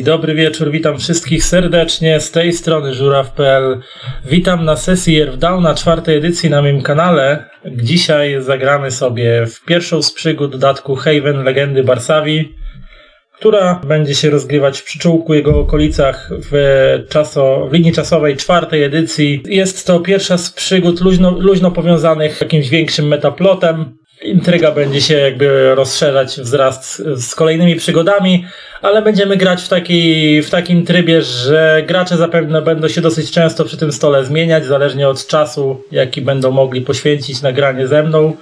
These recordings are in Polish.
Dobry wieczór, witam wszystkich serdecznie z tej strony żuraw.pl. Witam na sesji Earthdowna czwartej edycji na moim kanale. Dzisiaj zagramy sobie w pierwszą z przygód dodatku Haven Legendy Barsawi, która będzie się rozgrywać w przyczółku jego okolicach w, czaso, w linii czasowej czwartej edycji. Jest to pierwsza z przygód luźno, luźno powiązanych jakimś większym metaplotem. Intryga będzie się jakby rozszerzać wzrast z kolejnymi przygodami, ale będziemy grać w, taki, w takim trybie, że gracze zapewne będą się dosyć często przy tym stole zmieniać, zależnie od czasu, jaki będą mogli poświęcić na granie ze mną.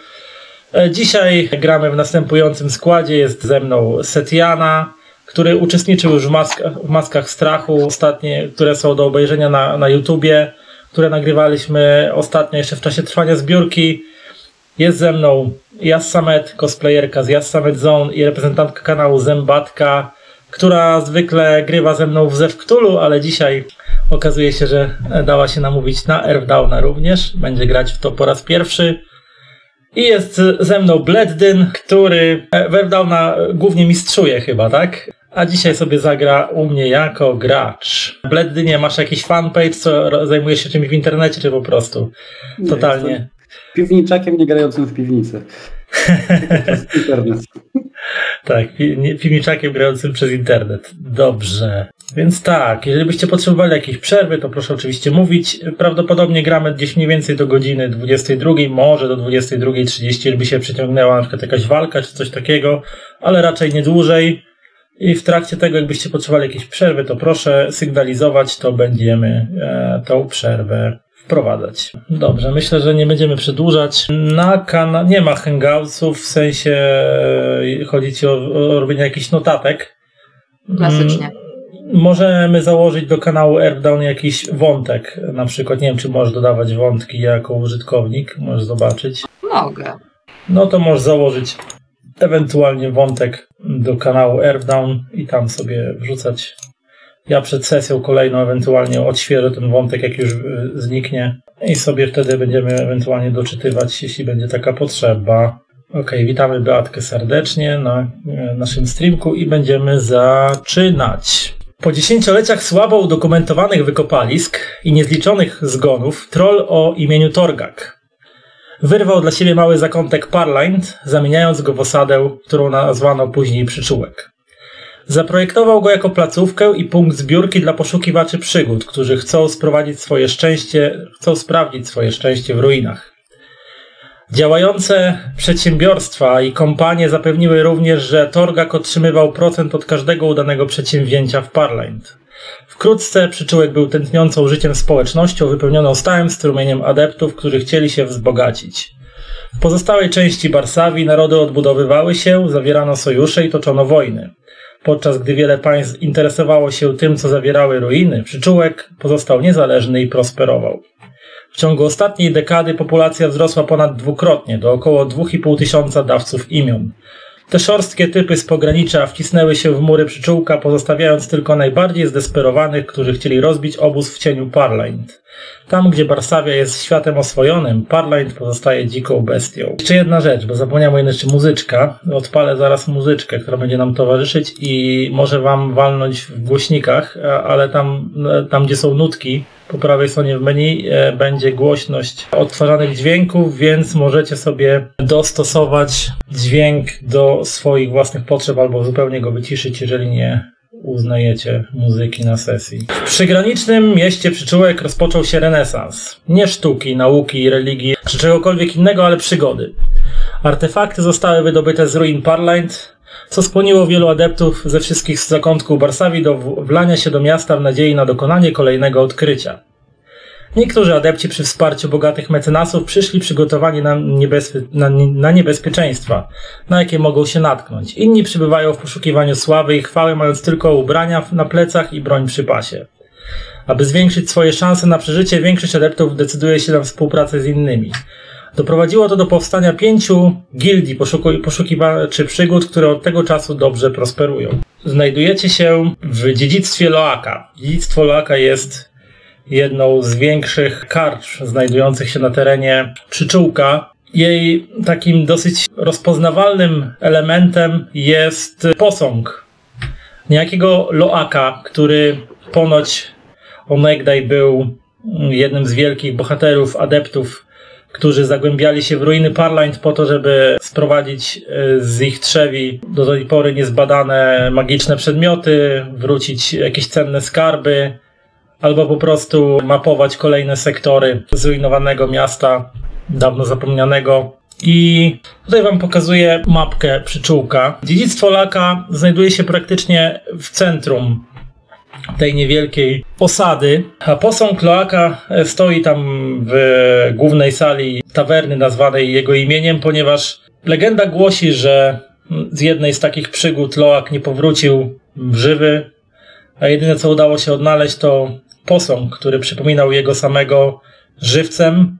E, dzisiaj gramy w następującym składzie. Jest ze mną Setiana, który uczestniczył już w, maskach, w maskach strachu, ostatnie, które są do obejrzenia na, na YouTubie, które nagrywaliśmy ostatnio jeszcze w czasie trwania zbiórki. Jest ze mną Jassamet, cosplayerka z Jassamet Zone i reprezentantka kanału Zębatka, która zwykle grywa ze mną w Zew Cthulhu, ale dzisiaj okazuje się, że dała się namówić na Earthdowna również. Będzie grać w to po raz pierwszy. I jest ze mną Bleddyn, który w Earthdowna głównie mistrzuje chyba, tak? A dzisiaj sobie zagra u mnie jako gracz. Bleddynie, masz jakiś fanpage, co zajmujesz się czymś w internecie, czy po prostu totalnie? Piwniczakiem nie grającym w piwnicy. internet. tak, piwniczakiem grającym przez internet. Dobrze. Więc tak, jeżeli byście potrzebowali jakiejś przerwy, to proszę oczywiście mówić. Prawdopodobnie gramy gdzieś mniej więcej do godziny 22, może do 22.30, żeby się przeciągnęła na przykład jakaś walka czy coś takiego, ale raczej nie dłużej. I w trakcie tego, jakbyście potrzebowali jakiejś przerwy, to proszę sygnalizować, to będziemy e, tą przerwę wprowadzać. Dobrze, myślę, że nie będziemy przedłużać. Na kanał nie ma hangoutsów, w sensie e, chodzi ci o, o robienie jakichś notatek. Klasycznie. Mm, możemy założyć do kanału Earthdown jakiś wątek. Na przykład, nie wiem, czy możesz dodawać wątki jako użytkownik. Możesz zobaczyć. Mogę. No to możesz założyć ewentualnie wątek do kanału Earthdown i tam sobie wrzucać ja przed sesją kolejną ewentualnie odświeżę ten wątek, jak już y, zniknie i sobie wtedy będziemy ewentualnie doczytywać, jeśli będzie taka potrzeba. Ok, witamy Beatkę serdecznie na y, naszym streamku i będziemy zaczynać. Po dziesięcioleciach słabo udokumentowanych wykopalisk i niezliczonych zgonów, troll o imieniu Torgak wyrwał dla siebie mały zakątek Parlind, zamieniając go w osadę, którą nazwano później przyczółek. Zaprojektował go jako placówkę i punkt zbiórki dla poszukiwaczy przygód, którzy chcą sprowadzić swoje szczęście, chcą sprawdzić swoje szczęście w ruinach. Działające przedsiębiorstwa i kompanie zapewniły również, że Torgak otrzymywał procent od każdego udanego przedsięwzięcia w Parlind. Wkrótce przyczółek był tętniącą życiem społecznością wypełnioną stałym strumieniem adeptów, którzy chcieli się wzbogacić. W pozostałej części Barsawii narody odbudowywały się, zawierano sojusze i toczono wojny. Podczas gdy wiele państw interesowało się tym, co zawierały ruiny, przyczółek pozostał niezależny i prosperował. W ciągu ostatniej dekady populacja wzrosła ponad dwukrotnie, do około 2,5 tysiąca dawców imion. Te szorstkie typy z pogranicza wcisnęły się w mury przyczółka, pozostawiając tylko najbardziej zdesperowanych, którzy chcieli rozbić obóz w cieniu Parlind. Tam, gdzie Barsawia jest światem oswojonym, Parlind pozostaje dziką bestią. Jeszcze jedna rzecz, bo zapomniałem jeszcze muzyczka. Odpalę zaraz muzyczkę, która będzie nam towarzyszyć i może wam walnąć w głośnikach, ale tam, tam gdzie są nutki, po prawej stronie w menu e, będzie głośność odtwarzanych dźwięków, więc możecie sobie dostosować dźwięk do swoich własnych potrzeb albo zupełnie go wyciszyć, jeżeli nie uznajecie muzyki na sesji. W przygranicznym mieście Przyczółek rozpoczął się renesans. Nie sztuki, nauki, religii czy czegokolwiek innego, ale przygody. Artefakty zostały wydobyte z ruin Parlind, co skłoniło wielu adeptów ze wszystkich zakątków Barsawii do wlania się do miasta w nadziei na dokonanie kolejnego odkrycia. Niektórzy adepci przy wsparciu bogatych mecenasów przyszli przygotowani na, niebezpie na, na, niebezpieczeństwa, na jakie mogą się natknąć. Inni przybywają w poszukiwaniu sławy i chwały, mając tylko ubrania na plecach i broń przy pasie. Aby zwiększyć swoje szanse na przeżycie, większość adeptów decyduje się na współpracę z innymi. Doprowadziło to do powstania pięciu gildii poszukiwaczy przygód, które od tego czasu dobrze prosperują. Znajdujecie się w dziedzictwie Loaka. Dziedzictwo Loaka jest jedną z większych karcz znajdujących się na terenie przyczółka. Jej takim dosyć rozpoznawalnym elementem jest posąg Niejakiego Loaka, który ponoć onegdaj był jednym z wielkich bohaterów, adeptów, którzy zagłębiali się w ruiny Parlind po to, żeby sprowadzić e, z ich trzewi do tej pory niezbadane magiczne przedmioty, wrócić jakieś cenne skarby, albo po prostu mapować kolejne sektory zrujnowanego miasta, dawno zapomnianego. I tutaj Wam pokazuję mapkę przyczółka. Dziedzictwo Laka znajduje się praktycznie w centrum tej niewielkiej osady. A posąg Loaka stoi tam w głównej sali tawerny nazwanej jego imieniem, ponieważ legenda głosi, że z jednej z takich przygód Loak nie powrócił w żywy, a jedyne co udało się odnaleźć to posąg, który przypominał jego samego żywcem.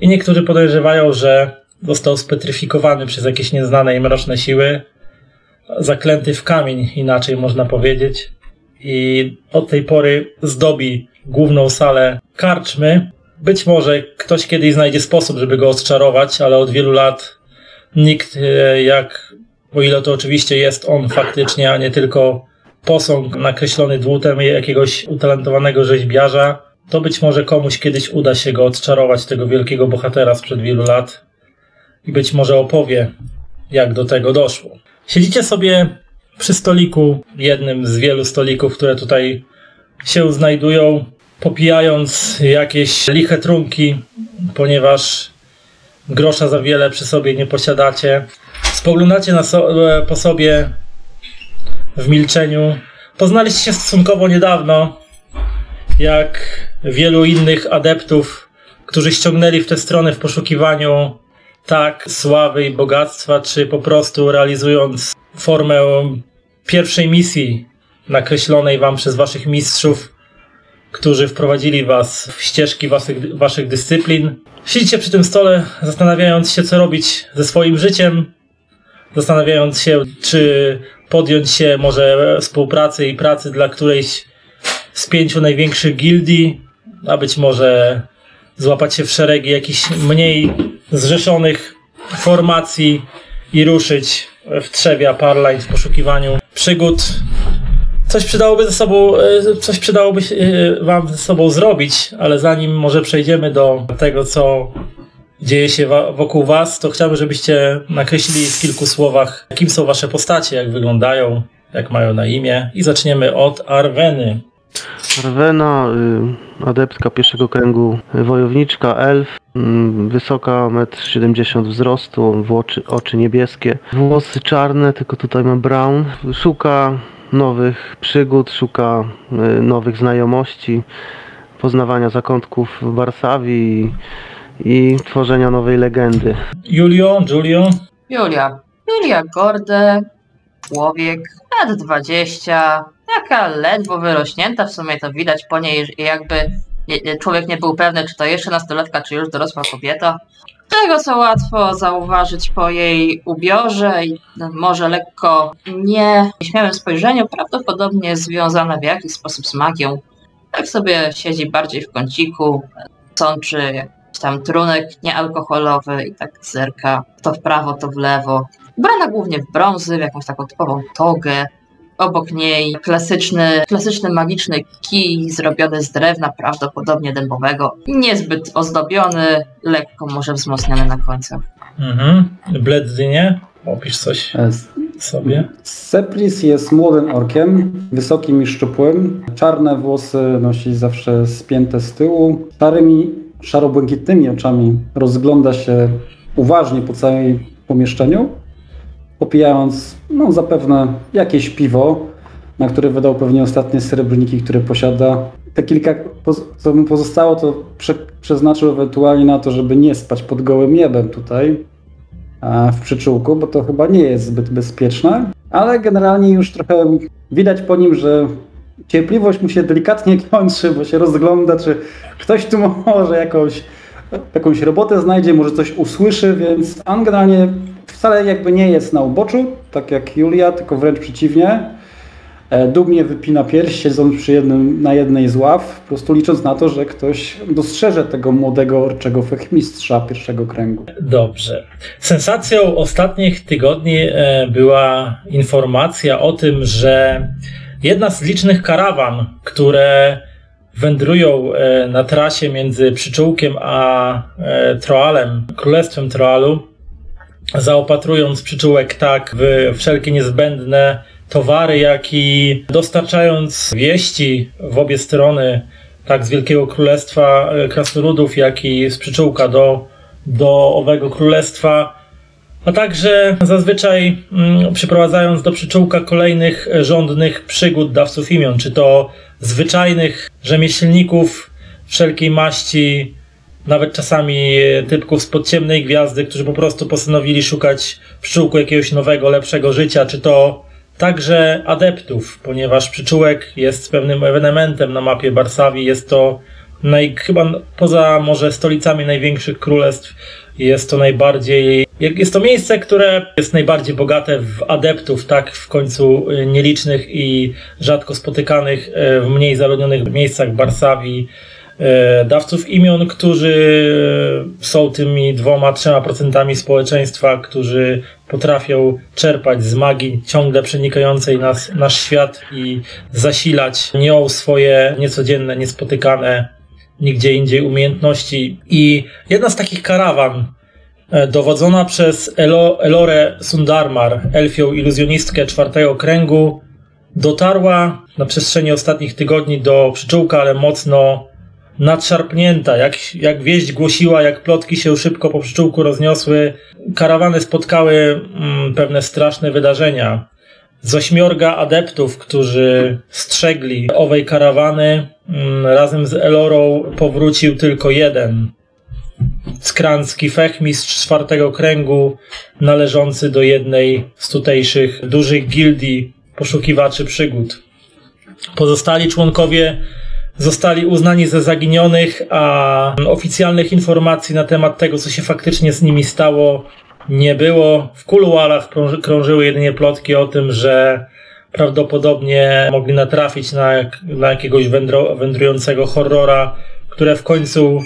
I niektórzy podejrzewają, że został spetryfikowany przez jakieś nieznane i mroczne siły, zaklęty w kamień, inaczej można powiedzieć i od tej pory zdobi główną salę karczmy. Być może ktoś kiedyś znajdzie sposób, żeby go odczarować, ale od wielu lat nikt, e, jak, o ile to oczywiście jest on faktycznie, a nie tylko posąg nakreślony dłutem jakiegoś utalentowanego rzeźbiarza, to być może komuś kiedyś uda się go odczarować, tego wielkiego bohatera sprzed wielu lat i być może opowie, jak do tego doszło. Siedzicie sobie przy stoliku, jednym z wielu stolików, które tutaj się znajdują, popijając jakieś liche trunki, ponieważ grosza za wiele przy sobie nie posiadacie. Spoglądacie na so po sobie w milczeniu. Poznaliście się stosunkowo niedawno, jak wielu innych adeptów, którzy ściągnęli w tę stronę w poszukiwaniu tak sławy i bogactwa, czy po prostu realizując formę pierwszej misji nakreślonej wam przez waszych mistrzów, którzy wprowadzili was w ścieżki waszych, waszych dyscyplin. Siedzicie przy tym stole, zastanawiając się, co robić ze swoim życiem, zastanawiając się, czy podjąć się może współpracy i pracy dla którejś z pięciu największych gildii, a być może złapać się w szeregi jakichś mniej zrzeszonych formacji i ruszyć w trzewia Parline w poszukiwaniu przygód. Coś przydałoby ze sobą, e, coś przydałoby się e, wam ze sobą zrobić, ale zanim może przejdziemy do tego, co dzieje się wokół was, to chciałbym, żebyście nakreślili w kilku słowach, kim są wasze postacie, jak wyglądają, jak mają na imię i zaczniemy od Arweny. Arwena, y, adeptka pierwszego kręgu, wojowniczka, elf, mm, wysoka 1,70 m wzrostu, oczy, oczy niebieskie, włosy czarne, tylko tutaj ma brown. Szuka nowych przygód, szuka y, nowych znajomości, poznawania zakątków w Warszawi i, i tworzenia nowej legendy. Julio, Julio? Julia. Julia Gorde, człowiek, lat 20, taka ledwo wyrośnięta, w sumie to widać po niej, jakby człowiek nie był pewny, czy to jeszcze nastolatka, czy już dorosła kobieta. Tego, co łatwo zauważyć po jej ubiorze i może lekko nie nieśmiałym spojrzeniu, prawdopodobnie związane w jakiś sposób z magią. Tak sobie siedzi bardziej w kąciku, sączy jakiś tam trunek niealkoholowy i tak zerka to w prawo, to w lewo. Ubrana głównie w brązy, w jakąś taką typową togę, Obok niej klasyczny, klasyczny magiczny kij zrobiony z drewna, prawdopodobnie dębowego. Niezbyt ozdobiony, lekko może wzmocniony na końcach. Mhm. Bleddynie? Opisz coś sobie. Seplis jest młodym orkiem, wysokim i szczupłym. Czarne włosy nosi zawsze spięte z tyłu. Szarymi, szaro-błękitnymi oczami rozgląda się uważnie po całym pomieszczeniu popijając no, zapewne jakieś piwo, na które wydał pewnie ostatnie srebrniki, które posiada. Te kilka, co mu pozostało, to prze, przeznaczył ewentualnie na to, żeby nie spać pod gołym niebem tutaj w przyczółku, bo to chyba nie jest zbyt bezpieczne, ale generalnie już trochę widać po nim, że cierpliwość mu się delikatnie kończy, bo się rozgląda, czy ktoś tu może jakąś, jakąś robotę znajdzie, może coś usłyszy, więc on generalnie wcale jakby nie jest na uboczu, tak jak Julia, tylko wręcz przeciwnie. e, dumnie wypina pierś, siedząc przy jednym, na jednej z ław, po prostu licząc na to, że ktoś dostrzeże tego młodego orczego fechmistrza pierwszego kręgu. Dobrze. Sensacją ostatnich tygodni e, była informacja o tym, że jedna z licznych karawan, które wędrują e, na trasie między Przyczółkiem a Troalem, Królestwem Troalu, zaopatrując Przyczółek tak w wszelkie niezbędne towary, jak i dostarczając wieści w obie strony, tak z Wielkiego Królestwa e, Krasnoludów, jak i z Przyczółka do, do owego królestwa, a także zazwyczaj mm, przyprowadzając do przyczółka kolejnych rządnych przygód dawców imion, czy to zwyczajnych rzemieślników wszelkiej maści, nawet czasami typków z podciemnej gwiazdy, którzy po prostu postanowili szukać w przyczółku jakiegoś nowego, lepszego życia, czy to także adeptów, ponieważ przyczółek jest pewnym ewenementem na mapie Barsawii, jest to naj, chyba poza może stolicami największych królestw, jest to najbardziej, jest to miejsce, które jest najbardziej bogate w adeptów, tak w końcu y, nielicznych i rzadko spotykanych y, w mniej zaludnionych miejscach Barsawii y, dawców imion, którzy są tymi dwoma, trzema procentami społeczeństwa, którzy potrafią czerpać z magii ciągle przenikającej nas, nasz świat i zasilać nią swoje niecodzienne, niespotykane nigdzie indziej umiejętności. I jedna z takich karawan, e, dowodzona przez Elo, Elore Sundarmar, elfią iluzjonistkę czwartego kręgu, dotarła na przestrzeni ostatnich tygodni do przyczółka, ale mocno nadszarpnięta. Jak, jak wieść głosiła, jak plotki się szybko po przyczółku rozniosły, karawany spotkały mm, pewne straszne wydarzenia z ośmiorga adeptów, którzy strzegli owej karawany, mm, razem z Elorą powrócił tylko jeden. Skrancki fechmistrz czwartego kręgu, należący do jednej z tutejszych dużych gildii poszukiwaczy przygód. Pozostali członkowie zostali uznani za zaginionych, a oficjalnych informacji na temat tego, co się faktycznie z nimi stało, nie było. W kuluarach krążyły jedynie plotki o tym, że prawdopodobnie mogli natrafić na, na jakiegoś wędro, wędrującego horrora, które w końcu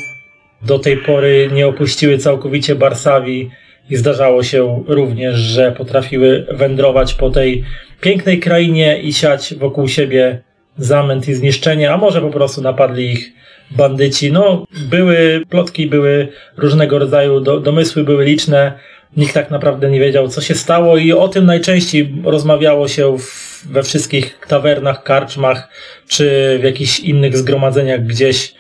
do tej pory nie opuściły całkowicie Barsawi i zdarzało się również, że potrafiły wędrować po tej pięknej krainie i siać wokół siebie zamęt i zniszczenie, a może po prostu napadli ich bandyci. No, były plotki, były różnego rodzaju do, domysły, były liczne. Nikt tak naprawdę nie wiedział, co się stało, i o tym najczęściej rozmawiało się w, we wszystkich tawernach, karczmach, czy w jakichś innych zgromadzeniach gdzieś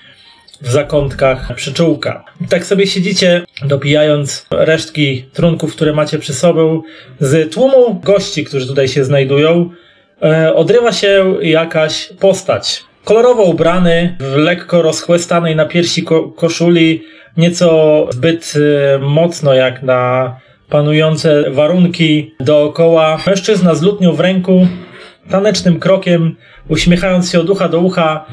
w zakątkach przyczółka. Tak sobie siedzicie, dopijając resztki trunków, które macie przy sobie, z tłumu gości, którzy tutaj się znajdują, odrywa się jakaś postać. Kolorowo ubrany, w lekko rozchłestanej na piersi ko koszuli, nieco zbyt e, mocno jak na panujące warunki dookoła. Mężczyzna z lutnią w ręku, tanecznym krokiem, uśmiechając się od ucha do ucha,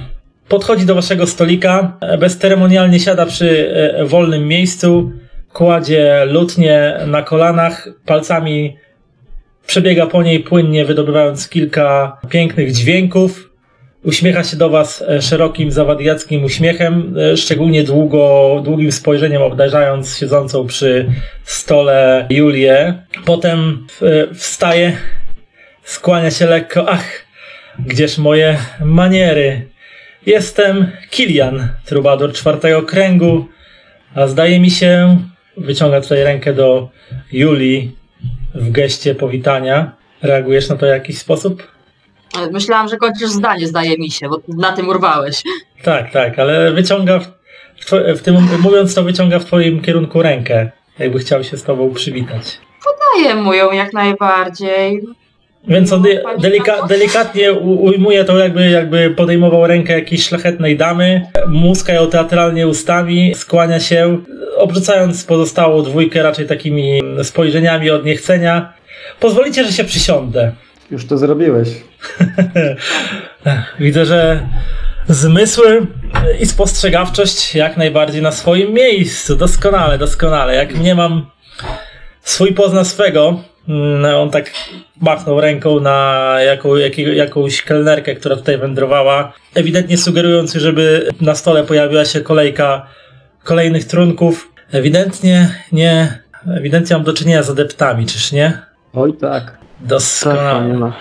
podchodzi do waszego stolika, bezceremonialnie siada przy e, wolnym miejscu, kładzie lutnię na kolanach, palcami przebiega po niej płynnie, wydobywając kilka pięknych dźwięków. Uśmiecha się do Was e, szerokim, zawadiackim uśmiechem, e, szczególnie długo, długim spojrzeniem obdarzając siedzącą przy stole Julię. Potem e, wstaje, skłania się lekko. Ach, gdzież moje maniery? Jestem Kilian, trubador czwartego kręgu, a zdaje mi się, wyciąga tutaj rękę do Julii w geście powitania. Reagujesz na to w jakiś sposób? Myślałam, że kończysz zdanie, zdaje mi się, bo na tym urwałeś. Tak, tak, ale wyciąga, w, w tym, mówiąc to, wyciąga w twoim kierunku rękę, jakby chciał się z tobą przywitać. Podaję mu ją jak najbardziej. Więc on delika, delikatnie ujmuje to, jakby, jakby podejmował rękę jakiejś szlachetnej damy, muska ją teatralnie ustami, skłania się, obrzucając pozostałą dwójkę raczej takimi spojrzeniami od niechcenia. Pozwolicie, że się przysiądę. Już to zrobiłeś. Widzę, że zmysły i spostrzegawczość jak najbardziej na swoim miejscu. Doskonale, doskonale. Jak mnie mam swój pozna swego, Mm, On tak machnął ręką na jaką, jakiego, jakąś kelnerkę, która tutaj wędrowała, ewidentnie sugerując, żeby na stole pojawiła się kolejka kolejnych trunków. Ewidentnie nie, ewidentnie mam do czynienia z adeptami, czyż nie? Oj tak. Tak, Doskonale. nasz.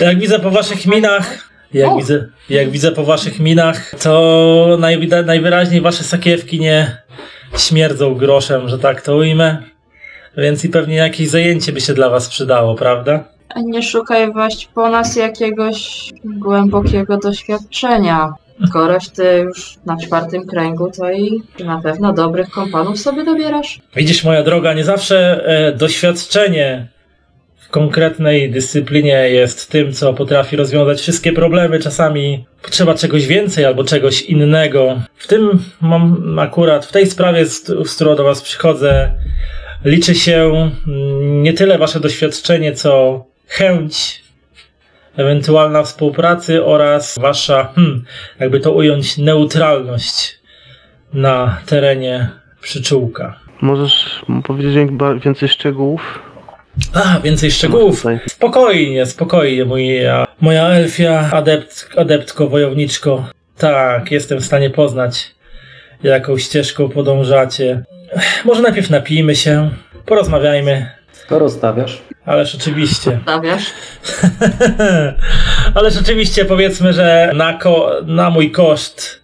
Jak widzę po waszych minach, jak O! widzę, jak widzę po waszych minach, to najwyraźniej wasze sakiewki nie śmierdzą groszem, że tak to ujmę. Więc i pewnie jakieś zajęcie by się dla was przydało, prawda? Nie szukaj waść po nas jakiegoś głębokiego doświadczenia. Skoroś ty już na czwartym kręgu, to i na pewno dobrych kompanów sobie dobierasz. Widzisz, moja droga, nie zawsze e, doświadczenie w konkretnej dyscyplinie jest tym, co potrafi rozwiązać wszystkie problemy. Czasami potrzeba czegoś więcej albo czegoś innego. W tym mam akurat, w tej sprawie, z, z którą do Was przychodzę, liczy się mm, nie tyle Wasze doświadczenie, co chęć ewentualna współpracy oraz Wasza, hmm, jakby to ująć, neutralność na terenie przyczółka. Możesz powiedzieć wię- więcej szczegółów? A, więcej szczegółów. Spokojnie, spokojnie, moja, moja elfia adept, adeptko, wojowniczko. Tak, jestem w stanie poznać, jaką ścieżką podążacie. Może najpierw napijmy się, porozmawiajmy, Skoro stawiasz. ależ oczywiście. Stawiasz? Ależ oczywiście powiedzmy, że na, ko- na mój koszt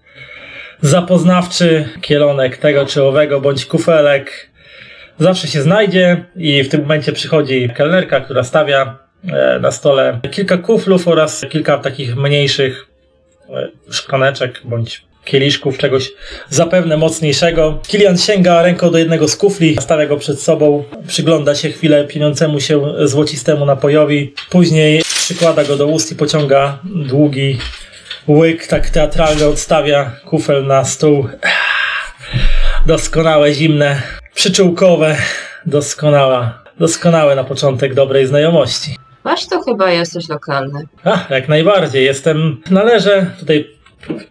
zapoznawczy kielonek tego czy owego bądź kufelek zawsze się znajdzie i w tym momencie przychodzi kelnerka, która stawia e, na stole kilka kuflów oraz kilka takich mniejszych e, szklaneczek bądź kieliszków, czegoś zapewne mocniejszego. Kilian sięga ręką do jednego z kufli, stawia go przed sobą, przygląda się chwilę pieniącemu się złocistemu napojowi, później przykłada go do ust i pociąga długi łyk, tak teatralnie odstawia kufel na stół. Doskonałe, zimne, przyczółkowe, doskonała, doskonałe na początek dobrej znajomości. Waś to chyba jesteś lokalny. A, jak najbardziej. Jestem, należę, tutaj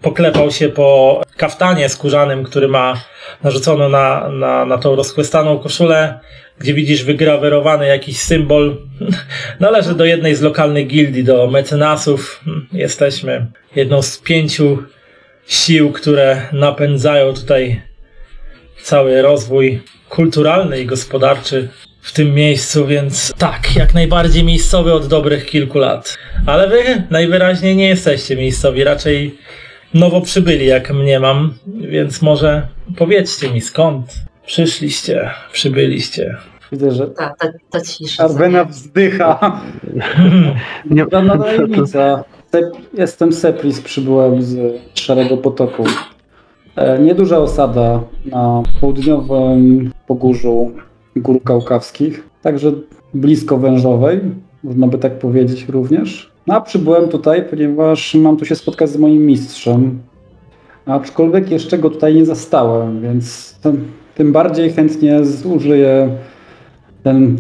poklepał się po kaftanie skórzanym, który ma narzucono na, na, na tą rozchłystaną koszulę, gdzie widzisz wygrawerowany jakiś symbol. Należy do jednej z lokalnych gildii, do mecenasów. Jesteśmy jedną z pięciu sił, które napędzają tutaj cały rozwój kulturalny i gospodarczy w tym miejscu, więc tak, jak najbardziej miejscowy od dobrych kilku lat. Ale wy najwyraźniej nie jesteście miejscowi, raczej nowo przybyli, jak mnie mam, więc może powiedzcie mi skąd przyszliście, przybyliście. Widzę, że Ta, ta, ta cisza. Arwena wzdycha. Nie, Żadna tajemnica. Sep- Jestem Sepris, przybyłem z Szarego Potoku. E, Nieduża osada na południowym pogórzu Gór Kaukawskich, także blisko Wężowej, można by tak powiedzieć również. No, a przybyłem tutaj, ponieważ mam tu się spotkać z moim mistrzem, aczkolwiek jeszcze go tutaj nie zastałem, więc tym, bardziej chętnie zużyję ten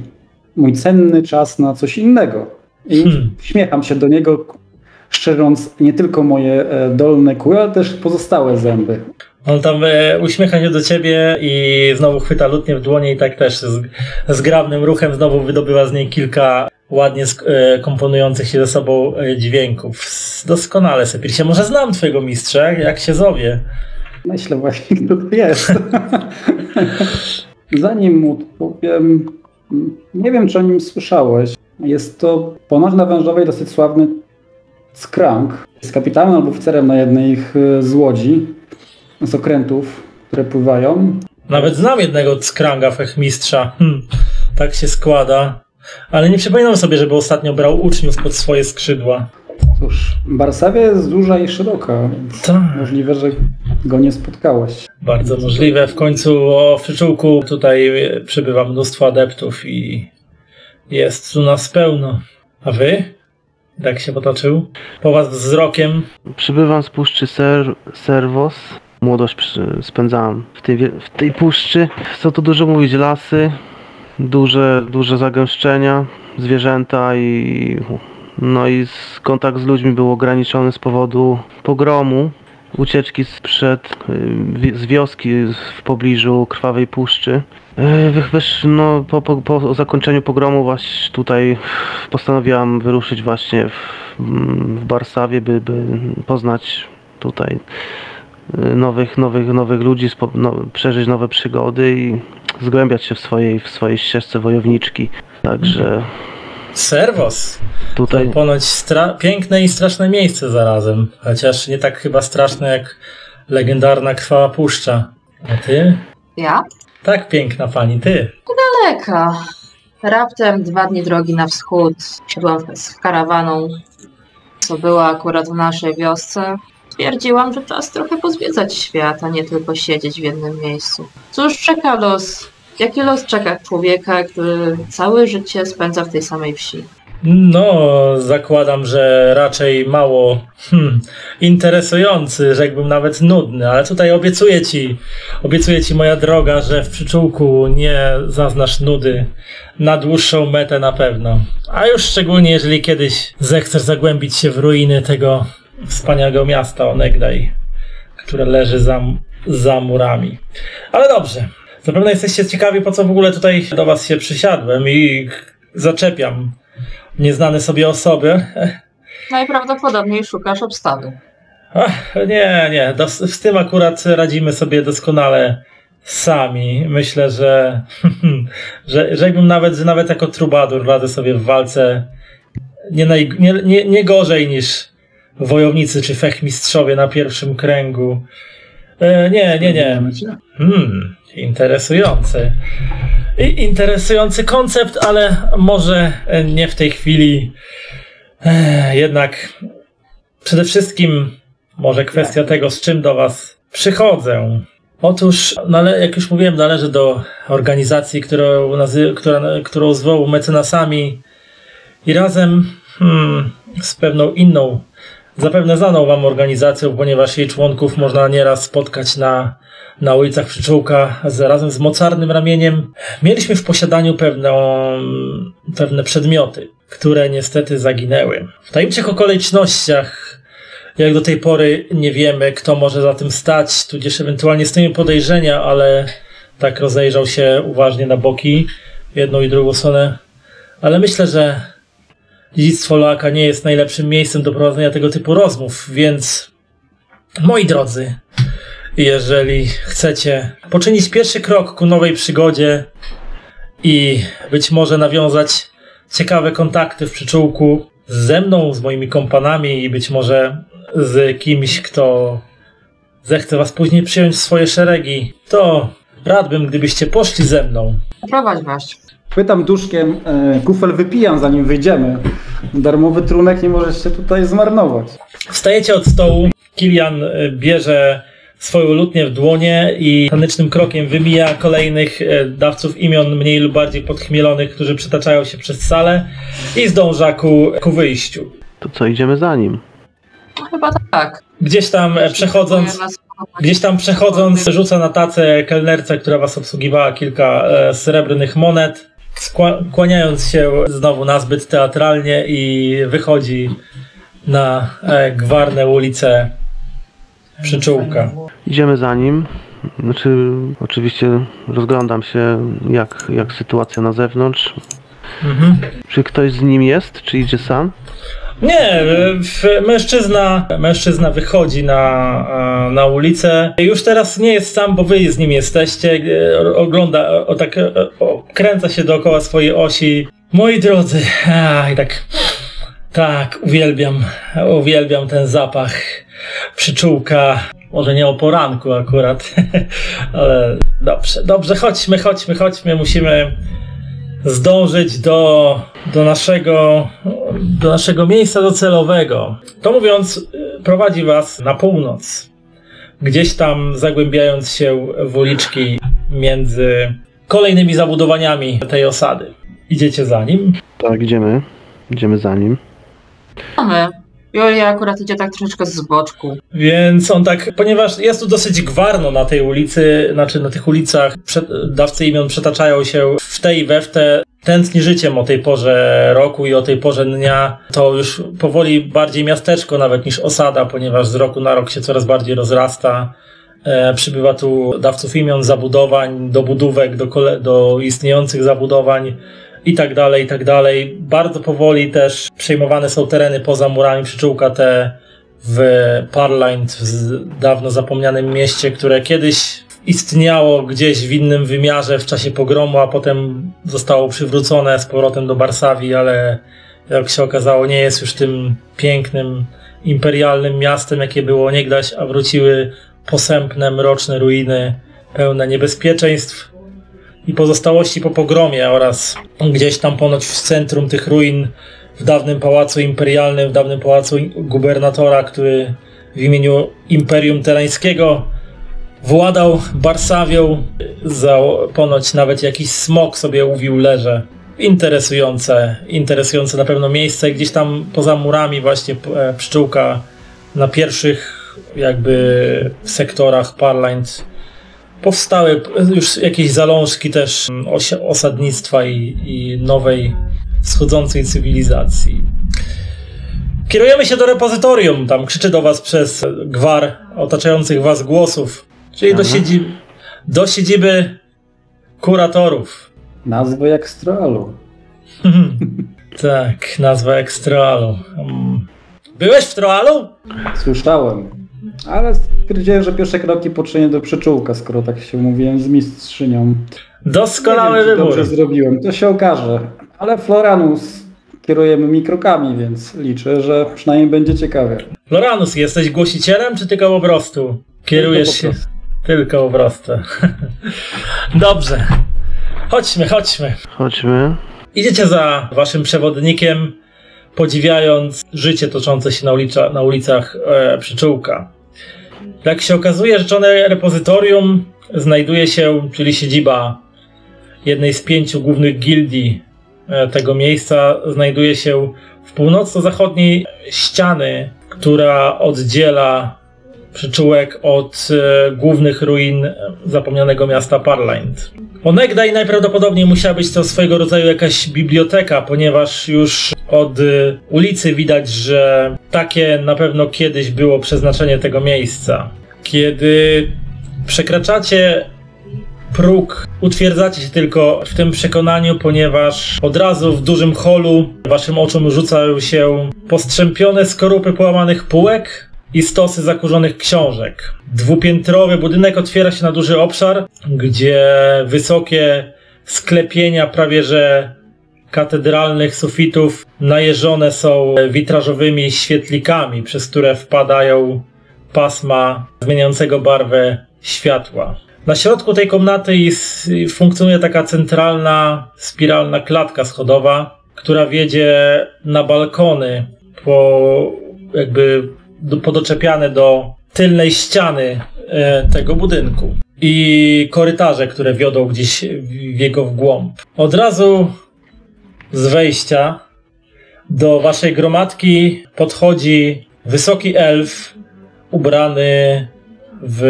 mój cenny czas na coś innego. I Hmm. śmiecham się do niego, szczerząc nie tylko moje e, dolne kły, ale też pozostałe zęby. On tam e, uśmiecha się do ciebie i znowu chwyta lutnię w dłonie i tak też z, zgrabnym ruchem znowu wydobywa z niej kilka ładnie e, komponujących się ze sobą e, dźwięków. Doskonale, Sepirsie. Może znam twojego mistrza, jak się zowie. Myślę właśnie, kto to jest. Zanim mu powiem, nie wiem, czy o nim słyszałeś. Jest to ponoć na Wężowej dosyć sławny skrank. Jest kapitanem albo oficerem na jednej e, z łodzi, z okrętów, które pływają. Nawet znam jednego skranga fechmistrza. Hm, tak się składa. Ale nie przypominam sobie, żeby ostatnio brał uczniów pod swoje skrzydła. Cóż, Barsawia jest duża i szeroka, więc Tak. możliwe, że go nie spotkałeś. Bardzo możliwe. W końcu o przyczółku tutaj e, przybywa mnóstwo adeptów i jest tu nas pełno. A wy? Tak się potoczył. Po was wzrokiem. Przybywam z puszczy Ser Servos. Młodość spędzałam w tej, w tej puszczy. Co tu dużo mówić, lasy, duże, duże zagęszczenia, zwierzęta i no i kontakt z ludźmi był ograniczony z powodu pogromu. ucieczki sprzed, y, z wioski w pobliżu Krwawej Puszczy. Wiesz, no, po, po, po zakończeniu pogromu właśnie tutaj postanowiłam wyruszyć właśnie w, w Barsawie, by, by poznać tutaj nowych, nowych, nowych ludzi, spo, no, przeżyć nowe przygody i zgłębiać się w swojej, w swojej ścieżce wojowniczki. Także Serwos. tutaj To ponoć stra- piękne i straszne miejsce zarazem. Chociaż nie tak chyba straszne jak legendarna Krwawa Puszcza. A ty? Ja? Tak piękna pani, ty. Daleka. Raptem dwa dni drogi na wschód. Siadłam z karawaną, co była akurat w naszej wiosce. Stwierdziłam, że czas trochę pozwiedzać świat, a nie tylko siedzieć w jednym miejscu. Cóż czeka los? Jaki los czeka człowieka, który całe życie spędza w tej samej wsi? No, zakładam, że raczej mało hmm, interesujący, rzekłbym nawet nudny, ale tutaj obiecuję ci, obiecuję ci moja droga, że w przyczółku nie zaznasz nudy na dłuższą metę na pewno. A już szczególnie, jeżeli kiedyś zechcesz zagłębić się w ruiny tego wspaniałego miasta Onegdaj, które leży za, za murami. Ale dobrze. Zapewne jesteście ciekawi, po co w ogóle tutaj do was się przysiadłem i zaczepiam nieznane sobie osoby. Najprawdopodobniej szukasz obstawy. Ach, nie, nie, dos- z tym akurat radzimy sobie doskonale sami. Myślę, że, że rzekłbym nawet, że nawet jako trubadur radzę sobie w walce nie, naj, nie, nie, nie gorzej niż wojownicy czy fechmistrzowie na pierwszym kręgu. E, nie, nie, nie. Hmm, interesujący. I interesujący koncept, ale może nie w tej chwili. Ech, jednak przede wszystkim może kwestia tego, z czym do Was przychodzę. Otóż, nale, jak już mówiłem, należę do organizacji, którą, nazy- która, którą zwołał mecenasami i razem hmm, z pewną inną, zapewne znaną Wam organizacją, ponieważ jej członków można nieraz spotkać na, na ulicach Przyczółka z, razem z mocarnym ramieniem. Mieliśmy w posiadaniu pewną, pewne przedmioty, które niestety zaginęły. W tajemniczych okolicznościach jak do tej pory nie wiemy, kto może za tym stać, tudzież ewentualnie stoją podejrzenia, ale tak rozejrzał się uważnie na boki, jedną i drugą stronę. Ale myślę, że dziedzictwo Loaka nie jest najlepszym miejscem do prowadzenia tego typu rozmów, więc moi drodzy, jeżeli chcecie poczynić pierwszy krok ku nowej przygodzie i być może nawiązać ciekawe kontakty w przyczółku ze mną, z moimi kompanami i być może z kimś, kto zechce was później przyjąć w swoje szeregi, to radbym, gdybyście poszli ze mną. Prowadź właśnie. Pytam duszkiem, e, kufel wypijam zanim wyjdziemy. Darmowy trunek nie możesz się tutaj zmarnować. Wstajecie od stołu, Kilian y, bierze swoją lutnię w dłonie i tanecznym krokiem wymija kolejnych e, dawców imion mniej lub bardziej podchmielonych, którzy przytaczają się przez salę i zdąża ku, ku wyjściu. to co, idziemy za nim? No, chyba tak. Gdzieś tam e, przechodząc, Gdzieś tam przechodząc, rzuca na tacę kelnerce, która was obsługiwała kilka e, srebrnych monet, skła- kłaniając się znowu nazbyt teatralnie i wychodzi na e, gwarne ulice przyczółka. Idziemy za nim. Znaczy, oczywiście rozglądam się, jak, jak sytuacja na zewnątrz. Mhm. Czy ktoś z nim jest, czy idzie sam? Nie, mężczyzna, mężczyzna wychodzi na, e, na ulicę. Już teraz nie jest sam, bo wy z nim jesteście. E, Ogląda, o, tak, e, o, kręca się dookoła swojej osi. Moi drodzy, a, i tak, tak, uwielbiam, uwielbiam ten zapach przyczółka. Może nie o poranku akurat, ale dobrze, dobrze, chodźmy, chodźmy, chodźmy, musimy zdążyć do, do, naszego, do naszego miejsca docelowego. To mówiąc, y, prowadzi was na północ. Gdzieś tam zagłębiając się w uliczki między kolejnymi zabudowaniami tej osady. Idziecie za nim. Tak, idziemy. Idziemy za nim. Mamy. Julia akurat idzie tak troszeczkę z boczku. Więc on tak, ponieważ jest tu dosyć gwarno na tej ulicy, znaczy na tych ulicach, dawcy imion przetaczają się w te i we w te, tętni życiem o tej porze roku i o tej porze dnia. To już powoli bardziej miasteczko nawet niż osada, ponieważ z roku na rok się coraz bardziej rozrasta. E, przybywa tu dawców imion, zabudowań, do, kole- do istniejących zabudowań i tak dalej, i tak dalej. Bardzo powoli też przejmowane są tereny poza murami przyczółka te w Parlind, w dawno zapomnianym mieście, które kiedyś istniało gdzieś w innym wymiarze w czasie pogromu, a potem zostało przywrócone z powrotem do Barsawii, ale jak się okazało, nie jest już tym pięknym, imperialnym miastem, jakie było niegdyś, a wróciły posępne, mroczne ruiny, pełne niebezpieczeństw i pozostałości po pogromie oraz gdzieś tam ponoć w centrum tych ruin w dawnym pałacu imperialnym, w dawnym pałacu gubernatora, który w imieniu Imperium Terańskiego władał Barsawią, za ponoć nawet jakiś smok sobie uwił leże. Interesujące, interesujące na pewno miejsce. Gdzieś tam poza murami właśnie e, pszczółka na pierwszych jakby sektorach Parlind powstały już jakieś zalążki też osi- osadnictwa i, i nowej wschodzącej cywilizacji. Kierujemy się do repozytorium, tam krzyczy do was przez gwar otaczających was głosów, czyli do, Aha. siedzib- do siedziby kuratorów. Nazwy Troalu. tak, nazwa Ekstralu. Mm. Byłeś w Troalu? Słyszałem. Ale stwierdziłem, że pierwsze kroki poczynię do przyczółka, skoro tak się umówiłem z mistrzynią. Doskonały wybór. Dobrze zrobiłem, to się okaże. Ale Floranus kierujemy mi krokami, więc liczę, że przynajmniej będzie ciekawie. Loranus, jesteś głosicielem, czy tylko po prostu kierujesz Tylko się? po prostu. Tylko po prostu. Dobrze. Chodźmy, chodźmy. Chodźmy. Idziecie za waszym przewodnikiem, podziwiając życie toczące się na, ulicza, na ulicach e, przyczółka. Jak się okazuje, rzeczone repozytorium znajduje się, czyli siedziba jednej z pięciu głównych gildii e, tego miejsca, znajduje się w północno-zachodniej ściany, która oddziela przyczółek od e, głównych ruin zapomnianego miasta Parlind. Onegdaj najprawdopodobniej musiała być to swojego rodzaju jakaś biblioteka, ponieważ już od y, ulicy widać, że takie na pewno kiedyś było przeznaczenie tego miejsca. Kiedy przekraczacie próg, utwierdzacie się tylko w tym przekonaniu, ponieważ od razu w dużym holu waszym oczom rzucają się postrzępione skorupy połamanych półek i stosy zakurzonych książek. Dwupiętrowy budynek otwiera się na duży obszar, gdzie wysokie sklepienia prawie że katedralnych sufitów najeżone są witrażowymi świetlikami, przez które wpadają pasma zmieniającego barwę światła. Na środku tej komnaty jest, funkcjonuje taka centralna, spiralna klatka schodowa, która wiedzie na balkony po jakby do, podoczepiane do tylnej ściany e, tego budynku i korytarze, które wiodą gdzieś w jego w głąb. Od razu z wejścia do waszej gromadki podchodzi wysoki elf ubrany w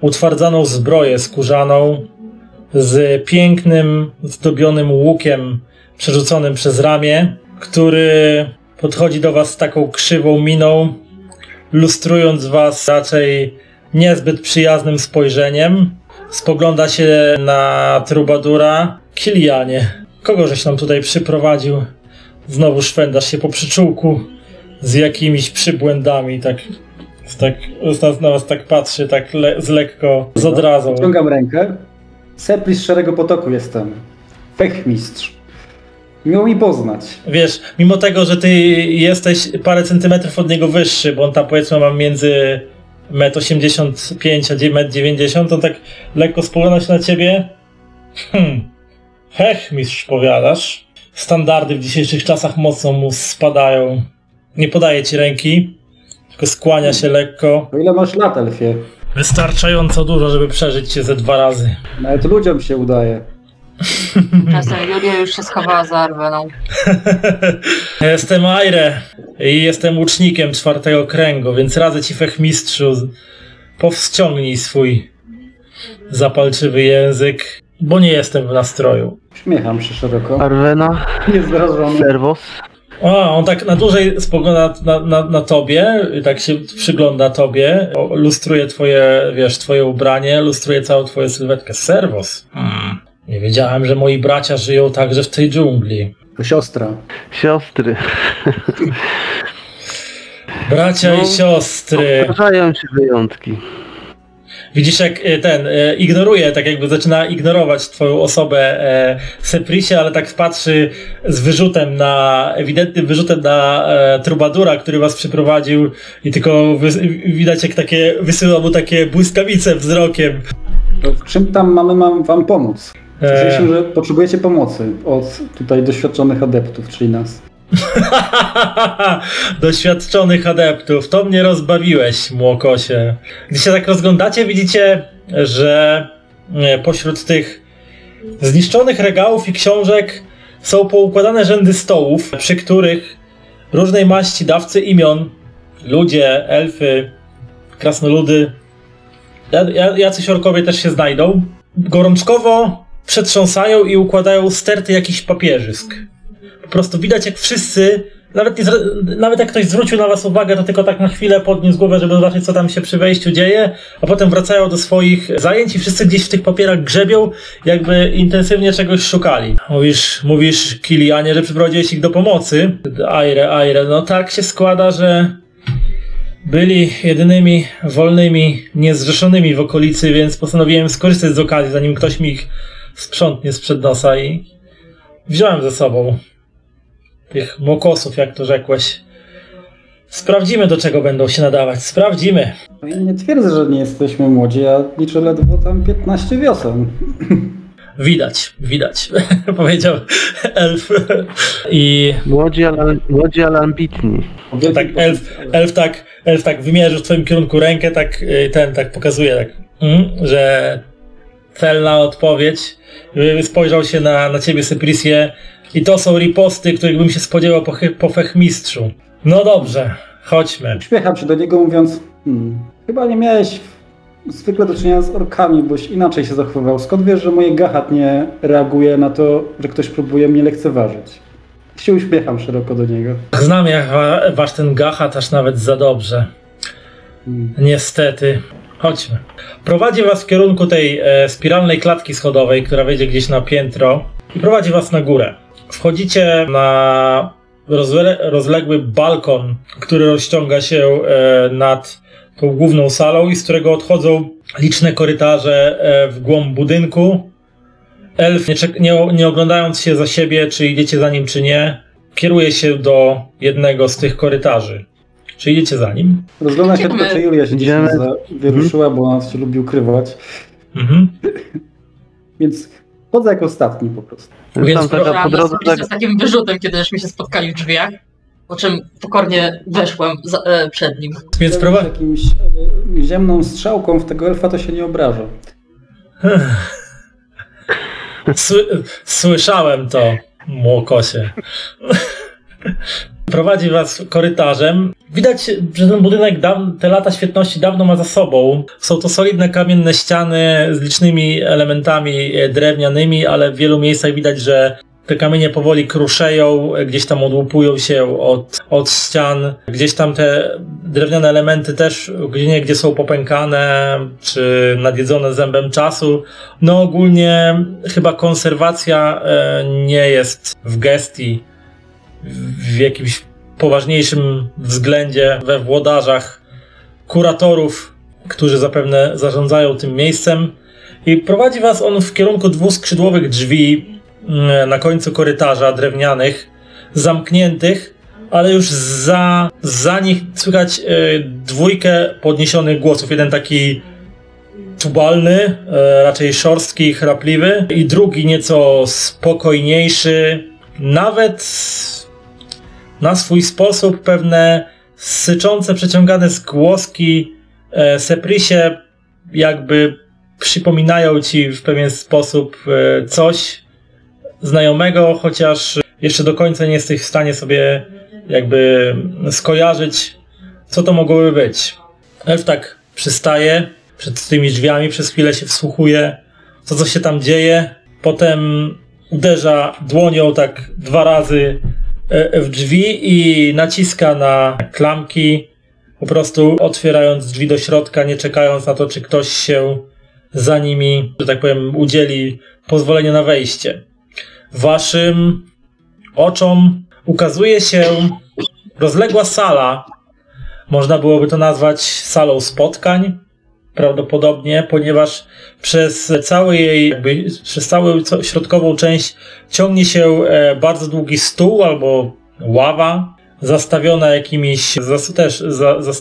utwardzaną zbroję skórzaną z pięknym, zdobionym łukiem przerzuconym przez ramię, który podchodzi do was z taką krzywą miną, lustrując was raczej niezbyt przyjaznym spojrzeniem. Spogląda się na Trubadura. Kilianie, kogo żeś nam tutaj przyprowadził? Znowu szwędasz się po przyczółku z jakimiś przybłędami, tak, tak na was tak patrzy, tak le, z lekko, z odrazą. Ciągam rękę. Sepli z Szarego Potoku jestem. Fechmistrz. Miło mi poznać. Wiesz, mimo tego, że ty jesteś parę centymetrów od niego wyższy, bo on tam powiedzmy ma między 1,85 m a 1,90 m, on tak lekko spogląda się na ciebie. Hmm. Hech, mistrz, powiadasz. Standardy w dzisiejszych czasach mocno mu spadają. Nie podaje ci ręki, tylko skłania się lekko. O ile masz lat, Elfie? Wystarczająco dużo, żeby przeżyć cię ze dwa razy. Nawet ludziom się udaje. Czasem Julia już się schowała za Arweną. Jestem Aire i jestem łucznikiem czwartego kręgu, więc radzę ci, fechmistrzu, powściągnij swój zapalczywy język bo nie jestem w nastroju. Uśmiecham się szeroko. Arwena, Niezrażony. Servos. O, on tak na dłużej spogląda na, na, na tobie, tak się przygląda tobie, o, lustruje twoje, wiesz, twoje ubranie, lustruje całą twoją sylwetkę. Servos. Hmm. Nie wiedziałem, że moi bracia żyją także w tej dżungli. To siostra. Siostry. Bracia No. i siostry. Zdarzają się wyjątki. Widzisz, jak e, ten e, ignoruje, tak jakby zaczyna ignorować twoją osobę e, Seprisie, ale tak patrzy z wyrzutem na, ewidentnym wyrzutem na e, Trubadura, który was przyprowadził i tylko wy, widać jak takie, wysyła mu takie błyskawice wzrokiem. To w czym tam mamy mam wam pomóc? E. Słyszeliśmy, że potrzebujecie pomocy od tutaj doświadczonych adeptów, czyli nas. Doświadczonych adeptów, to mnie rozbawiłeś, młokosie. Gdy się tak rozglądacie, widzicie, że e, pośród tych zniszczonych regałów i książek są poukładane rzędy stołów, przy których różnej maści dawcy imion, ludzie, elfy, krasnoludy, ja- ja- jacyś orkowie też się znajdą, gorączkowo przetrząsają i układają sterty jakichś papierzysk po prostu widać jak wszyscy, nawet, nie, nawet jak ktoś zwrócił na was uwagę, to tylko tak na chwilę podniósł głowę, żeby zobaczyć co tam się przy wejściu dzieje, a potem wracają do swoich zajęć i wszyscy gdzieś w tych papierach grzebią, jakby intensywnie czegoś szukali. Mówisz, mówisz Kilianie, że przyprowadziłeś ich do pomocy. Aire, Aire, no tak się składa, że byli jedynymi wolnymi, niezrzeszonymi w okolicy, więc postanowiłem skorzystać z okazji, zanim ktoś mi ich sprzątnie sprzed nosa i wziąłem ze sobą tych mokosów, jak to rzekłeś. Sprawdzimy, do czego będą się nadawać. Sprawdzimy. I nie twierdzę, że nie jesteśmy młodzi, ja liczę ledwo tam 15 wiosen. Widać, widać, powiedział elf. I Młodzi, ale, młodzi, ale ambitni. tak elf, elf tak, elf tak wymierzył w twoim kierunku rękę, tak y, ten tak pokazuje, tak, mm, że celna odpowiedź. Spojrzał się na, na ciebie, Seprisje, i to są riposty, których bym się spodziewał po, po fechmistrzu. No dobrze, chodźmy. Uśmiecham się do niego mówiąc, hmm, chyba nie miałeś zwykle do czynienia z orkami, boś inaczej się zachowywał. Skąd wiesz, że moje gachat nie reaguje na to, że ktoś próbuje mnie lekceważyć? Się uśmiecham szeroko do niego. Znam jak wa- wasz ten gachat aż nawet za dobrze. Hmm. Niestety. Chodźmy. Prowadzi was w kierunku tej e, spiralnej klatki schodowej, która wejdzie gdzieś na piętro i prowadzi was na górę. Wchodzicie na rozle rozległy balkon, który rozciąga się e, nad tą główną salą i z którego odchodzą liczne korytarze e, w głąb budynku. Elf, nie, czek- nie, nie oglądając się za siebie, czy idziecie za nim, czy nie, kieruje się do jednego z tych korytarzy. Czy idziecie za nim? Rozglądam się tylko, czy Julia się za- wyruszyła, bo ona się lubi ukrywać. Mhm. Więc chodzę jak ostatni po prostu. Więc taka Chciałam po drodze tak, z takim wyrzutem, kiedy żeśmy się spotkali w drzwiach, po czym pokornie weszłem za, e, przed nim. Więc Jakimś prowa- jakimś e, ziemną strzałką w tego elfa to się nie obraża. Sły- słyszałem to, młokosie. Prowadzi was korytarzem. Widać, że ten budynek te lata świetności dawno ma za sobą. Są to solidne kamienne ściany z licznymi elementami e, drewnianymi, ale w wielu miejscach widać, że te kamienie powoli kruszeją, e, gdzieś tam odłupują się od, od ścian. Gdzieś tam te drewniane elementy też gdzie gdzie są popękane, czy nadjedzone zębem czasu. No ogólnie chyba konserwacja e, nie jest w gestii w jakimś poważniejszym względzie we włodarzach kuratorów, którzy zapewne zarządzają tym miejscem. I prowadzi was on w kierunku dwuskrzydłowych drzwi mm, na końcu korytarza drewnianych, zamkniętych, ale już za, za nich słychać e, dwójkę podniesionych głosów. Jeden taki tubalny, e, raczej szorstki i chrapliwy, i drugi nieco spokojniejszy, nawet na swój sposób pewne syczące, przeciągane zgłoski e, Seprisie jakby przypominają ci w pewien sposób e, coś znajomego, chociaż jeszcze do końca nie jesteś w stanie sobie jakby skojarzyć, co to mogłoby być. Elf tak przystaje przed tymi drzwiami, przez chwilę się wsłuchuje, to, co się tam dzieje. Potem uderza dłonią tak dwa razy w drzwi i naciska na klamki, po prostu otwierając drzwi do środka, nie czekając na to, czy ktoś się za nimi, że tak powiem, udzieli pozwolenia na wejście. Waszym oczom ukazuje się rozległa sala. Można byłoby to nazwać salą spotkań, prawdopodobnie, ponieważ przez cały jej, jakby, przez całą środkową część ciągnie się e, bardzo długi stół albo ława, zastawiona jakimiś, też za, za,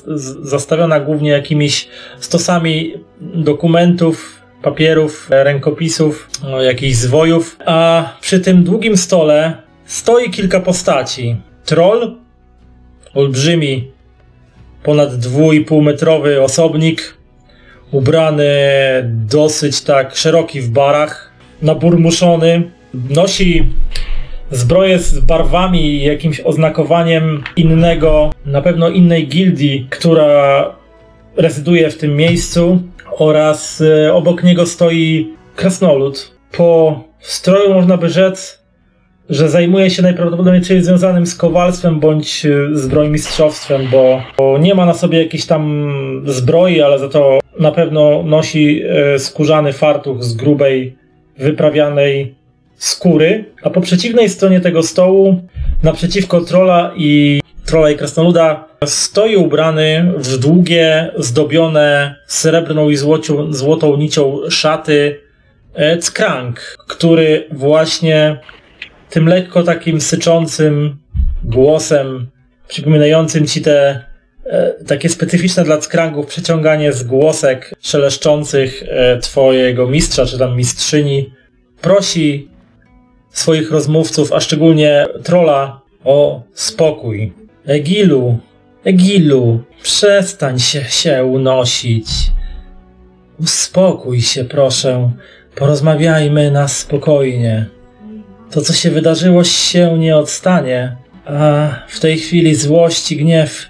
zastawiona głównie jakimiś stosami dokumentów, papierów, rękopisów, no, jakichś zwojów, a przy tym długim stole stoi kilka postaci. Troll, olbrzymi, ponad 2,5 metrowy osobnik, ubrany dosyć tak szeroki w barach, naburmuszony, nosi zbroję z barwami i jakimś oznakowaniem innego, na pewno innej gildii, która rezyduje w tym miejscu oraz e, obok niego stoi krasnolud. Po stroju można by rzec, że zajmuje się najprawdopodobniej czymś związanym z kowalstwem bądź e, zbrojmistrzostwem, bo, bo nie ma na sobie jakiejś tam zbroi, ale za to na pewno nosi e, skórzany fartuch z grubej, wyprawianej skóry, a po przeciwnej stronie tego stołu, naprzeciwko trola i trola i krasnoluda, stoi ubrany w długie, zdobione srebrną i złocią, złotą nicią szaty e, Crank, który właśnie tym lekko takim syczącym głosem, przypominającym ci te e, takie specyficzne dla skrangów przeciąganie z głosek szeleszczących e, twojego mistrza czy tam mistrzyni, prosi swoich rozmówców, a szczególnie trola, o spokój. Egilu, Egilu, przestań się, się unosić. Uspokój się, proszę. Porozmawiajmy na spokojnie. To, co się wydarzyło, się nie odstanie, a w tej chwili złość i gniew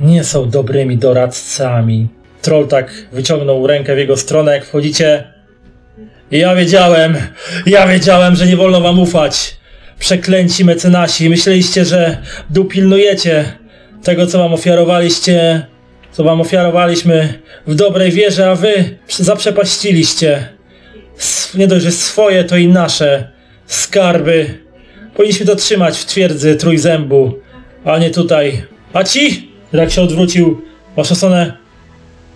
nie są dobrymi doradcami. Troll tak wyciągnął rękę w jego stronę, jak wchodzicie. Ja wiedziałem, ja wiedziałem, że nie wolno wam ufać. Przeklęci mecenasi, myśleliście, że dopilnujecie tego, co wam ofiarowaliście, co wam ofiarowaliśmy w dobrej wierze, a wy zaprzepaściliście. Nie dość, że swoje, to i nasze skarby. Powinniśmy to trzymać w twierdzy trójzębu, a nie tutaj. A ci? Jak się odwrócił, waszą stronę.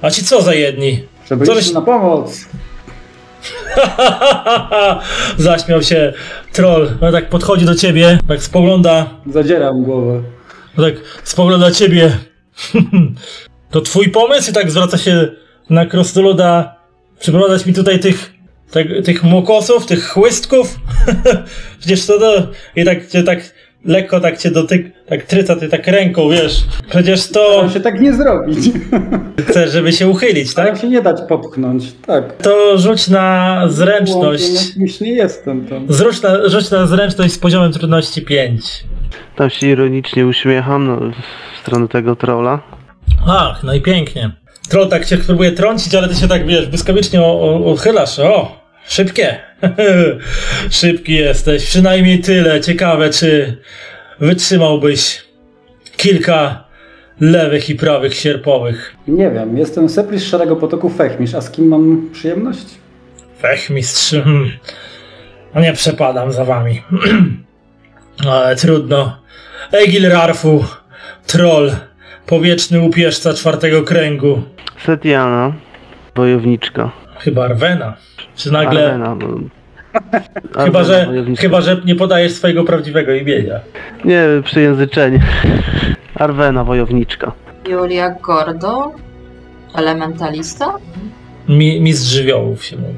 A ci co za jedni? Żeby Co iść żeś- na pomoc. Zaśmiał się troll. No tak podchodzi do ciebie, tak spogląda, Zadzieram głowę. no tak spogląda ciebie. to twój pomysł? I tak zwraca się na krasnoluda. Przyprowadzać mi tutaj tych, tak, tych mokosów, tych chłystków? Przecież to, to... I tak cię tak lekko tak cię dotyk, tak tryca ty tak ręką, wiesz. Przecież to Staram się tak nie zrobić. chcesz, żeby się uchylić, Staram tak? się nie dać popchnąć. Tak. To rzuć na zręczność. Już nie jestem tam. Zrzuć na, rzuć na zręczność z poziomem trudności 5. Tam się ironicznie uśmiecham no, w stronę tego trolla. Ach, no i pięknie. Troll tak cię próbuje trącić, ale ty się tak, wiesz, błyskawicznie o- o- uchylasz. O, szybkie. Szybki jesteś. Przynajmniej tyle. Ciekawe, czy wytrzymałbyś kilka lewych i prawych sierpowych. Nie wiem, jestem Sepli z Szarego Potoku Fechmisz, a z kim mam przyjemność? Fechmistrz. No nie przepadam za wami. Ale trudno. Egil Rarfu, troll, powieczny upieżca czwartego kręgu. Setiana, wojowniczka. Chyba Arwena. Czy nagle. Arwena, no. Chyba że, chyba, że nie podajesz swojego prawdziwego imienia. Nie, przyjęzyczenie. Arwena, wojowniczka. Julia Gordo? Elementalista? Mi, mistrz żywiołów się mówi.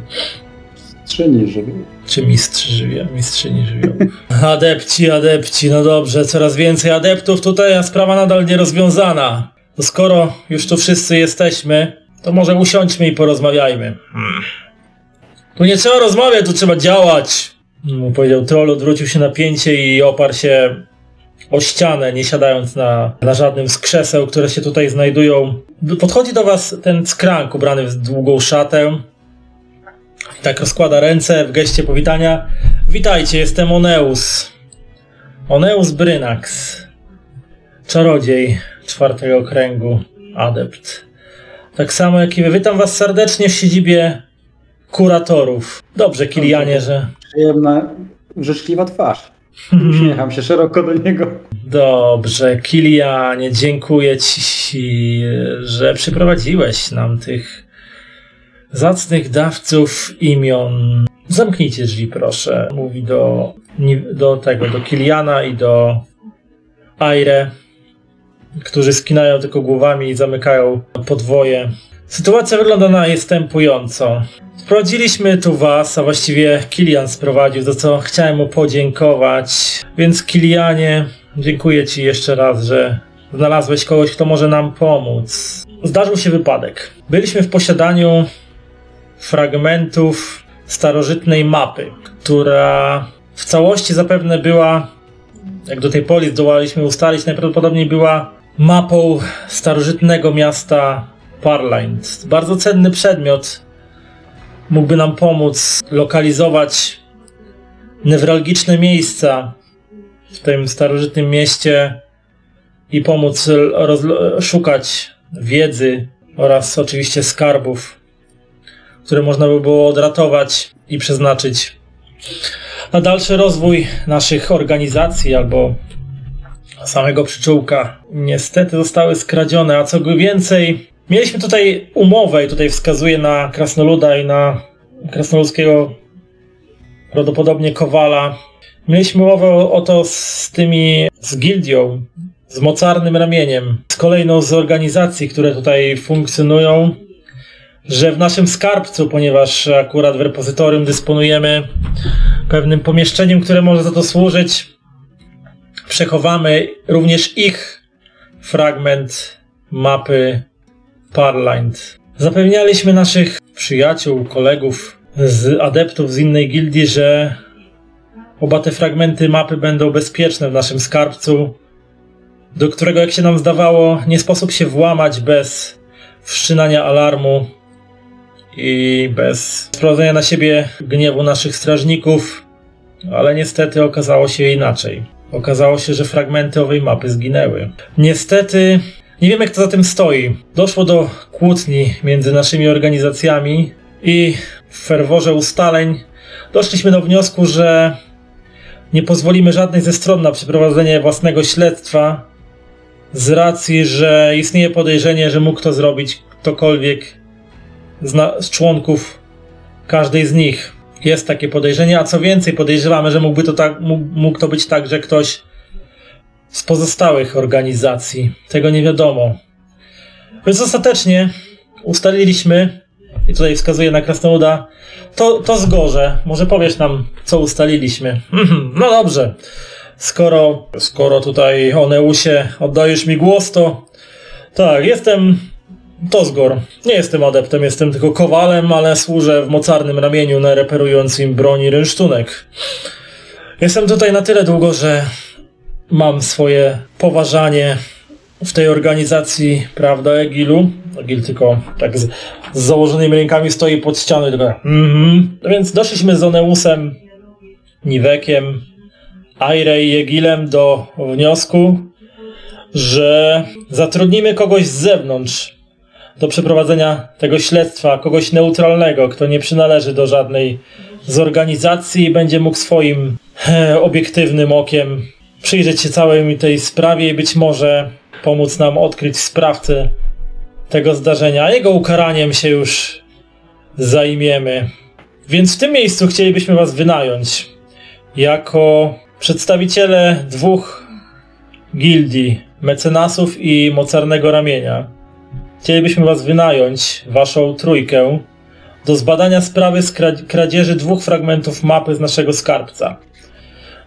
Strzyni żywi. Czy mistrz żywia, mistrzyni żywiołów. Adepci, adepci, no dobrze, coraz więcej adeptów tutaj, a sprawa nadal nierozwiązana. To skoro już tu wszyscy jesteśmy, to może usiądźmy i porozmawiajmy. Tu nie trzeba rozmawiać, tu trzeba działać. No, powiedział troll, odwrócił się na pięcie i oparł się o ścianę, nie siadając na, na żadnym z krzeseł, które się tutaj znajdują. Podchodzi do was ten skrank ubrany w długą szatę, Tak rozkłada ręce w geście powitania. Witajcie, jestem Oneus. Oneus Brynax. Czarodziej czwartego kręgu. Adept. Tak samo jak i wy. Witam was serdecznie w siedzibie kuratorów. Dobrze, Kilianie, że... Przyjemna, życzliwa twarz. Uśmiecham się szeroko do niego. Dobrze, Kilianie, dziękuję ci, że przyprowadziłeś nam tych zacnych dawców imion. Zamknijcie drzwi, proszę. Mówi do, do tego, do Kiliana i do Aire, którzy skinają tylko głowami i zamykają podwoje. Sytuacja wygląda następująco. Sprowadziliśmy tu was, a właściwie Kilian sprowadził, za co chciałem mu podziękować. Więc Kilianie, dziękuję ci jeszcze raz, że znalazłeś kogoś, kto może nam pomóc. Zdarzył się wypadek. Byliśmy w posiadaniu fragmentów starożytnej mapy, która w całości zapewne była, jak do tej pory zdołaliśmy ustalić, najprawdopodobniej była mapą starożytnego miasta Parlind. Bardzo cenny przedmiot. Mógłby nam pomóc lokalizować newralgiczne miejsca w tym starożytnym mieście i pomóc szukać wiedzy oraz oczywiście skarbów, które można by było odratować i przeznaczyć na dalszy rozwój naszych organizacji albo samego przyczółka. Niestety zostały skradzione, a co więcej, Mieliśmy tutaj umowę i tutaj wskazuje na Krasnoluda i na krasnoludzkiego prawdopodobnie Kowala. Mieliśmy umowę o to z tymi, z gildią, z mocarnym ramieniem, z kolejną z organizacji, które tutaj funkcjonują, że w naszym skarbcu, ponieważ akurat w repozytorium dysponujemy pewnym pomieszczeniem, które może za to służyć, przechowamy również ich fragment mapy Parlind. Zapewnialiśmy naszych przyjaciół, kolegów, z adeptów z innej gildii, że oba te fragmenty mapy będą bezpieczne w naszym skarbcu, do którego, jak się nam zdawało, nie sposób się włamać bez wszczynania alarmu i bez sprowadzenia na siebie gniewu naszych strażników, ale niestety okazało się inaczej. Okazało się, że fragmenty owej mapy zginęły. Niestety nie wiemy, kto za tym stoi. Doszło do kłótni między naszymi organizacjami i w ferworze ustaleń doszliśmy do wniosku, że nie pozwolimy żadnej ze stron na przeprowadzenie własnego śledztwa z racji, że istnieje podejrzenie, że mógł to zrobić ktokolwiek z, z członków każdej z nich. Jest takie podejrzenie, a co więcej, podejrzewamy, że mógłby to tak, mógł, to być tak, że ktoś z pozostałych organizacji. Tego nie wiadomo. Więc ostatecznie ustaliliśmy, i tutaj wskazuję na Krasnoluda, to, to zgorze. Może powiesz nam, co ustaliliśmy. No dobrze. Skoro, skoro tutaj Oneusie oddajesz mi głos, to tak, jestem Tozgor. Nie jestem adeptem, jestem tylko kowalem, ale służę w mocarnym ramieniu na reperującym broni rynsztunek. Jestem tutaj na tyle długo, że mam swoje poważanie w tej organizacji, prawda, Egilu? Egil tylko tak z, z założonymi rękami stoi pod ścianą i tylko mhm. Więc doszliśmy z Oneusem, Niwekiem, Aire i Egilem do wniosku, że zatrudnimy kogoś z zewnątrz do przeprowadzenia tego śledztwa, kogoś neutralnego, kto nie przynależy do żadnej z organizacji i będzie mógł swoim e, obiektywnym okiem przyjrzeć się całej tej sprawie i być może pomóc nam odkryć sprawcę tego zdarzenia, jego ukaraniem się już zajmiemy. Więc w tym miejscu chcielibyśmy Was wynająć jako przedstawiciele dwóch gildii, mecenasów i mocarnego ramienia. Chcielibyśmy Was wynająć, Waszą trójkę, do zbadania sprawy kradzieży dwóch fragmentów mapy z naszego skarbca.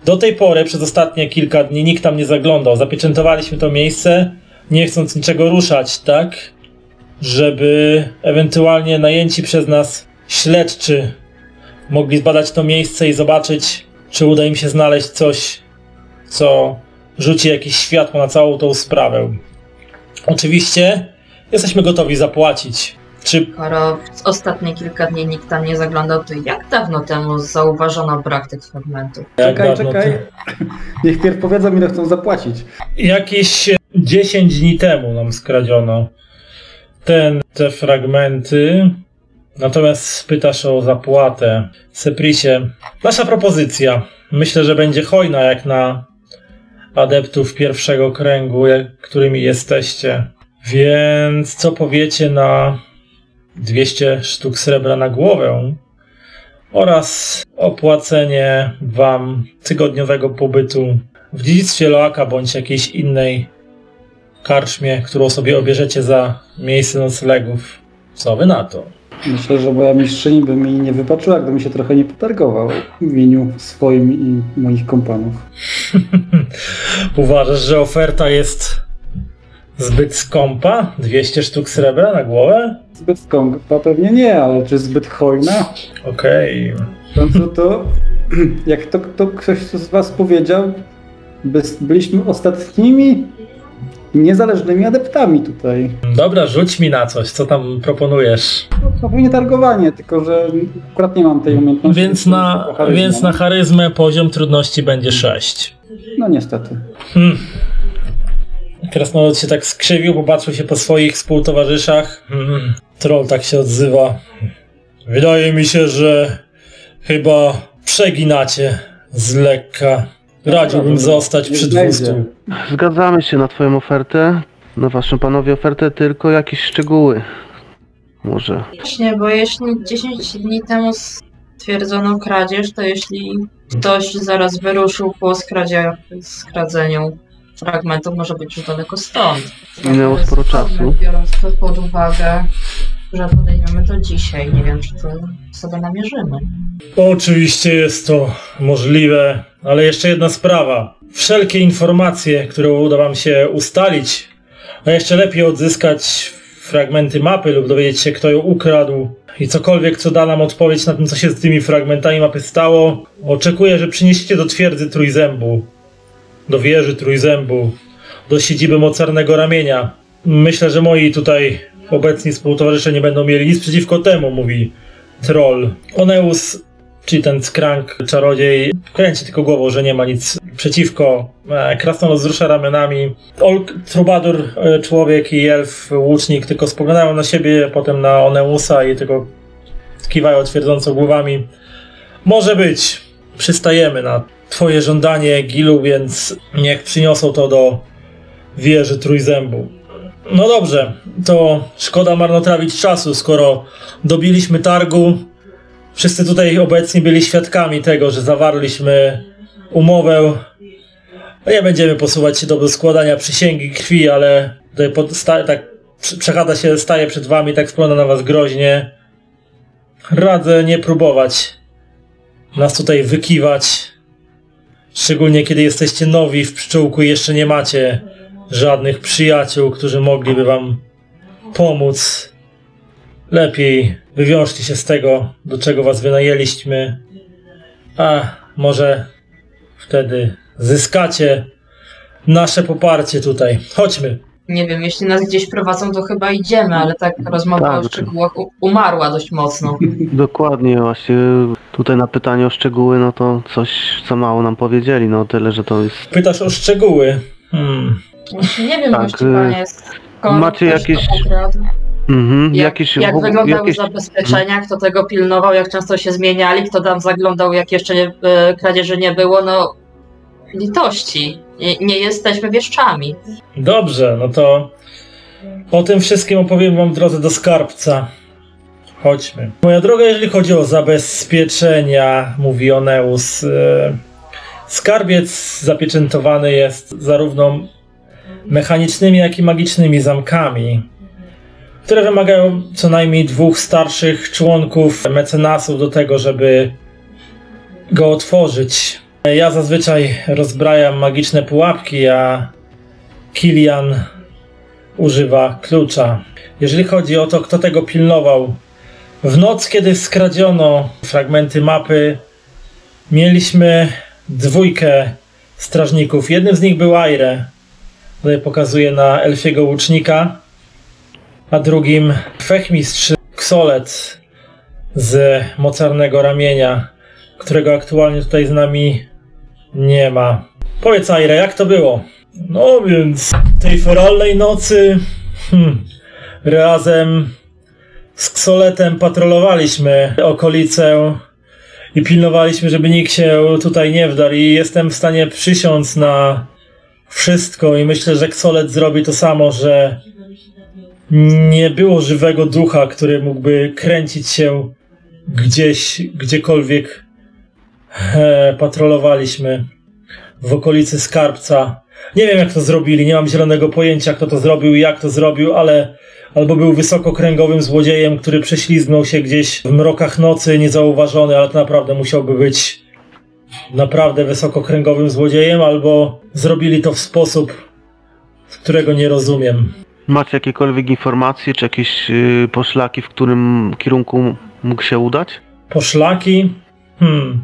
Do tej pory, przez ostatnie kilka dni, nikt tam nie zaglądał. Zapieczętowaliśmy to miejsce, nie chcąc niczego ruszać, tak? Żeby ewentualnie najęci przez nas śledczy mogli zbadać to miejsce i zobaczyć, czy uda im się znaleźć coś, co rzuci jakieś światło na całą tą sprawę. Oczywiście jesteśmy gotowi zapłacić Czy Skoro w ostatnie kilka dni nikt tam nie zaglądał, to jak dawno temu zauważono brak tych fragmentów? jak Czekaj, czekaj. Niech pierw powiedzą, ile chcą zapłacić. Jakieś 10 dni temu nam skradziono ten, te fragmenty. Natomiast pytasz o zapłatę. Seprisie, nasza propozycja. Myślę, że będzie hojna jak na adeptów pierwszego kręgu, jak, którymi jesteście. Więc co powiecie na 200 sztuk srebra na głowę oraz opłacenie wam tygodniowego pobytu w dziedzictwie Loaka bądź jakiejś innej karczmie, którą sobie obierzecie za miejsce noclegów. Co wy na to? Myślę, że moja mistrzyni by mi nie wybaczyła, gdybym się trochę nie potargował w imieniu swoim i moich kompanów. Uważasz, że oferta jest zbyt skąpa? 200 sztuk srebra na głowę? Zbyt skąpa pewnie nie, ale czy zbyt hojna? Okej. To, to, to jak to, to ktoś z was powiedział, byliśmy ostatnimi niezależnymi adeptami tutaj. Dobra, rzuć mi na coś. Co tam proponujesz? No pewnie targowanie, tylko że akurat nie mam tej umiejętności. Więc na, więc na charyzmę poziom trudności będzie 6. No niestety. Hmm. Krasnolud się tak skrzywił, popatrzył się po swoich współtowarzyszach. Hmm. Troll tak się odzywa. Wydaje mi się, że chyba przeginacie z lekka. Radziłbym zostać przy znajdzie. 200. Zgadzamy się na twoją ofertę, na waszą panowie ofertę, tylko jakieś szczegóły. Może. Właśnie, bo jeśli 10 dni temu stwierdzono kradzież, to jeśli ktoś zaraz wyruszył po skradzie, skradzeniu fragmentów, może być już daleko stąd. Minęło sporo czasu. Biorąc to pod uwagę, że podejmiemy to dzisiaj. Nie wiem, czy to sobie namierzymy. Oczywiście jest to możliwe, ale jeszcze jedna sprawa. Wszelkie informacje, które uda Wam się ustalić, a jeszcze lepiej odzyskać fragmenty mapy lub dowiedzieć się, kto ją ukradł i cokolwiek, co da nam odpowiedź na tym, co się z tymi fragmentami mapy stało, oczekuję, że przyniesiecie do twierdzy Trójzębu, do wieży Trójzębu, do siedziby mocarnego ramienia. Myślę, że moi tutaj obecni współtowarzysze nie będą mieli nic przeciwko temu, mówi troll. Oneus, czyli ten skrank, czarodziej, kręci tylko głową, że nie ma nic przeciwko. E, Krasnolud wzrusza ramionami. Olk, trubadur, e, człowiek i elf, łucznik tylko spoglądają na siebie, potem na Oneusa i tylko kiwają twierdząco głowami. Może być. Przystajemy na twoje żądanie, Gilu, więc niech przyniosą to do wieży Trójzębu. No dobrze, to szkoda marnotrawić czasu, skoro dobiliśmy targu. Wszyscy tutaj obecni byli świadkami tego, że zawarliśmy umowę. Nie będziemy posuwać się do składania przysięgi krwi, ale tutaj pod, sta, tak prze- przechadza się, staje przed wami, tak spogląda na was groźnie. Radzę nie próbować nas tutaj wykiwać. Szczególnie kiedy jesteście nowi w pszczółku i jeszcze nie macie żadnych przyjaciół, którzy mogliby wam pomóc. Lepiej wywiążcie się z tego, do czego was wynajęliśmy. A może wtedy zyskacie nasze poparcie tutaj. Chodźmy. Nie wiem, jeśli nas gdzieś prowadzą, to chyba idziemy, ale tak rozmowa Tak, o to- szczegółach umarła dość mocno. Dokładnie, właśnie tutaj na pytanie o szczegóły, no to coś za mało nam powiedzieli, no tyle, że to jest... Pytasz o szczegóły. Hmm. Właśnie nie wiem, Tak, jeszcze y, panie, skąd macie jakieś-. Mhm, Jak, jakieś... jak wyglądały jakieś... zabezpieczenia, kto tego pilnował, jak często się zmieniali, kto tam zaglądał, jak jeszcze nie, e, kradzieży nie było, no litości. Nie, nie jesteśmy wieszczami. Dobrze, no to o tym wszystkim opowiem wam drodze do skarbca. Chodźmy. Moja droga, jeżeli chodzi o zabezpieczenia, mówi Oneus, e, skarbiec zapieczętowany jest zarówno mechanicznymi, jak i magicznymi zamkami, które wymagają co najmniej dwóch starszych członków mecenasów do tego, żeby go otworzyć. Ja zazwyczaj rozbrajam magiczne pułapki, a Kilian używa klucza. Jeżeli chodzi o to, kto tego pilnował, w noc, kiedy skradziono fragmenty mapy, mieliśmy dwójkę strażników. Jednym z nich był Aire. Tutaj pokazuje na elfiego łucznika, a drugim Fechmistrz Ksolet z mocarnego ramienia, którego aktualnie tutaj z nami nie ma. Powiedz Aire, jak to było? No więc tej feralnej nocy hmm, razem z Ksoletem patrolowaliśmy okolicę i pilnowaliśmy, żeby nikt się tutaj nie wdarł i jestem w stanie przysiąc na wszystko i myślę, że Ksolet zrobi to samo, że nie było żywego ducha, który mógłby kręcić się gdzieś, gdziekolwiek e, patrolowaliśmy w okolicy skarbca. Nie wiem jak to zrobili, nie mam zielonego pojęcia kto to zrobił i jak to zrobił, ale albo był wysokokręgowym złodziejem, który prześlizgnął się gdzieś w mrokach nocy niezauważony, ale to naprawdę musiałby być naprawdę wysokokręgowym złodziejem, albo zrobili to w sposób, którego nie rozumiem. Macie jakiekolwiek informacje, czy jakieś y, poszlaki, w którym kierunku mógł się udać? Poszlaki? Hmm.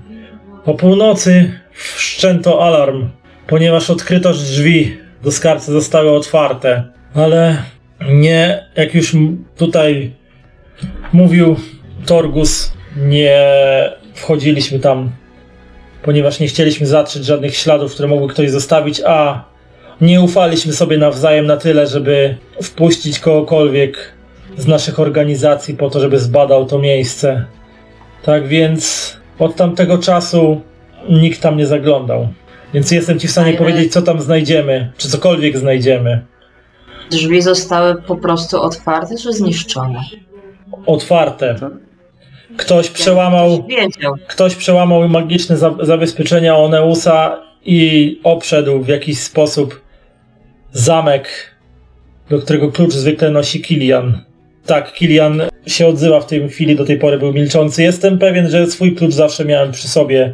O północy wszczęto alarm, ponieważ odkryto, że drzwi do skarbca zostały otwarte. Ale nie, jak już tutaj mówił Torgus, nie wchodziliśmy tam, ponieważ nie chcieliśmy zatrzeć żadnych śladów, które mógłby ktoś zostawić, a nie ufaliśmy sobie nawzajem na tyle, żeby wpuścić kogokolwiek z naszych organizacji po to, żeby zbadał to miejsce. Tak więc od tamtego czasu nikt tam nie zaglądał. Więc jestem ci w stanie Ale- powiedzieć, co tam znajdziemy, czy cokolwiek znajdziemy. Drzwi zostały po prostu otwarte czy zniszczone? Otwarte. Ktoś przełamał, Ktoś przełamał magiczne za- zabezpieczenia Oneusa i obszedł w jakiś sposób zamek, do którego klucz zwykle nosi Kilian. Tak, Kilian się odzywa w tej chwili, do tej pory był milczący. Jestem pewien, że swój klucz zawsze miałem przy sobie.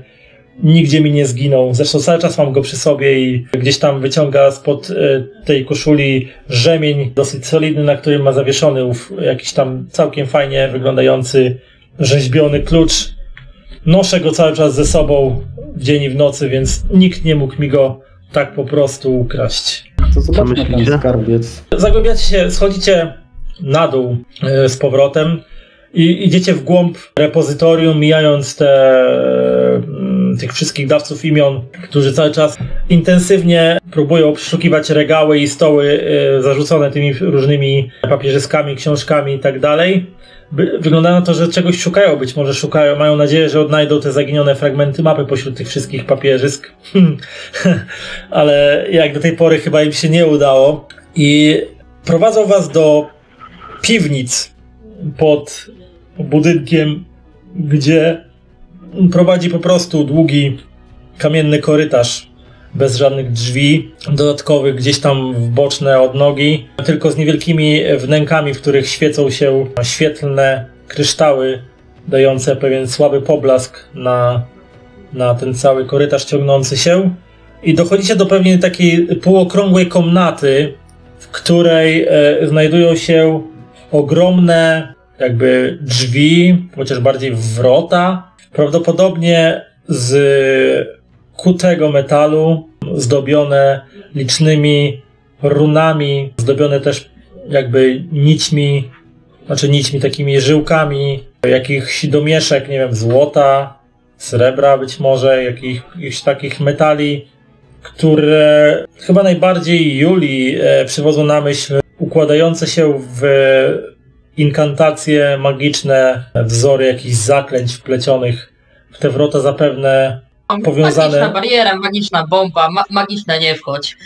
Nigdzie mi nie zginął. Zresztą cały czas mam go przy sobie i gdzieś tam wyciąga spod e, tej koszuli rzemień dosyć solidny, na którym ma zawieszony ów jakiś tam całkiem fajnie wyglądający rzeźbiony klucz. Noszę go cały czas ze sobą w dzień i w nocy, więc nikt nie mógł mi go tak po prostu ukraść. To zobaczmy ten skarbiec. Zagłębiacie się, schodzicie na dół e, z powrotem i idziecie w głąb repozytorium, mijając te, mm, tych wszystkich dawców imion, którzy cały czas intensywnie próbują przeszukiwać regały i stoły e, zarzucone tymi różnymi papierzyskami, książkami i tak dalej. Wygląda na to, że czegoś szukają, być może szukają, mają nadzieję, że odnajdą te zaginione fragmenty mapy pośród tych wszystkich papierzysk. Ale jak do tej pory chyba im się nie udało. I prowadzą was do piwnic pod budynkiem, gdzie prowadzi po prostu długi kamienny korytarz bez żadnych drzwi dodatkowych gdzieś tam w boczne odnogi, tylko z niewielkimi wnękami, w których świecą się świetlne kryształy dające pewien słaby poblask na, na ten cały korytarz ciągnący się. I dochodzicie do pewnej takiej półokrągłej komnaty, w której e, znajdują się ogromne jakby drzwi, chociaż bardziej wrota, prawdopodobnie z kutego metalu, zdobione licznymi runami, zdobione też jakby nićmi, znaczy nićmi, takimi żyłkami, jakichś domieszek, nie wiem, złota, srebra być może, jakich, jakichś takich metali, które chyba najbardziej Julii e, przywodzą na myśl układające się w inkantacje magiczne, wzory jakichś zaklęć wplecionych w te wrota zapewne Powiązane- Magiczna bariera, magiczna bomba, ma magiczne nie wchodź.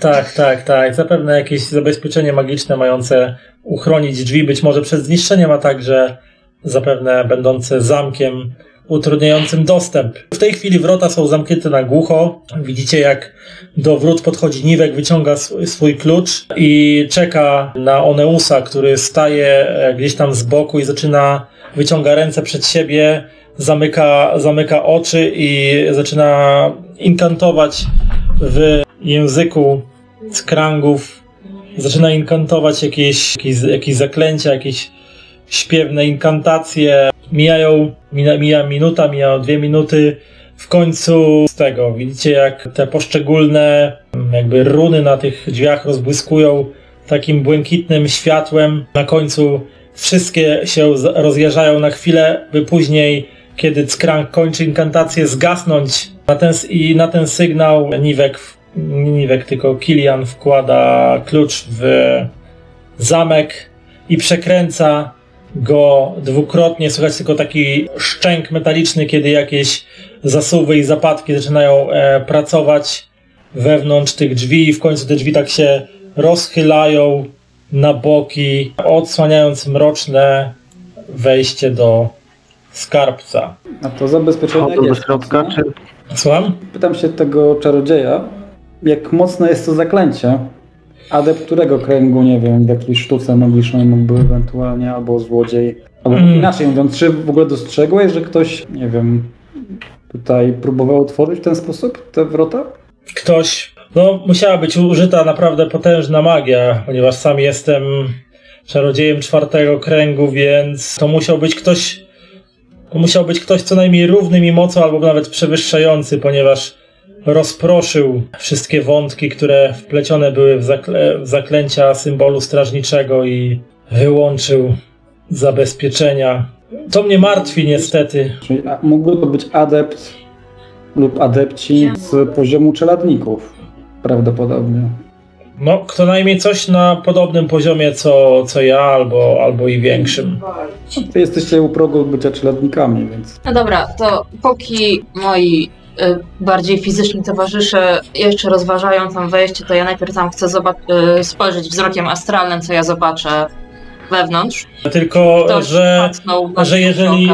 Tak, tak, tak. Zapewne jakieś zabezpieczenie magiczne mające uchronić drzwi, być może przed zniszczeniem, a także zapewne będące zamkiem utrudniającym dostęp. W tej chwili wrota są zamknięte na głucho. Widzicie, jak do wrót podchodzi Niwek, wyciąga sw- swój klucz i czeka na Oneusa, który staje e, gdzieś tam z boku i zaczyna, wyciąga ręce przed siebie, zamyka, zamyka oczy i zaczyna inkantować w języku skrangów. Zaczyna inkantować jakieś, jakieś, jakieś zaklęcia, jakieś śpiewne inkantacje. Mijają, mija, mija minuta, mijają dwie minuty. W końcu z tego widzicie, jak te poszczególne mm, jakby runy na tych drzwiach rozbłyskują takim błękitnym światłem. Na końcu wszystkie się rozjeżdżają na chwilę, by później, kiedy Skrank kończy inkantację, zgasnąć na ten, i na ten sygnał Niwek, Niwek, tylko Kilian wkłada klucz w zamek i przekręca go dwukrotnie. Słychać tylko taki szczęk metaliczny, kiedy jakieś zasuwy i zapadki zaczynają e, pracować wewnątrz tych drzwi i w końcu te drzwi tak się rozchylają na boki, odsłaniając mroczne wejście do skarbca. A to do jest środka, czy Słucham? Pytam się tego czarodzieja, jak mocne jest to zaklęcie. Adept którego kręgu, nie wiem, w jakiej sztuce magicznej mógłby ewentualnie, albo złodziej. Albo Mm. inaczej mówiąc, czy w ogóle dostrzegłeś, że ktoś, nie wiem, tutaj próbował otworzyć w ten sposób te wrota? Ktoś, no musiała być użyta naprawdę potężna magia, ponieważ sam jestem czarodziejem czwartego kręgu, więc to musiał być ktoś, to musiał być ktoś co najmniej równy mi mocą, albo nawet przewyższający, ponieważ rozproszył wszystkie wątki, które wplecione były w, zakle, w zaklęcia symbolu strażniczego i wyłączył zabezpieczenia. To mnie martwi niestety. Czyli a, mógłby to być adept lub adepci z poziomu czeladników. Prawdopodobnie. No, kto najmniej coś na podobnym poziomie co, co ja, albo, albo i większym. Wy jesteście u progu bycia czeladnikami, więc No dobra, to póki moi bardziej fizyczni towarzysze jeszcze rozważają tam wejście, to ja najpierw tam chcę zobac- y, spojrzeć wzrokiem astralnym, co ja zobaczę wewnątrz. Tylko, Ktoś że, że jeżeli,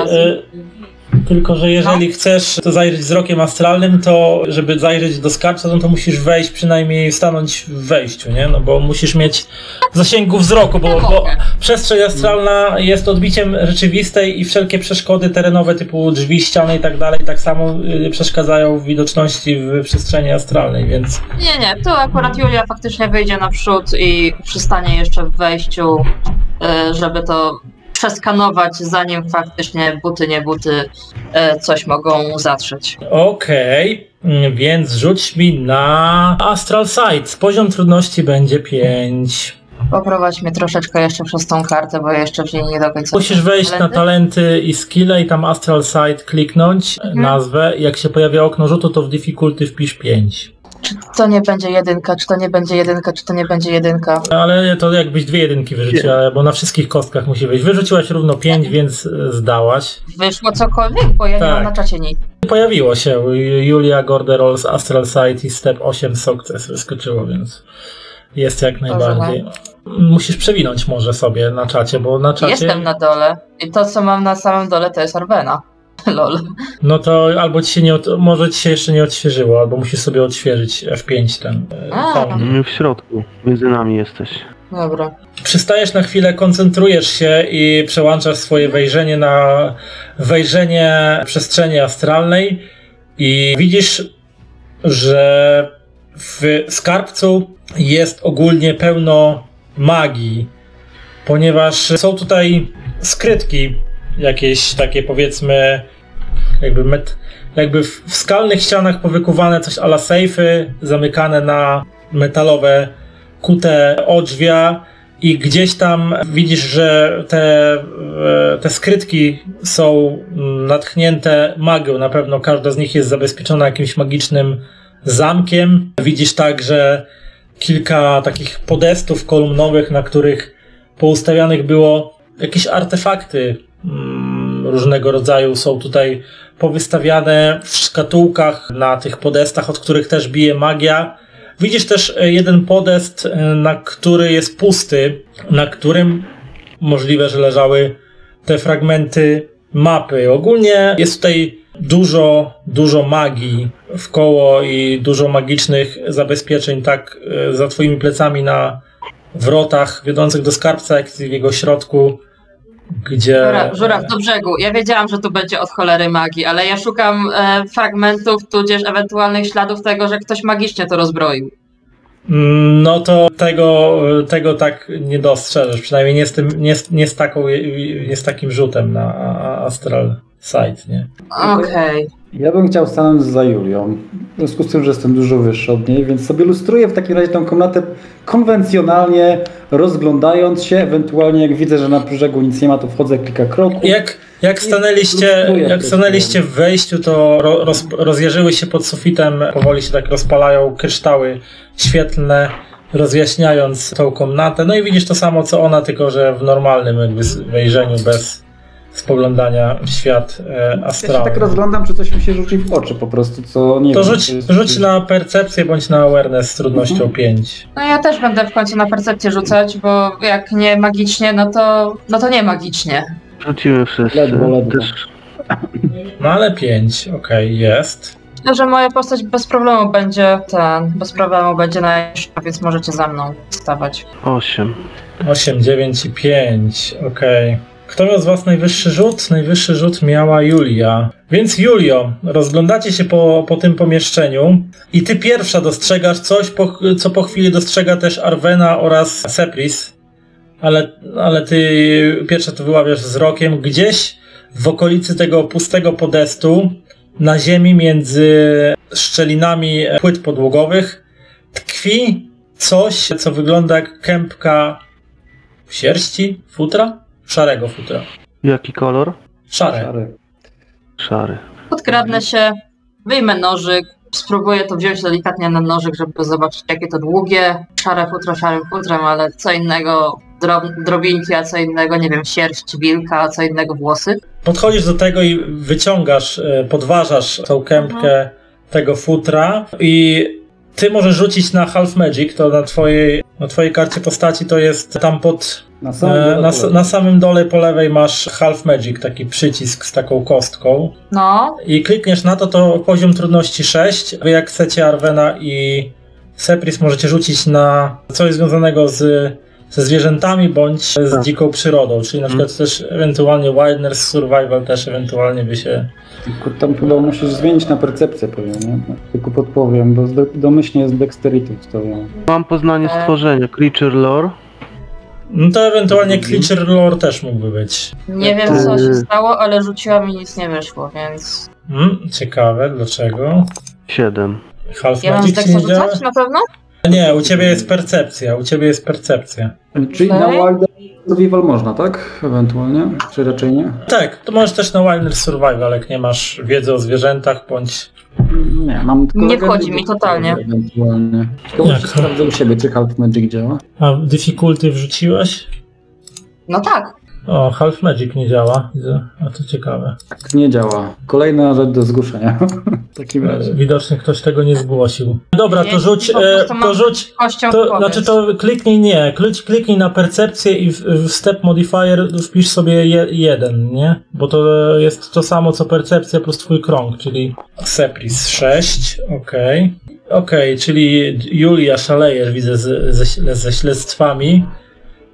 tylko, że jeżeli chcesz to zajrzeć wzrokiem astralnym, to żeby zajrzeć do skarbca, no to musisz wejść, przynajmniej stanąć w wejściu, nie? No bo musisz mieć zasięgu wzroku, bo, bo przestrzeń astralna jest odbiciem rzeczywistej i wszelkie przeszkody terenowe typu drzwi, ściany i tak dalej tak samo y, przeszkadzają w widoczności w przestrzeni astralnej, więc Nie, nie, tu akurat Julia faktycznie wyjdzie naprzód i przystanie jeszcze w wejściu, y, żeby to przeskanować, zanim faktycznie buty, nie buty y, coś mogą zatrzeć. Okej, mm, więc rzuć mi na Astral Sight. Poziom trudności będzie 5. Poprowadź mnie troszeczkę jeszcze przez tą kartę, bo jeszcze w niej nie do końca. Musisz wejść na Talenty? talenty i skille i tam Astral Sight kliknąć, nazwę. Jak się pojawia okno rzutu, to w difficulty wpisz 5. Czy to nie będzie jedynka, czy to nie będzie jedynka, czy to nie będzie jedynka? Ale to jakbyś dwie jedynki wyrzuciła, bo na wszystkich kostkach musi wyjść. Wyrzuciłaś równo 5, więc e, zdałaś. Wyszło cokolwiek, bo ja nie Tak. mam na czacie nic. Pojawiło się Julia Gorderolls Astral Sight i Step 8 Success wyskoczyło, więc jest jak najbardziej. Musisz przewinąć może sobie na czacie, bo na czacie... Jestem na dole i to, co mam na samym dole, to jest Arbena. Lol. No to albo ci się nie, od... może ci się jeszcze nie odświeżyło, albo musisz sobie odświeżyć F5 ten e, A. Mm, w środku, między nami jesteś. Dobra. Przystajesz na chwilę, koncentrujesz się i przełączasz swoje wejrzenie na wejrzenie przestrzeni astralnej i widzisz, że w skarbcu jest ogólnie pełno magii, ponieważ są tutaj skrytki jakieś takie powiedzmy jakby, met, jakby w, w skalnych ścianach powykuwane coś ala sejfy zamykane na metalowe kute odrzwia i gdzieś tam widzisz, że te, e, te skrytki są natchnięte magią. Na pewno każda z nich jest zabezpieczona jakimś magicznym zamkiem. Widzisz także kilka takich podestów kolumnowych, na których poustawianych było jakieś artefakty mm, różnego rodzaju. Są tutaj powystawiane w szkatułkach na tych podestach, od których też bije magia. Widzisz też e, jeden podest, e, na który jest pusty, na którym możliwe, że leżały te fragmenty mapy. Ogólnie jest tutaj dużo, dużo magii w koło i dużo magicznych zabezpieczeń, tak e, za twoimi plecami na wrotach wiodących do skarbca, jak i w jego środku, gdzie... Żuraw, do brzegu. Ja wiedziałam, że tu będzie od cholery magii, ale ja szukam e, fragmentów, tudzież ewentualnych śladów tego, że ktoś magicznie to rozbroił. Mm, No to tego, tego tak nie dostrzeżesz, przynajmniej nie z, tym, nie, nie, z taką, nie z takim rzutem na Astral site, nie? Okej. Ja bym chciał stanąć za Julią. W związku z tym, że jestem dużo wyższy od niej, więc sobie lustruję w takim razie tą komnatę konwencjonalnie, rozglądając się, ewentualnie jak widzę, że na brzegu nic nie ma, to wchodzę kilka kroków. Jak, jak stanęliście, jak stanęliście w wejściu, to ro, roz, rozjeżyły się pod sufitem, powoli się tak rozpalają kryształy świetlne, rozjaśniając tą komnatę. No i widzisz to samo co ona, tylko że w normalnym jakby wejrzeniu, bez spoglądania w świat e, Ja się astralny. tak rozglądam, czy coś mi się rzuci w oczy po prostu, co nie To wiem. rzuć, jest- rzuć na percepcję bądź na awareness z trudnością 5. No ja też będę w końcu na percepcję rzucać, bo jak nie magicznie, no to, no to nie magicznie. Rzucimy wszyscy. Ledwo, ledwo. Też No ale 5, okej, jest. Myślę, że moja postać bez problemu będzie ten, bez problemu będzie najniższa, więc możecie za mną stawać. 8. 8, 9 i 5, okej. Kto miał z was najwyższy rzut? Najwyższy rzut miała Julia. Więc Julio, rozglądacie się po, po tym pomieszczeniu i ty pierwsza dostrzegasz coś, po, co po chwili dostrzega też Arwena oraz Sepris. Ale, ale ty pierwsza to wyławiasz wzrokiem. Gdzieś w okolicy tego pustego podestu, na ziemi między szczelinami płyt podłogowych, tkwi coś, co wygląda jak kępka sierści, futra? Szarego futra. Jaki kolor? Szare. Szary. Szary. Podkradnę się, wyjmę nożyk, spróbuję to wziąć delikatnie na nożyk, żeby zobaczyć jakie to długie. Szare futro szarym futrem, ale co innego drob, drobinki, a co innego, nie wiem, sierść wilka, a co innego włosy. Podchodzisz do tego i wyciągasz, e, podważasz tą kępkę tego futra i ty możesz rzucić na Half Magic, to na twojej, na twojej karcie postaci to jest tam pod, Na samym e, dole na, na samym dole po lewej masz Half Magic, taki przycisk z taką kostką No, i klikniesz na to, to poziom trudności 6. Wy jak chcecie Arwena i Sepris możecie rzucić na coś związanego z, ze zwierzętami bądź z Tak. dziką przyrodą, czyli na Mhm. przykład też ewentualnie Wilderness Survival też ewentualnie by się... Tylko Tam chyba musisz zmienić na percepcję, powiem, nie? Tylko podpowiem, bo domyślnie jest dexterity ustawione. Mam poznanie E. stworzenia. Creature lore. No to ewentualnie Creature Lore też mógłby być. nie wiem co się stało, ale rzuciłam i nic nie wyszło, więc... Hmm, ciekawe, dlaczego? 7. Half Ja mam z Magic ci Dexa nie działa? rzucać na pewno? Nie, u ciebie jest percepcja, u ciebie jest percepcja. Czyli na Survival można, tak? Ewentualnie? Czy raczej nie? Tak, to możesz też na Wilderness Survival, jak nie masz wiedzy o zwierzętach bądź Nie, mam tylko Nie wchodzi mi totalnie. Ewentualnie. Tylko Jak? sprawdzę u siebie, czy Half Magic działa. A difficulty wrzuciłeś? No tak. O, Half Magic nie działa. Widzę. A to ciekawe. Tak, nie działa. Kolejna rzecz do zgłoszenia. w takim razie. Widocznie ktoś tego nie zgłosił. Dobra, to rzuć, e, to rzuć, to, znaczy to kliknij nie, klik, kliknij na percepcję i w, w step modifier wpisz sobie je, jeden, nie? Bo to jest to samo co percepcja plus twój krąg, czyli Sepris 6, okej. Okej, czyli Julia szalejesz, widzę, z, ze, ze śledztwami.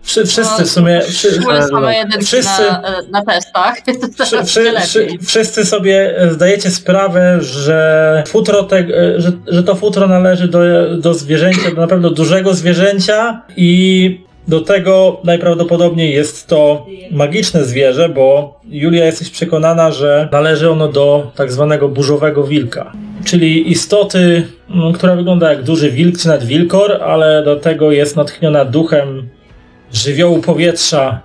Wszy, wszyscy w sumie... Wszy, same jedynki wszyscy- na, na testach, Wszy, wszy, wszyscy sobie e, zdajecie sprawę, że futro te, e, że, że to futro należy do, do zwierzęcia, do na pewno dużego zwierzęcia i do tego najprawdopodobniej jest to magiczne zwierzę, bo Julia jesteś przekonana, że należy ono do tak zwanego burzowego wilka. Czyli istoty, no, która wygląda jak duży wilk czy nawet wilkor, ale do tego jest natchniona duchem żywiołu powietrza,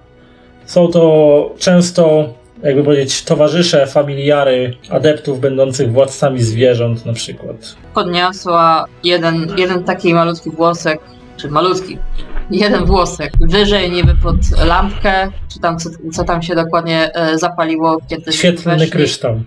są to często, jakby powiedzieć, towarzysze, familiary adeptów będących władcami zwierząt na przykład. Podniosła jeden, jeden taki malutki włosek, czy malutki, jeden włosek wyżej niby pod lampkę, czy tam co, co tam się dokładnie e, zapaliło, kiedy Świetlny weszli. kryształ.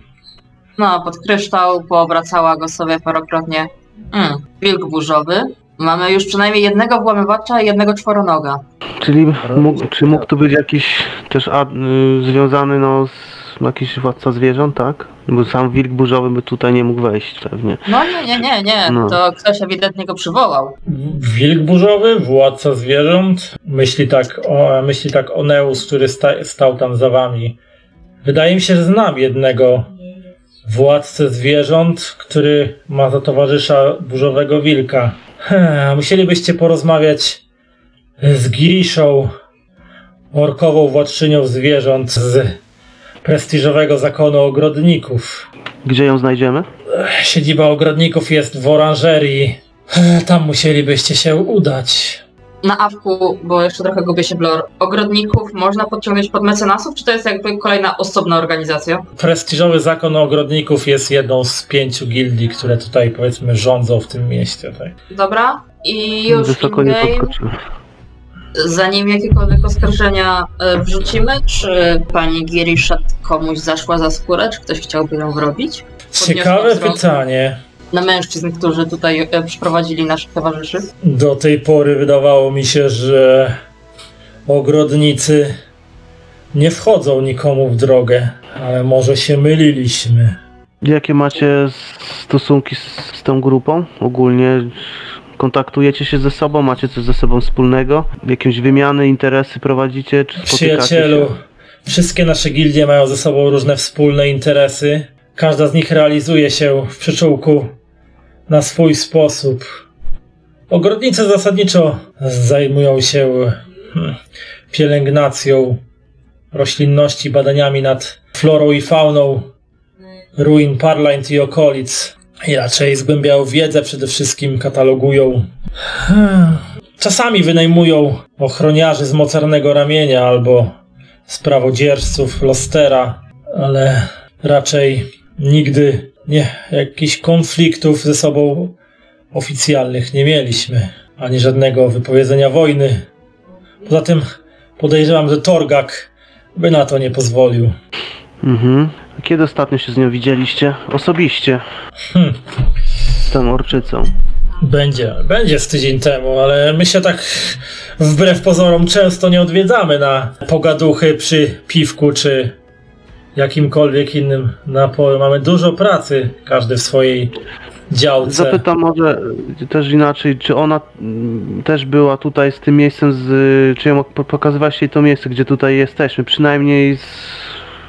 No, pod kryształ, poobracała go sobie parokrotnie. Mm, wilk burzowy. Mamy już przynajmniej jednego włamywacza i jednego czworonoga. Czyli mógł, czy mógł tu być jakiś też ad, y, związany no z jakiś władca zwierząt, tak? Bo sam wilk burzowy by tutaj nie mógł wejść pewnie. No nie, nie, nie, nie. No. To ktoś ewidentnie go przywołał. Wilk burzowy, władca zwierząt, myśli tak, o, myśli tak Oneus, który sta, stał tam za wami. Wydaje mi się, że znam jednego władcę zwierząt, który ma za towarzysza burzowego wilka. Hmm, musielibyście porozmawiać z Giriszą, orkową władczynią zwierząt z prestiżowego zakonu ogrodników. Gdzie ją znajdziemy? Siedziba ogrodników jest w oranżerii. E, Tam musielibyście się udać. Na awku, bo jeszcze trochę gubię się blor, ogrodników można podciągnąć pod mecenasów, czy to jest jakby kolejna osobna organizacja? Prestiżowy zakon ogrodników jest jedną z pięciu gildii, które tutaj powiedzmy rządzą w tym mieście. Tak. Dobra. I już Wysoko nie podskoczyłem. zanim jakiekolwiek oskarżenia e, wrzucimy, czy pani Girishat komuś zaszła za skórę, czy ktoś chciałby ją wrobić? Ciekawe wzrok. pytanie. Na mężczyzn, którzy tutaj e, przyprowadzili naszych towarzyszy. Do tej pory wydawało mi się, że ogrodnicy nie wchodzą nikomu w drogę, ale może się myliliśmy. Jakie macie stosunki z, z tą grupą? Ogólnie kontaktujecie się ze sobą? Macie coś ze sobą wspólnego? Jakieś wymiany, interesy prowadzicie? Czy Przyjacielu, się? wszystkie nasze gildie mają ze sobą różne wspólne interesy. Każda z nich realizuje się w przyczółku na swój sposób. Ogrodnicy zasadniczo zajmują się hmm, pielęgnacją roślinności, badaniami nad florą i fauną ruin Parlind i okolic. I raczej zgłębiają wiedzę, przede wszystkim katalogują. Hmm. Czasami wynajmują ochroniarzy z mocarnego ramienia albo sprawodzierców Lostera, ale raczej nigdy nie jakichś konfliktów ze sobą oficjalnych nie mieliśmy, ani żadnego wypowiedzenia wojny. Poza tym podejrzewam, że Torgak by na to nie pozwolił. Mhm. Kiedy ostatnio się z nią widzieliście? Osobiście. Hmm. Z tą orczycą. Będzie, będzie z tydzień temu, ale my się tak wbrew pozorom często nie odwiedzamy na pogaduchy przy piwku czy jakimkolwiek innym napoju. Mamy dużo pracy, każdy w swojej działce. Zapytam może też inaczej, czy ona mm, też była tutaj z tym miejscem, z, czy ją po- pokazywałaś jej to miejsce, gdzie tutaj jesteśmy, przynajmniej z,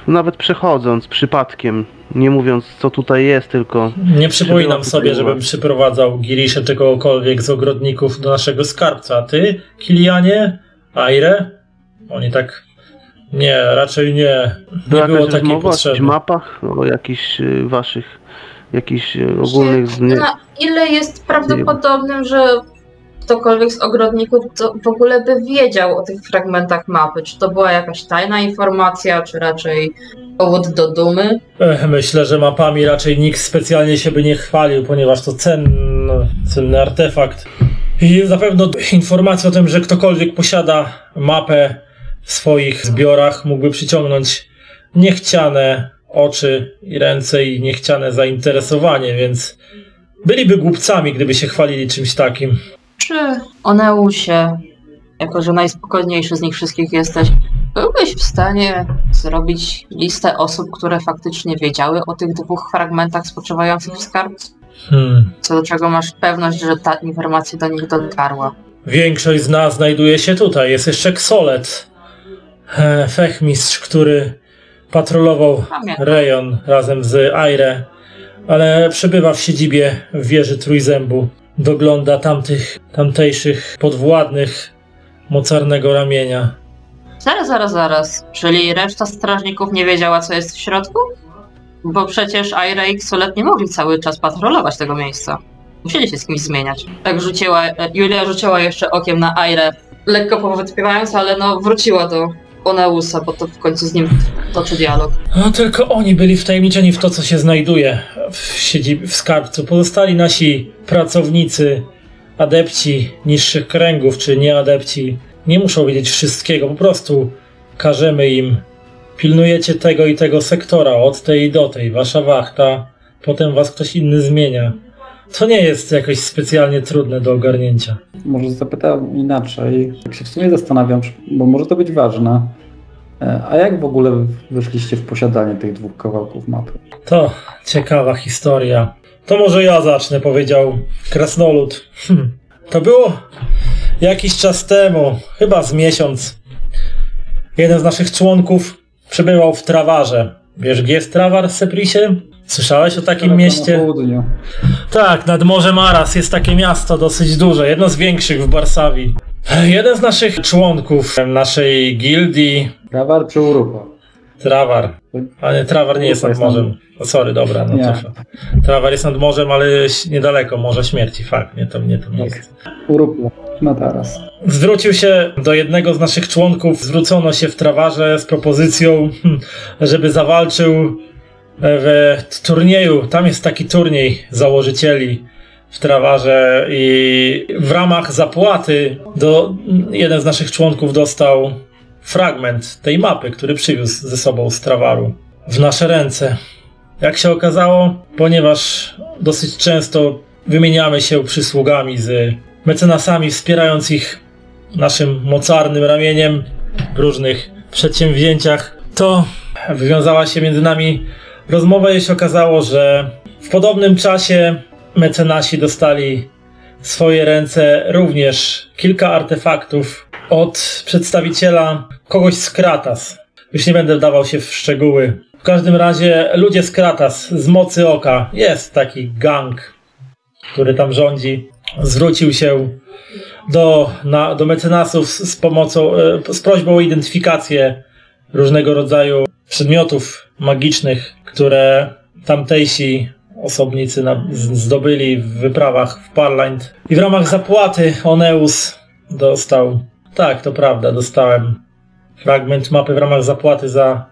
nawet przechodząc, przypadkiem, nie mówiąc co tutaj jest, tylko Nie przypominam sobie, żebym przyprowadzał Giriszę czy kogokolwiek z ogrodników do naszego skarbca. Ty, Kilianie? Aire? Oni tak... Nie, raczej nie. Nie była było takiej jakichś potrzeby. mapach, o jakichś y, waszych, jakichś y, ogólnych... nie- Na ile jest prawdopodobnym, że ktokolwiek z ogrodników to w ogóle by wiedział o tych fragmentach mapy? Czy to była jakaś tajna informacja, czy raczej powód do dumy? Ech, Myślę, że mapami raczej nikt specjalnie się by nie chwalił, ponieważ to cenny, cenny artefakt. I zapewne informacja o tym, że ktokolwiek posiada mapę w swoich zbiorach, mógłby przyciągnąć niechciane oczy i ręce i niechciane zainteresowanie, więc byliby głupcami, gdyby się chwalili czymś takim. Czy Oneusie, jako że najspokojniejszy z nich wszystkich jesteś, byłbyś w stanie zrobić listę osób, które faktycznie wiedziały o tych dwóch fragmentach spoczywających w skarbcu? Hmm. Co do czego masz pewność, że ta informacja do nich dotarła? Większość z nas znajduje się tutaj. Jest jeszcze Ksolet, fechmistrz, który patrolował rejon razem z Aire, ale przebywa w siedzibie w wieży Trójzębu. Dogląda tamtych, tamtejszych podwładnych mocarnego ramienia. Zaraz, zaraz, zaraz. Czyli reszta strażników nie wiedziała, co jest w środku? Bo przecież Aira i Xolet nie mogli cały czas patrolować tego miejsca. Musieli się z kimś zmieniać. Tak rzuciła, e, Julia rzuciła jeszcze okiem na Airę, lekko powątpiewając, ale no wróciła do Oneusa, bo to w końcu z nim toczy dialog. No tylko oni byli wtajemniczeni w to, co się znajduje w siedzibie, w skarbcu. Pozostali nasi pracownicy, adepci niższych kręgów, czy nieadepci, nie muszą wiedzieć wszystkiego. Po prostu każemy im. Pilnujecie tego i tego sektora, od tej do tej, wasza wachta, potem was ktoś inny zmienia. To nie jest jakoś specjalnie trudne do ogarnięcia. Może zapytam inaczej. Tak się w sumie zastanawiam, bo może to być ważne. E, A jak w ogóle wyszliście w posiadanie tych dwóch kawałków mapy? To ciekawa historia. To może ja zacznę, powiedział Krasnolud. Hm. To było jakiś czas temu, chyba z miesiąc. Jeden z naszych członków przebywał w Trawarze. Wiesz, gdzie jest Trawar, Seprisie? Słyszałeś o takim mieście? Na południu. Tak, nad Morzem Aras jest takie miasto dosyć duże, jedno z większych w Barsawii. Jeden z naszych członków naszej gildii Grawar czy Urupa? Trawar. A nie, Trawar nie jest nad morzem. O, sorry, dobra, no Nie. Trawar jest nad morzem, ale niedaleko Morza Śmierci, fakt, nie to nie to nie jest. Urupla. Na taras. Zwrócił się do jednego z naszych członków, zwrócono się w Trawarze z propozycją, hmm, żeby zawalczył w turnieju. Tam jest taki turniej założycieli w Trawarze i w ramach zapłaty do, jeden z naszych członków dostał fragment tej mapy, który przywiózł ze sobą z Trawaru w nasze ręce. Jak się okazało, ponieważ dosyć często wymieniamy się przysługami z mecenasami, wspierając ich naszym mocarnym ramieniem w różnych przedsięwzięciach, to wywiązała się między nami rozmowa i się okazało, że w podobnym czasie mecenasi dostali w swoje ręce również kilka artefaktów od przedstawiciela kogoś z Kratas. Już nie będę wdawał się w szczegóły. W każdym razie ludzie z Kratas, z mocy oka, jest taki gang, który tam rządzi, zwrócił się do, na, do mecenasów z, pomocą, e, z prośbą o identyfikację różnego rodzaju przedmiotów magicznych, które tamtejsi osobnicy na, zdobyli w wyprawach w Parlind. I w ramach zapłaty Oneus dostał, tak, to prawda, dostałem fragment mapy w ramach zapłaty za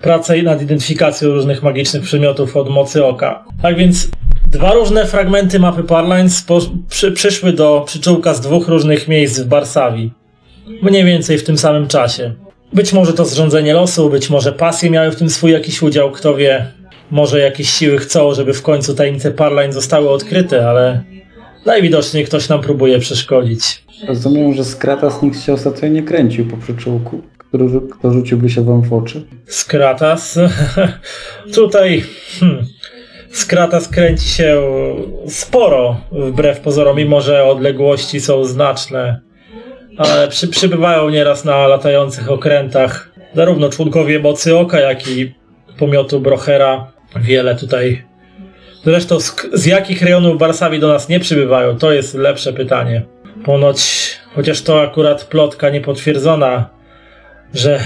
pracę nad identyfikacją różnych magicznych przedmiotów od mocy oka. Tak więc dwa różne fragmenty mapy Parline spo, przy, przyszły do przyczółka z dwóch różnych miejsc w Barsawii. Mniej więcej w tym samym czasie. Być może to zrządzenie losu, być może pasje miały w tym swój jakiś udział, kto wie. Może jakieś siły chcą, żeby w końcu tajemnice Parline zostały odkryte, ale najwidoczniej ktoś nam próbuje przeszkodzić. Rozumiem, że z Kratas nikt się ostatnio nie kręcił po przyczółku. Kto, rzu- kto rzuciłby się wam w oczy? Skratas. Tutaj hmm, Skratas kręci się sporo, wbrew pozorom, mimo że odległości są znaczne. Ale przy, przybywają nieraz na latających okrętach zarówno członkowie mocy oka, jak i pomiotu Brochera. Wiele tutaj. Zresztą z, z jakich rejonów Warszawi do nas nie przybywają, to jest lepsze pytanie. Ponoć, chociaż to akurat plotka niepotwierdzona, że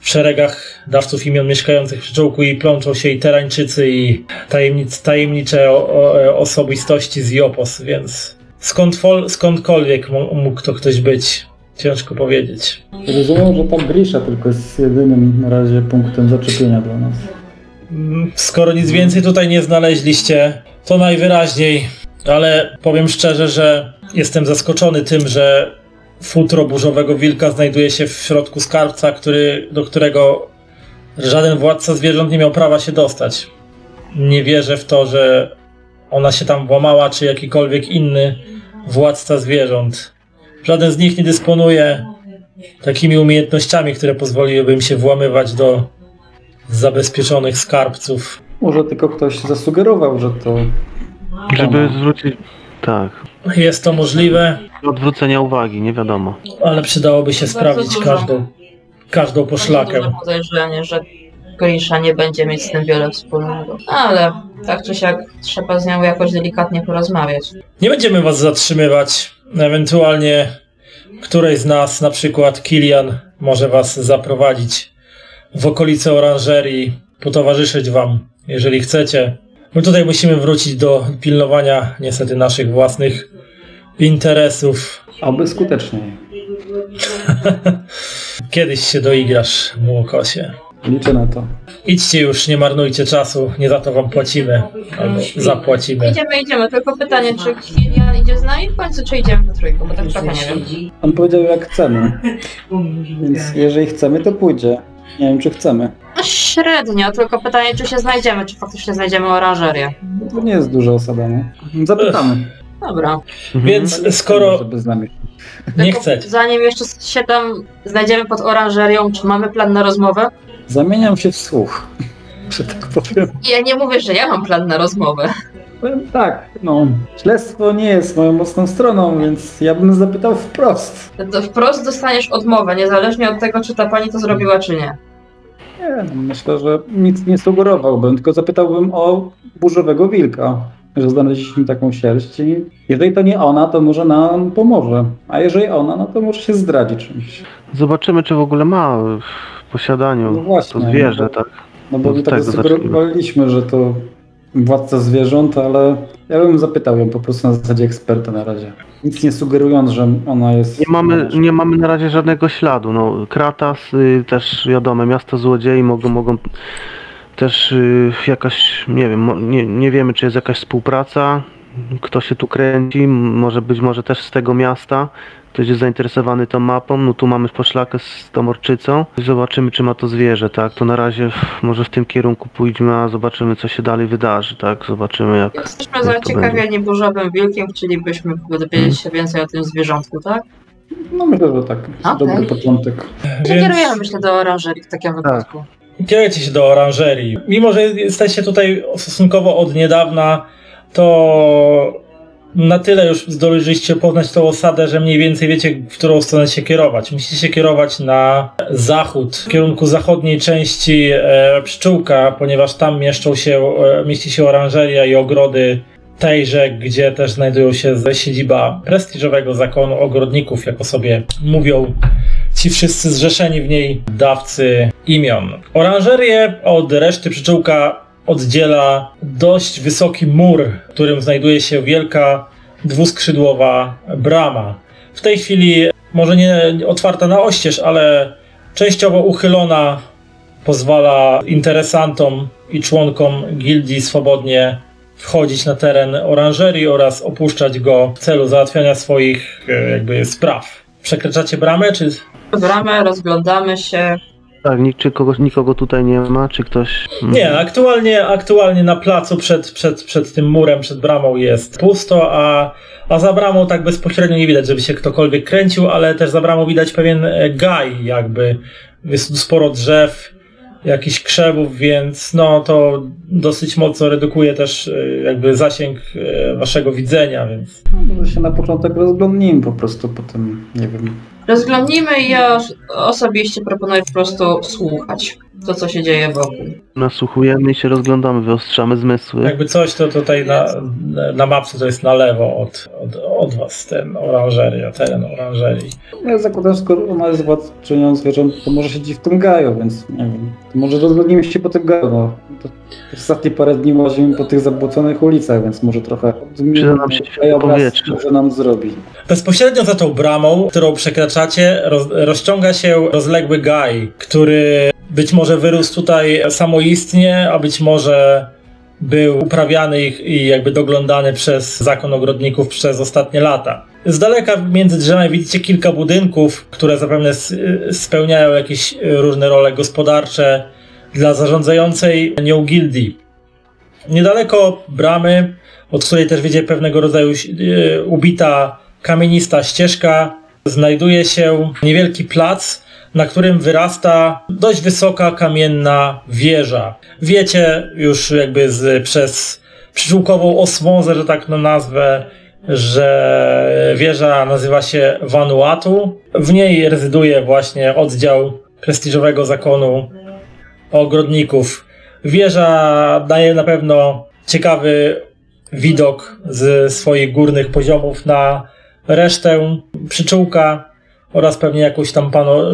w szeregach dawców imion mieszkających przy czołku i plączą się i Terańczycy i tajemnic, tajemnicze o, o, osobistości z Jopos, więc skąd, fol, skądkolwiek mógł to ktoś być, ciężko powiedzieć. Rozumiem, że ta Grisza tylko jest jedynym na razie punktem zaczepienia dla nas. Mm, Skoro nic więcej tutaj nie znaleźliście, to najwyraźniej, ale powiem szczerze, że jestem zaskoczony tym, że futro burzowego wilka znajduje się w środku skarbca, który, do którego żaden władca zwierząt nie miał prawa się dostać. Nie wierzę w to, że ona się tam włamała, czy jakikolwiek inny władca zwierząt. Żaden z nich nie dysponuje takimi umiejętnościami, które pozwoliłyby im się włamywać do zabezpieczonych skarbców. Może tylko ktoś zasugerował, że to Żeby zwrócić... Tak. Jest to możliwe, Odwrócenia uwagi, nie wiadomo. ale przydałoby się sprawdzić dużo. każdą, każdą Mam poszlakę. duże podejrzenie, że Grisha nie będzie mieć z tym wiele wspólnego. Ale tak czy siak trzeba z nią jakoś delikatnie porozmawiać. Nie będziemy was zatrzymywać. Ewentualnie któreś z nas, na przykład Kilian, może was zaprowadzić w okolice oranżerii, potowarzyszyć wam, jeżeli chcecie. My tutaj musimy wrócić do pilnowania niestety naszych własnych interesów. oby skuteczniej. Kiedyś się doigrasz, młokosie. Liczę na to. Idźcie już, nie marnujcie czasu, nie za to wam płacimy, albo zapłacimy. Idziemy, idziemy, tylko pytanie, czy Kilian idzie z nami w końcu, czy idziemy we trójkę, bo tak trochę nie wiem. On powiedział jak chcemy, więc jeżeli chcemy, to pójdzie. Nie wiem, czy chcemy. No średnio, tylko pytanie, czy się znajdziemy, czy faktycznie znajdziemy oranżerię. To nie jest duża osada, no. Zapytamy. Dobra. Więc skoro Żeby z nami. nie chcecie, Zanim jeszcze się tam znajdziemy pod oranżerią, czy mamy plan na rozmowę? Zamieniam się w słuch, że tak powiem. Ja nie mówię, że ja mam plan na rozmowę. Powiem tak, no. Śledztwo nie jest moją mocną stroną, więc ja bym zapytał wprost. To wprost dostaniesz odmowę, niezależnie od tego, czy ta pani to zrobiła, czy nie. Nie, no, myślę, że nic nie sugerowałbym, tylko zapytałbym o burzowego wilka, że znaleźliśmy taką sierść i jeżeli to nie ona, to może nam pomoże, a jeżeli ona, no to może się zdradzi czymś. Zobaczymy, czy w ogóle ma posiadaniu. No właśnie, to zwierzę, no tak. No bo my tak tego zasugerowaliśmy, że to władca zwierząt, ale ja bym zapytał ją po prostu na zasadzie eksperta na razie. Nic nie sugerując, że ona jest... Nie mamy, nie mamy na razie żadnego śladu. No, Kratas, y, też wiadomo, miasto złodziei mogą, mogą też y, jakaś, nie wiem, nie, nie wiemy czy jest jakaś współpraca, kto się tu kręci, może być może też z tego miasta, ktoś jest zainteresowany tą mapą, no tu mamy poszlakę z tą orczycą, zobaczymy czy ma to zwierzę, tak, to na razie może w tym kierunku pójdźmy, a zobaczymy co się dalej wydarzy, tak, zobaczymy jak, Jesteśmy Jak zaciekawieni burzowym wilkiem, chcielibyśmy dowiedzieć się więcej o tym zwierzątku, tak? No myślę, że tak. Okej. Dobry początek. Przekierujemy, myślę, do oranżerii w takim wypadku. Kierujecie się do oranżerii. Mimo, że jesteście tutaj stosunkowo od niedawna, to na tyle już zdążyliście poznać tą osadę, że mniej więcej wiecie, w którą stronę się kierować. Musicie się kierować na zachód, w kierunku zachodniej części e, pszczółka, ponieważ tam mieszczą się, e, mieści się oranżeria i ogrody tejże, gdzie też znajdują się siedziba prestiżowego zakonu ogrodników, jako sobie mówią ci wszyscy zrzeszeni w niej dawcy imion. Oranżerię od reszty pszczółka oddziela dość wysoki mur, w którym znajduje się wielka dwuskrzydłowa brama. W tej chwili może nie otwarta na oścież, ale częściowo uchylona pozwala interesantom i członkom gildii swobodnie wchodzić na teren oranżerii oraz opuszczać go w celu załatwiania swoich e, jakby spraw. Przekraczacie bramę, czy Bramę, rozglądamy się. Tak, nikt, czy kogoś, nikogo tutaj nie ma, czy ktoś... mm, Nie, aktualnie, aktualnie na placu przed, przed, przed tym murem, przed bramą jest pusto, a, a za bramą tak bezpośrednio nie widać, żeby się ktokolwiek kręcił, ale też za bramą widać pewien e, gaj, jakby jest tu sporo drzew, jakichś krzewów, więc no to dosyć mocno redukuje też e, jakby zasięg e, waszego widzenia, więc No, może się na początek rozglądnijmy po prostu, potem nie wiem. Rozglądnijmy i ja os- osobiście proponuję po prostu słuchać to, co się dzieje wokół. Nasłuchujemy i się rozglądamy, wyostrzamy zmysły. jakby coś, to tutaj na, na mapce to jest na lewo od, od, od was ten oranżeria, teren oranżerii. Ja zakładam, skoro ona jest władczynią zwierząt, to może siedzi w tym gaju, więc nie wiem. To może rozglądnijmy się po tym gaju, no. To ostatnie parę dni łazimy po tych zabłoconych ulicach, więc może trochę Przyda nam się powietrze. może nam zrobi. Bezpośrednio za tą bramą, którą przekraczacie, roz, rozciąga się rozległy gaj, który być może wyrósł tutaj samoistnie, a być może był uprawiany i, jakby doglądany przez zakon ogrodników przez ostatnie lata. Z daleka między drzewami widzicie kilka budynków, które zapewne spełniają jakieś różne role gospodarcze dla zarządzającej nią gildii. Niedaleko bramy, od której też wiedzie pewnego rodzaju e, ubita kamienista ścieżka, znajduje się niewielki plac, na którym wyrasta dość wysoka kamienna wieża. Wiecie już jakby z, przez przyczółkową osmozę, że tak no nazwę, że wieża nazywa się Vanuatu. W niej rezyduje właśnie oddział prestiżowego zakonu ogrodników. Wieża daje na pewno ciekawy widok z swoich górnych poziomów na resztę przyczółka oraz pewnie jakąś tam pano,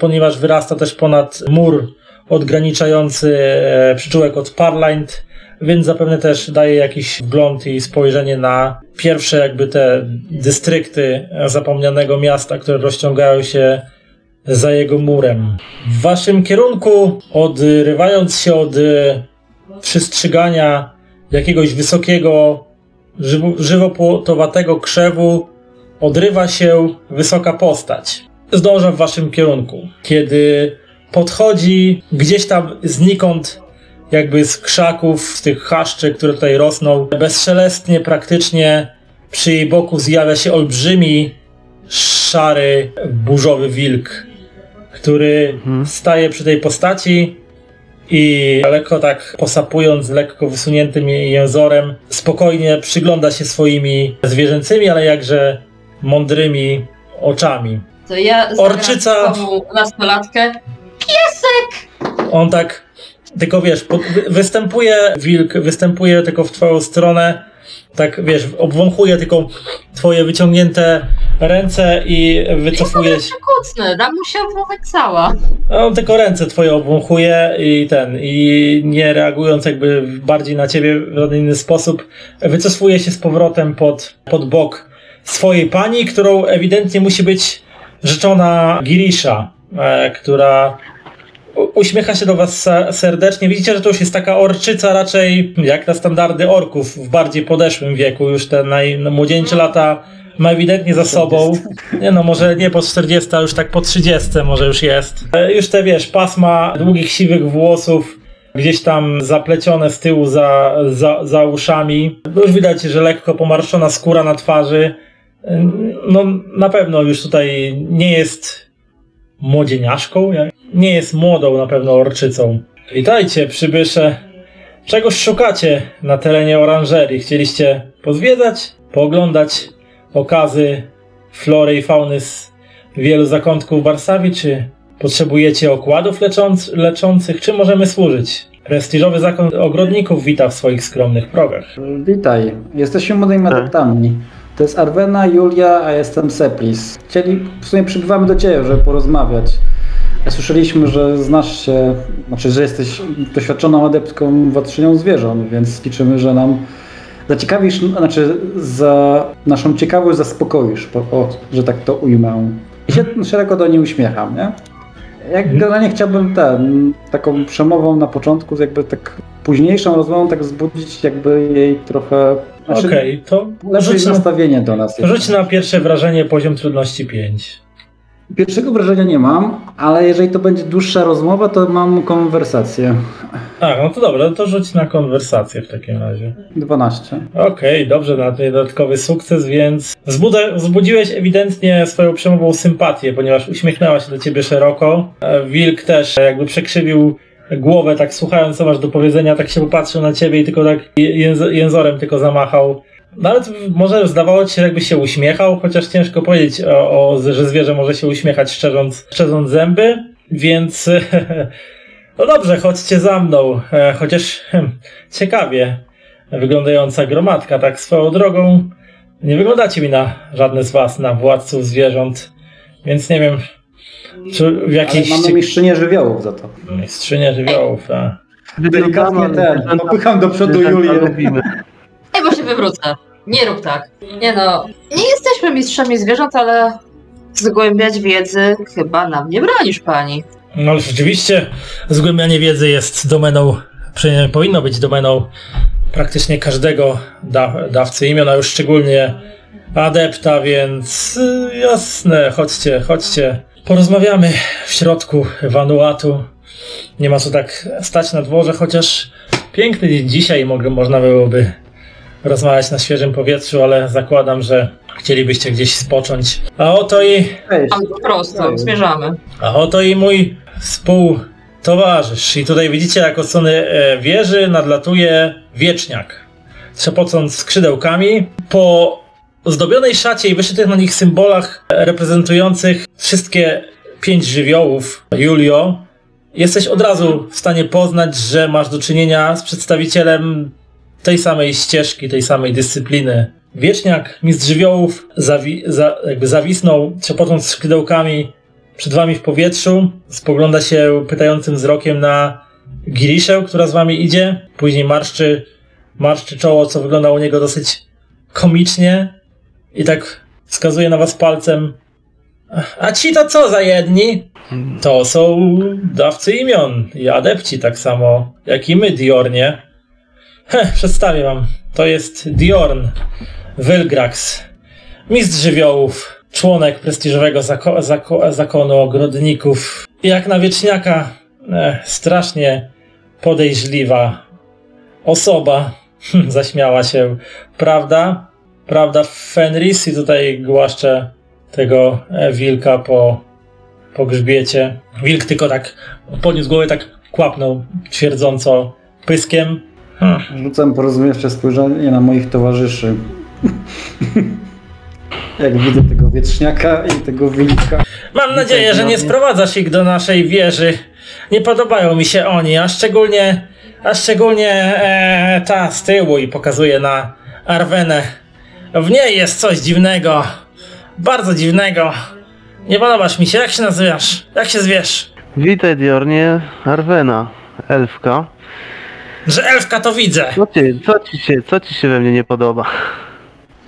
ponieważ wyrasta też ponad mur odgraniczający e, przyczółek od Parlind, więc zapewne też daje jakiś wgląd i spojrzenie na pierwsze jakby te dystrykty zapomnianego miasta, które rozciągają się za jego murem. W waszym kierunku, odrywając się od e, przystrzygania jakiegoś wysokiego, żywo- żywopłotowatego krzewu, odrywa się wysoka postać. Zdąża w waszym kierunku. Kiedy podchodzi gdzieś tam znikąd, jakby z krzaków, z tych chaszczy, które tutaj rosną, bezszelestnie praktycznie przy jej boku zjawia się olbrzymi, szary, burzowy wilk, który Mhm. staje przy tej postaci i lekko tak posapując, lekko wysuniętym jej jęzorem, spokojnie przygląda się swoimi zwierzęcymi, ale jakże mądrymi oczami. To ja Orczyca- nastolatkę. On tak, tylko wiesz, pod, występuje wilk, występuje tylko w twoją stronę, tak wiesz, obwąchuje tylko twoje wyciągnięte ręce i wycofuje się. Kucny, dam mu się obwąchać cała. On tylko ręce twoje obwąchuje i ten, i nie reagując jakby bardziej na ciebie w żaden inny sposób, wycofuje się z powrotem pod, pod bok swojej pani, którą ewidentnie musi być rzeczona Girisha, e, która uśmiecha się do was se- serdecznie. Widzicie, że to już jest taka orczyca raczej jak na standardy orków w bardziej podeszłym wieku. Już te najmłodzieńcze lata ma ewidentnie za sobą. Nie no, może nie po 40, ale już tak po 30 może już jest. E, Już te, wiesz, pasma długich, siwych włosów gdzieś tam zaplecione z tyłu za, za, za uszami. Już widać, że lekko pomarszczona skóra na twarzy. No na pewno już tutaj nie jest młodzieniaszką, nie jest młodą na pewno orczycą. Witajcie, przybysze. Czegoś szukacie na terenie oranżerii? Chcieliście pozwiedzać, pooglądać okazy flory i fauny z wielu zakątków Warszawi, czy potrzebujecie okładów lecząc, leczących, czy możemy służyć? Prestiżowy zakon ogrodników wita w swoich skromnych progach. Witaj, jesteśmy młodymi Tak. adeptami. To jest Arwena, Julia, a jestem Seplis. Chcieli, w sumie przybywamy do Ciebie, żeby porozmawiać. Słyszeliśmy, że znasz się, znaczy, że jesteś doświadczoną adeptką władczynią zwierząt, więc liczymy, że nam zaciekawisz, znaczy za naszą ciekawość zaspokoisz, po- o, że tak to ujmę. I się szeroko do niej uśmiecham, nie? Jak generalnie chciałbym ten, taką przemową na początku, jakby tak późniejszą rozmową, tak wzbudzić jakby jej trochę, znaczy Okej, to lepsze rzuć na, nastawienie do nas. rzuć na pierwsze wrażenie poziom trudności 5. Pierwszego wrażenia nie mam, ale jeżeli to będzie dłuższa rozmowa, to mam konwersację. A, no to dobra, to rzuć na konwersację w takim razie. 12. Okej, dobrze, na ten dodatkowy sukces, więc wzbudziłeś ewidentnie swoją przemową sympatię, ponieważ uśmiechnęła się do ciebie szeroko. E, Wilk też jakby przekrzywił głowę, tak słuchając, co masz do powiedzenia, tak się popatrzył na ciebie i tylko tak jęz- jęzorem tylko zamachał. Nawet może zdawało ci się, jakby się uśmiechał, chociaż ciężko powiedzieć, o, o, że zwierzę może się uśmiechać szczerząc, szczerząc zęby, więc no dobrze, chodźcie za mną, e, chociaż hmm, ciekawie wyglądająca gromadka, tak swoją drogą. Nie wyglądacie mi na żadne z was, na władców zwierząt, więc nie wiem, czy w Ale jakiejś mamy mistrzynię żywiołów za to. mistrzynie żywiołów. A... Delikatnie ten, popycham do przodu Julię. Ej, bo się wywrócę. Nie rób tak. Nie no, nie jesteśmy mistrzami zwierząt, ale zgłębiać wiedzy chyba nam nie bronisz, pani. No ale rzeczywiście zgłębianie wiedzy jest domeną, przynajmniej powinno być domeną praktycznie każdego da, dawcy imion, a już szczególnie adepta, więc y, jasne, chodźcie, chodźcie. Porozmawiamy w środku Vanuatu. Nie ma co tak stać na dworze, chociaż piękny dzień dzisiaj mogę, można byłoby rozmawiać na świeżym powietrzu, ale zakładam, że chcielibyście gdzieś spocząć. A oto i po prostu, zmierzamy. a oto i mój współtowarzysz. I tutaj widzicie, jak od strony e, wieży nadlatuje wieczniak. Trzepocąc skrzydełkami. Po zdobionej szacie i wyszytych na nich symbolach reprezentujących wszystkie pięć żywiołów Julio, jesteś od razu w stanie poznać, że masz do czynienia z przedstawicielem tej samej ścieżki, tej samej dyscypliny. Wieczniak, mistrz żywiołów, zawi- za, jakby zawisnął, trzepocąc skrzydełkami przed wami w powietrzu, spogląda się pytającym wzrokiem na Giriszę, która z wami idzie, później marszczy, marszczy czoło, co wygląda u niego dosyć komicznie i tak wskazuje na was palcem. A ci to co za jedni? To są dawcy imion i adepci, tak samo jak i my, Diornie. Heh, przedstawię wam. To jest Diorn Wilgrax, mistrz żywiołów, członek prestiżowego zako- zako- zakonu ogrodników. Jak na wieczniaka, e, strasznie podejrzliwa osoba. Zaśmiała się. Prawda? Prawda, Fenris? I tutaj głaszczę tego e, wilka po, po grzbiecie. Wilk tylko tak podniósł głowę, tak kłapnął twierdząco pyskiem. Hm. Rzucam porozumiewcze spojrzenie na moich towarzyszy. Jak widzę tego wietrzniaka i tego wilka. Mam nadzieję, że nie sprowadzasz ich do naszej wieży. Nie podobają mi się oni, a szczególnie, a szczególnie e, ta z tyłu i pokazuje na Arwenę. W niej jest coś dziwnego. Bardzo dziwnego. Nie podobasz mi się. Jak się nazywasz? Jak się zwiesz? Witaj Diornie, Arwena, elfka. Że elfka to widzę. Co ci, co ci się, co ci się we mnie nie podoba?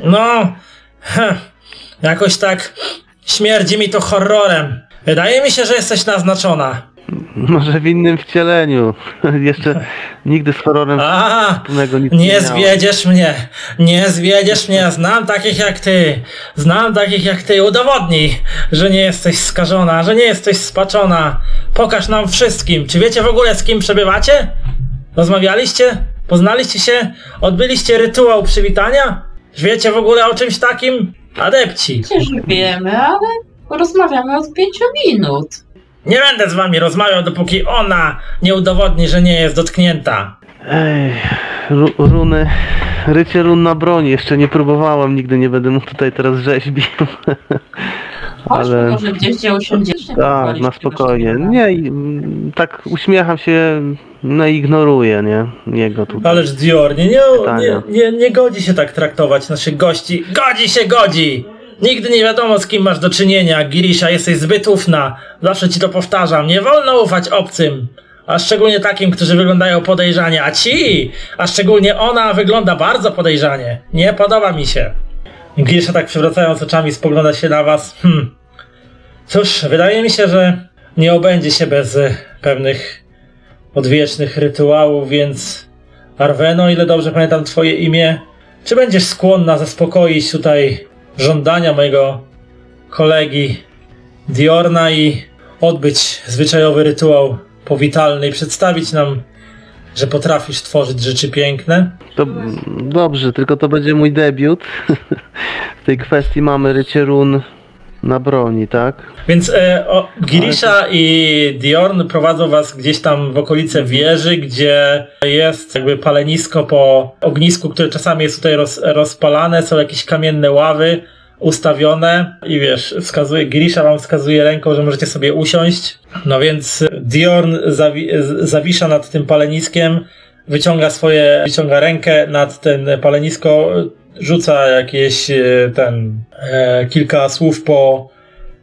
No, heh, jakoś tak śmierdzi mi to horrorem. Wydaje mi się, że jesteś naznaczona. Może w innym wcieleniu. Jeszcze nigdy z horrorem A, wspólnego nic nie miałem. zwiedziesz mnie. Nie zwiedziesz mnie. Znam takich jak ty. Znam takich jak ty. Udowodnij, że nie jesteś skażona, że nie jesteś spaczona. Pokaż nam wszystkim. Czy wiecie w ogóle z kim przebywacie? Rozmawialiście? Poznaliście się? Odbyliście rytuał przywitania? Wiecie w ogóle o czymś takim? Adepci. Przecież wiemy, ale rozmawiamy od pięciu minut. Nie będę z wami rozmawiał, dopóki ona nie udowodni, że nie jest dotknięta. Ej, ru, runy, rycie run na broni. Jeszcze nie próbowałem, nigdy nie będę mu tutaj teraz rzeźbił. Ale- może gdzieś, gdzie usiądziecie. Tak, na spokojnie. Nie, tak uśmiecham się, no i ignoruję, nie? Jego tutaj. Ależ Dior, nie, nie, nie, nie godzi się tak traktować naszych gości. Godzi się, godzi! Nigdy nie wiadomo z kim masz do czynienia, Girisha, jesteś zbyt ufna. Zawsze ci to powtarzam, nie wolno ufać obcym. A szczególnie takim, którzy wyglądają podejrzanie. A ci, a szczególnie ona wygląda bardzo podejrzanie. Nie podoba mi się. Girisha tak przewracając oczami spogląda się na was. Hmm. Cóż, wydaje mi się, że nie obędzie się bez e, pewnych odwiecznych rytuałów, więc Arweno, ile dobrze pamiętam twoje imię, czy będziesz skłonna zaspokoić tutaj żądania mojego kolegi Diorna i odbyć zwyczajowy rytuał powitalny i przedstawić nam, że potrafisz tworzyć rzeczy piękne? To dobrze, tylko to będzie mój debiut. W tej kwestii mamy rycie run na broni, tak? Więc e, o, Girisha i Diorn prowadzą was gdzieś tam w okolice wieży, gdzie jest jakby palenisko po ognisku, które czasami jest tutaj roz, rozpalane, są jakieś kamienne ławy ustawione i wiesz, wskazuje, Girisha wam wskazuje ręką, że możecie sobie usiąść. No więc Diorn zawi, zawisza nad tym paleniskiem, wyciąga swoje, wyciąga rękę nad ten palenisko, rzuca jakieś e, ten, e, kilka słów po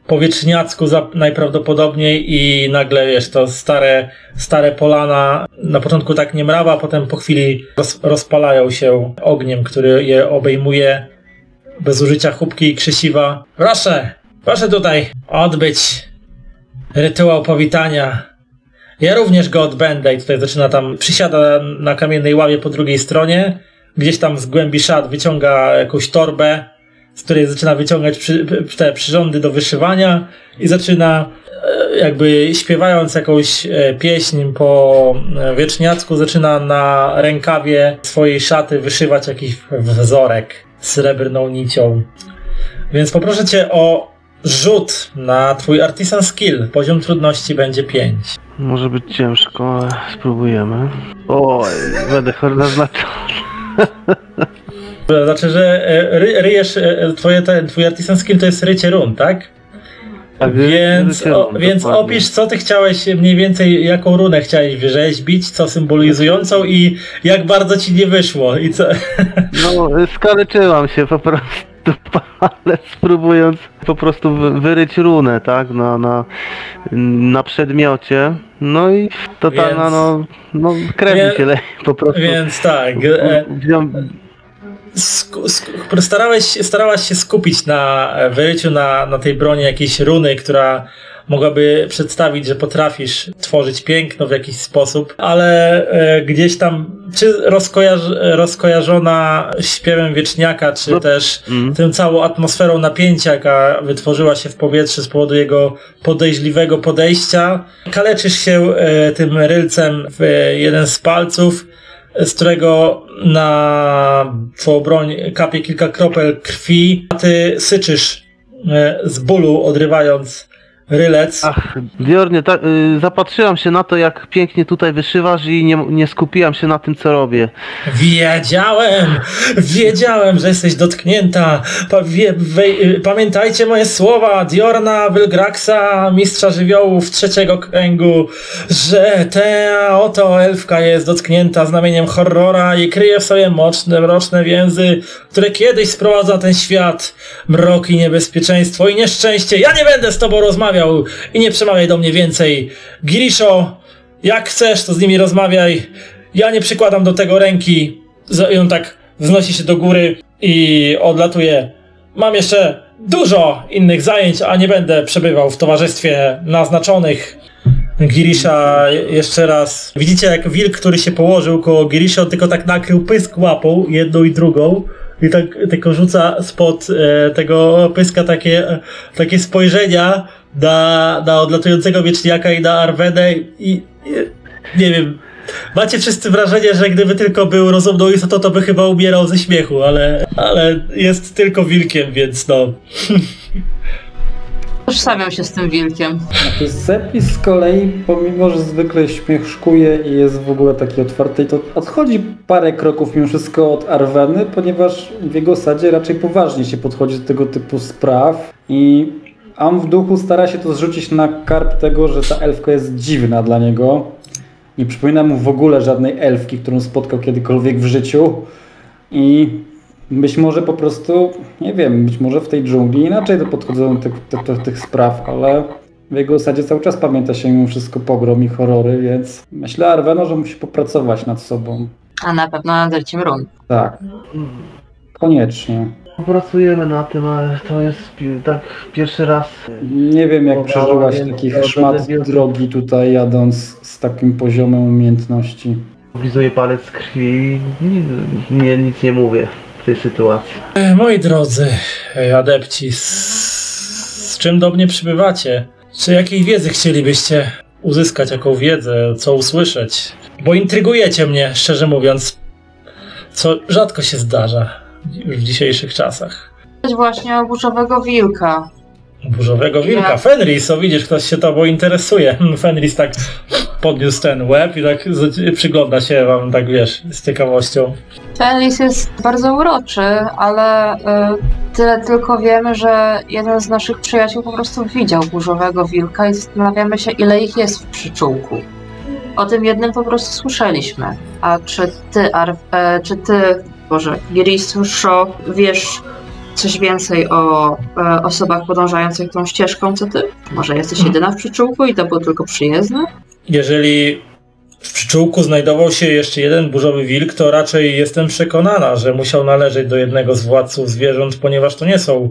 powietrzniacku za, najprawdopodobniej i nagle wiesz, to stare, stare polana na początku tak nie mrawa, a potem po chwili roz, rozpalają się ogniem, który je obejmuje bez użycia chubki i krzesiwa. Proszę, proszę tutaj odbyć rytuał powitania. Ja również go odbędę i tutaj zaczyna tam, przysiada na kamiennej ławie po drugiej stronie, gdzieś tam z głębi szat wyciąga jakąś torbę, z której zaczyna wyciągać przy, te przyrządy do wyszywania i zaczyna e, jakby śpiewając jakąś e, pieśń po e, wieczniacku, zaczyna na rękawie swojej szaty wyszywać jakiś wzorek srebrną nicią. Więc poproszę cię o rzut na twój artisan skill. Poziom trudności będzie 5. Może być ciężko, ale spróbujemy. Oj, będę naznaczony. Znaczy, że e, ry, ryjesz, e, twoje, ten, twój artisan skill to jest rycie run, tak? Tak, Więc, o, więc dokładnie. opisz, co ty chciałeś mniej więcej, jaką runę chciałeś wyrzeźbić, co symbolizującą i jak bardzo ci nie wyszło. I co... No, skaleczyłam się po prostu, ale spróbując po prostu wy- wyryć runę, tak, na, na, na przedmiocie. No i totalna, Więc- no, no krew Wie- mi się leje po prostu. Więc tak, e, starałeś, starałaś się skupić na e, wyryciu na, na tej broni jakiejś runy, która mogłaby przedstawić, że potrafisz tworzyć piękno w jakiś sposób, ale e, gdzieś tam, czy rozkojarz, rozkojarzona śpiewem wieczniaka, czy No, też mm. tą całą atmosferą napięcia, jaka wytworzyła się w powietrzu z powodu jego podejrzliwego podejścia, kaleczysz się e, tym rylcem w e, jeden z palców, z którego na twoją broń kapie kilka kropel krwi, a ty syczysz e, z bólu, odrywając Rylec. Ach, Diornie, ta, y, zapatrzyłam się na to, jak pięknie tutaj wyszywasz i nie, nie skupiłam się na tym, co robię. Wiedziałem, wiedziałem, że jesteś dotknięta. Pa, wie, wej- pamiętajcie moje słowa, Diorna Wilgraxa, mistrza żywiołów trzeciego kręgu, że ta oto elfka jest dotknięta znamieniem horrora i kryje w sobie mroczne, mroczne więzy, które kiedyś sprowadza ten świat. Mrok i niebezpieczeństwo i nieszczęście. Ja nie będę z tobą rozmawiał i nie przemawiaj do mnie więcej. Girisho, jak chcesz, to z nimi rozmawiaj. Ja nie przykładam do tego ręki. I on tak wznosi się do góry i odlatuje. Mam jeszcze dużo innych zajęć, a nie będę przebywał w towarzystwie naznaczonych. Girisha je- jeszcze raz. Widzicie jak wilk, który się położył koło Girisha, on tylko tak nakrył pysk łapą, jedną i drugą. I tak tylko rzuca spod e, tego pyska takie, e, takie spojrzenia na, na odlatującego wieczniaka i na Arwenę i, i nie wiem, Macie wszyscy wrażenie, że gdyby tylko był rozumną istotą, to by chyba umierał ze śmiechu, ale, ale jest tylko wilkiem, więc no. Tożsamiam się z tym wilkiem. Sepis z kolei, pomimo że zwykle śmieszkuje i jest w ogóle taki otwarty, to odchodzi parę kroków mimo wszystko od Arweny, ponieważ w jego sadzie raczej poważnie się podchodzi do tego typu spraw i on w duchu stara się to zrzucić na karp tego, że ta elfka jest dziwna dla niego. Nie przypomina mu w ogóle żadnej elfki, którą spotkał kiedykolwiek w życiu i być może po prostu, nie wiem, być może w tej dżungli inaczej to podchodzą do tych, do, do tych spraw, ale w jego osadzie cały czas pamięta się mimo wszystko pogrom i horrory, więc myślę Arweno, że musi popracować nad sobą. A na pewno nad Run. Tak, koniecznie. Pracujemy na tym, ale to jest tak pierwszy raz. Nie wiem jak przeżyłaś takich szmat drogi tutaj jadąc z takim poziomem umiejętności. Wizuję palec krwi i nie, nie, nic nie mówię w tej sytuacji. E, Moi drodzy e, adepci, z, z czym do mnie przybywacie? Czy jakiej wiedzy chcielibyście uzyskać, jaką wiedzę, co usłyszeć? Bo intrygujecie mnie, szczerze mówiąc, co rzadko się zdarza już w dzisiejszych czasach. Właśnie o burzowego wilka. Burzowego wilka. Ja. Fenris, o widzisz, ktoś się tobą interesuje. Fenris tak podniósł ten łeb i tak przygląda się wam, tak wiesz, z ciekawością. Fenris jest bardzo uroczy, ale y, tyle tylko wiemy, że jeden z naszych przyjaciół po prostu widział burzowego wilka i zastanawiamy się, ile ich jest w przyczółku. O tym jednym po prostu słyszeliśmy. A czy ty, Ar, e, czy ty, Boże, Girisuszo, wiesz coś więcej o e, osobach podążających tą ścieżką, co ty? Może jesteś jedyna w przyczółku i to był tylko przyjezdny? Jeżeli w przyczółku znajdował się jeszcze jeden burzowy wilk, to raczej jestem przekonana, że musiał należeć do jednego z władców zwierząt, ponieważ to nie są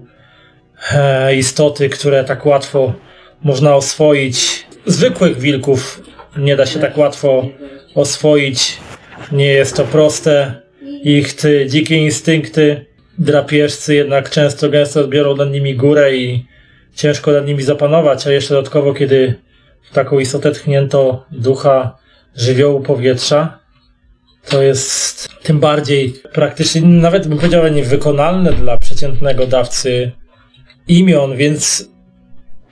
e, istoty, które tak łatwo można oswoić. Zwykłych wilków nie da się tak łatwo oswoić. Nie jest to proste. Ich te dzikie instynkty drapieżcy jednak często gęsto biorą nad nimi górę i ciężko nad nimi zapanować, a jeszcze dodatkowo, kiedy w taką istotę tchnięto ducha żywiołu powietrza, to jest tym bardziej praktycznie, nawet bym powiedział, niewykonalne dla przeciętnego dawcy imion, więc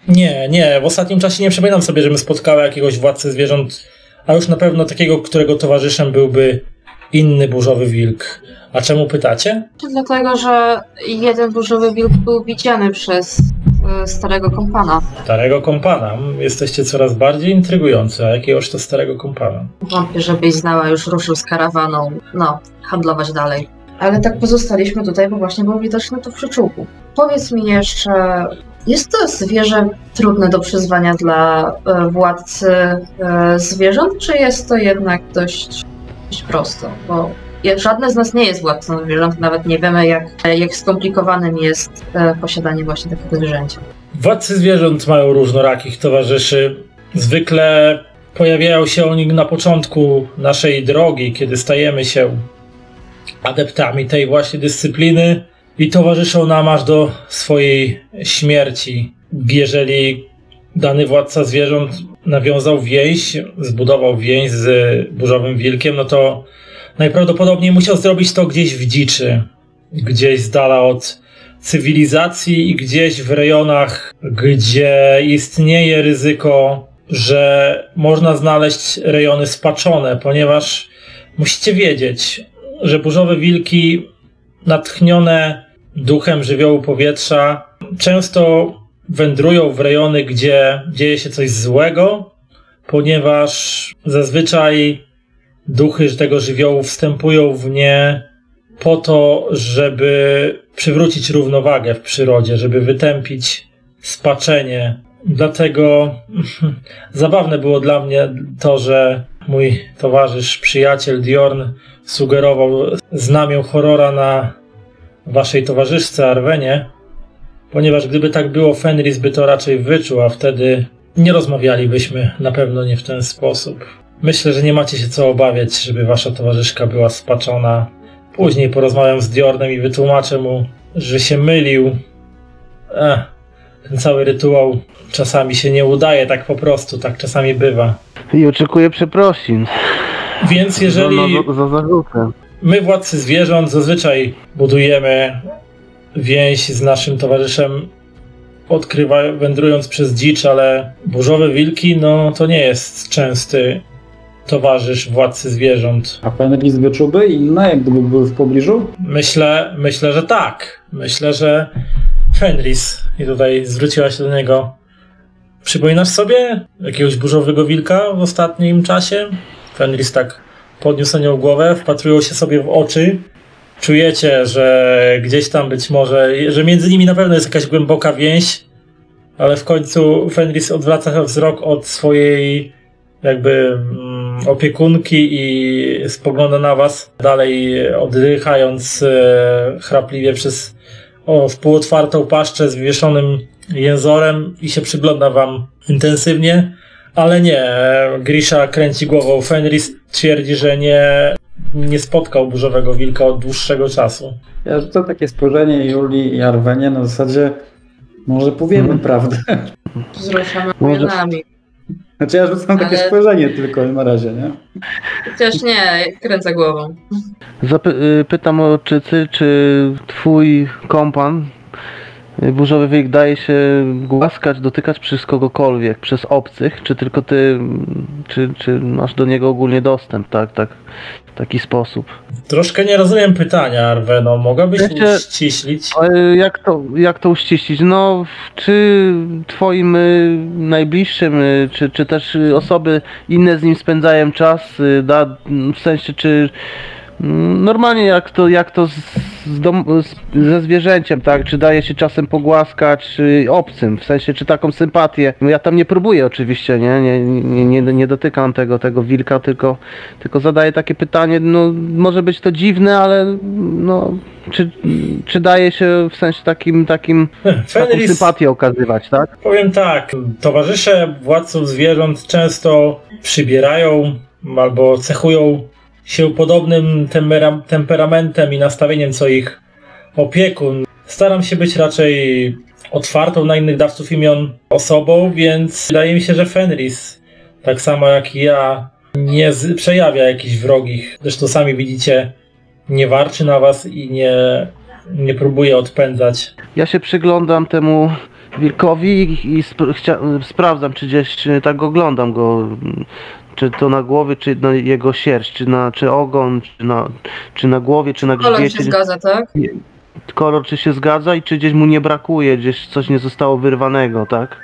nie, nie, w ostatnim czasie nie przypominam sobie, żebym spotkała jakiegoś władcy zwierząt, a już na pewno takiego, którego towarzyszem byłby inny burzowy wilk. A czemu pytacie? Dlatego, że jeden burzowy wilk był widziany przez e, starego kompana? Starego kompana. Jesteście coraz bardziej intrygujący. A jakiegoż to starego kompana? Wątpię, żebyś znała, już ruszył z karawaną, no, handlować dalej. Ale tak pozostaliśmy tutaj, bo właśnie był widoczny tu w przyczółku. Powiedz mi jeszcze, jest to zwierzę trudne do przyzwania dla e, władcy e, zwierząt, czy jest to jednak dość, prosto? Bo żadne z nas nie jest władcą zwierząt, nawet nie wiemy, jak, jak skomplikowanym jest e, posiadanie właśnie takiego zwierzęcia. Władcy zwierząt mają różnorakich towarzyszy. Zwykle pojawiają się oni na początku naszej drogi, kiedy stajemy się adeptami tej właśnie dyscypliny i towarzyszą nam aż do swojej śmierci. Jeżeli dany władca zwierząt nawiązał więź, zbudował więź z burzowym wilkiem, no to najprawdopodobniej musiał zrobić to gdzieś w dziczy, gdzieś z dala od cywilizacji i gdzieś w rejonach, gdzie istnieje ryzyko, że można znaleźć rejony spaczone, ponieważ musicie wiedzieć, że burzowe wilki natchnione duchem żywiołu powietrza często wędrują w rejony, gdzie dzieje się coś złego, ponieważ zazwyczaj duchy tego żywiołu wstępują w nie po to, żeby przywrócić równowagę w przyrodzie, żeby wytępić spaczenie. Dlatego zabawne było dla mnie to, że mój towarzysz, przyjaciel Diorn sugerował znamię horrora na waszej towarzyszce Arwenie, ponieważ gdyby tak było, Fenris by to raczej wyczuł, a wtedy nie rozmawialibyśmy na pewno nie w ten sposób. Myślę, że nie macie się co obawiać, żeby wasza towarzyszka była spaczona. Później porozmawiam z Diornem i wytłumaczę mu, że się mylił. Ech, ten cały rytuał czasami się nie udaje tak po prostu, tak czasami bywa. I oczekuję przeprosin. Więc jeżeli Za, za, za zarzutę. my, władcy zwierząt, zazwyczaj budujemy więź z naszym towarzyszem, odkrywa, wędrując przez dzicz, ale burzowe wilki, no to nie jest częsty towarzysz władcy zwierząt. A Fenris wyczułby inne, jak gdyby były w pobliżu? Myślę, myślę, że tak. Myślę, że Fenris, i tutaj zwróciła się do niego. Przypominasz sobie jakiegoś burzowego wilka w ostatnim czasie? Fenris tak podniósł na nią głowę, wpatrują się sobie w oczy. Czujecie, że gdzieś tam być może, że między nimi na pewno jest jakaś głęboka więź, ale w końcu Fenris odwraca wzrok od swojej jakby mm, opiekunki i spogląda na was, dalej oddychając e, przez o, w półotwartą paszczę z wywieszonym jęzorem i się przygląda wam intensywnie, ale nie, e, Grisha kręci głową. Fenris twierdzi, że nie, nie spotkał burzowego wilka od dłuższego czasu. Ja rzucę takie spojrzenie Julii i Arwenie na zasadzie, może powiemy Mhm. prawdę. Wzruszamy Może- ramionami. Znaczy ja rzucam takie Ale- spojrzenie tylko na razie, nie? Chociaż nie, kręcę głową. Zapy- y, pytam o czy ty, czy twój kompan burzowy wilk daje się głaskać, dotykać przez kogokolwiek, przez obcych, czy tylko ty, czy, czy masz do niego ogólnie dostęp, tak, tak, w taki sposób. Troszkę nie rozumiem pytania, Arweno. Mogłabyś Wiecie- uściślić? Jak to, jak to uściślić? No, czy twoim y, najbliższym, y, czy, czy też osoby inne z nim spędzają czas, y, da, w sensie, czy normalnie jak to, jak to z, z dom, z, ze zwierzęciem, tak? Czy daje się czasem pogłaskać czy obcym, w sensie, czy taką sympatię? No Ja tam nie próbuję oczywiście, nie? Nie, nie, nie, nie dotykam tego, tego wilka, tylko, tylko zadaję takie pytanie, no może być to dziwne, ale no czy, czy daje się w sensie takim, takim taką Fenris sympatię okazywać, tak? Powiem tak, towarzysze władców zwierząt często przybierają albo cechują się podobnym tempera- temperamentem i nastawieniem co ich opiekun. Staram się być raczej otwartą na innych dawców imion osobą, więc wydaje mi się, że Fenris, tak samo jak ja, nie przejawia jakichś wrogich. Zresztą sami widzicie, nie warczy na was i nie, nie próbuje odpędzać. Ja się przyglądam temu wilkowi i, sp- sprawdzam, czy gdzieś tak oglądam go, czy to na głowie, czy na jego sierść, czy na czy ogon, czy na, czy na głowie, czy na Kolor się grzbiecie. zgadza, tak? kolor czy się zgadza i czy gdzieś mu nie brakuje, gdzieś coś nie zostało wyrwanego, tak?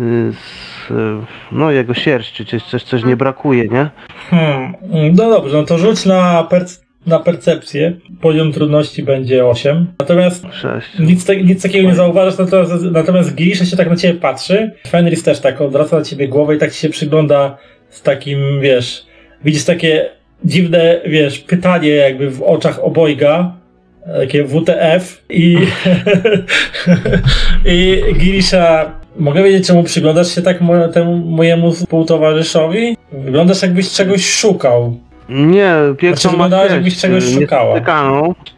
Y, Z, y, no jego sierść, czy gdzieś coś, coś nie brakuje, nie? Hmm, no dobrze, no to rzuć na, perc- na percepcję. Poziom trudności będzie 8. Natomiast Sześć. nic, ta- nic takiego nie zauważasz, natomiast, natomiast się tak na ciebie patrzy. Fenris też tak odwraca na ciebie głowę i tak ci się przygląda z takim, wiesz, widzisz takie dziwne, wiesz, pytanie jakby w oczach obojga. Takie WTF i, i Girisha, mogę wiedzieć czemu przyglądasz się tak mo- temu mojemu współtowarzyszowi? Wyglądasz jakbyś czegoś szukał. Nie, Znaczy, piękną ma jakbyś czegoś y, szukała.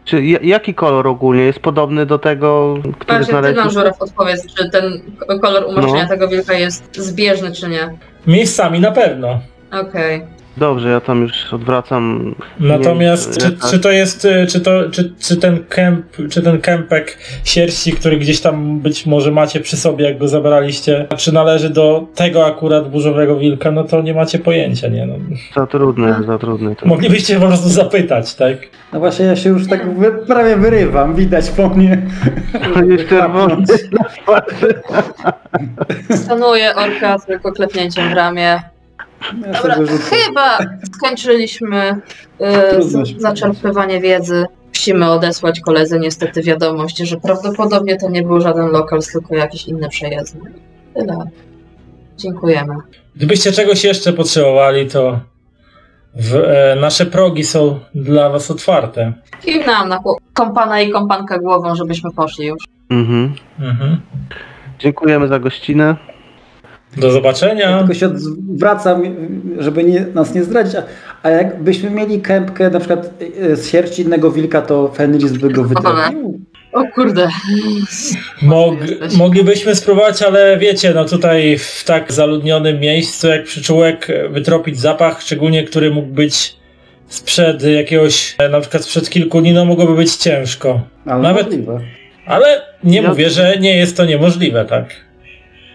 Czy ja- jaki kolor ogólnie jest podobny do tego, który Patrz, ty znaleźliśmy? nam Żuraw odpowiedz, czy ten kolor umoczenia No. tego wilka jest zbieżny, czy nie. Miejscami na pewno. Okej. Dobrze, ja tam już odwracam. Natomiast Nie, czy, tak. czy to jest, y, czy, to, czy, czy ten kęp, czy ten kępek sierści, który gdzieś tam być może macie przy sobie, jak go zabraliście, czy należy do tego akurat burzowego wilka, no to nie macie pojęcia, nie? No. Za trudne, za trudne. To. Moglibyście po prostu zapytać, tak? No właśnie ja się już tak wy, prawie wyrywam, widać po mnie. Jest czerwony. Skanuję orka tylko klepnięciem w ramię. Ja Dobra, chyba skończyliśmy z- się zaczerpywanie wiedzy. Musimy odesłać koledze niestety wiadomość, że prawdopodobnie to nie był żaden lokal, tylko jakiś inny przejezdny. Tyle. Dziękujemy. Gdybyście czegoś jeszcze potrzebowali, to w, e, nasze progi są dla was otwarte. Kiwnęłam na kompana i kompankę głową, żebyśmy poszli już. Mhm. Mhm. Dziękujemy za gościnę. Do zobaczenia. Tylko się odwracam, żeby nie, nas nie zdradzić. A, a jakbyśmy mieli kępkę na przykład e, z sierści innego wilka, to Fenris by go wytrafił? O kurde. Mog, moglibyśmy spróbować, ale wiecie, no tutaj w tak zaludnionym miejscu jak przyczółek wytropić zapach, szczególnie który mógł być sprzed jakiegoś, e, na przykład sprzed kilku dni, no mogłoby być ciężko. Ale Nawet- możliwe. Ale nie Ja- mówię, że nie jest to niemożliwe, tak?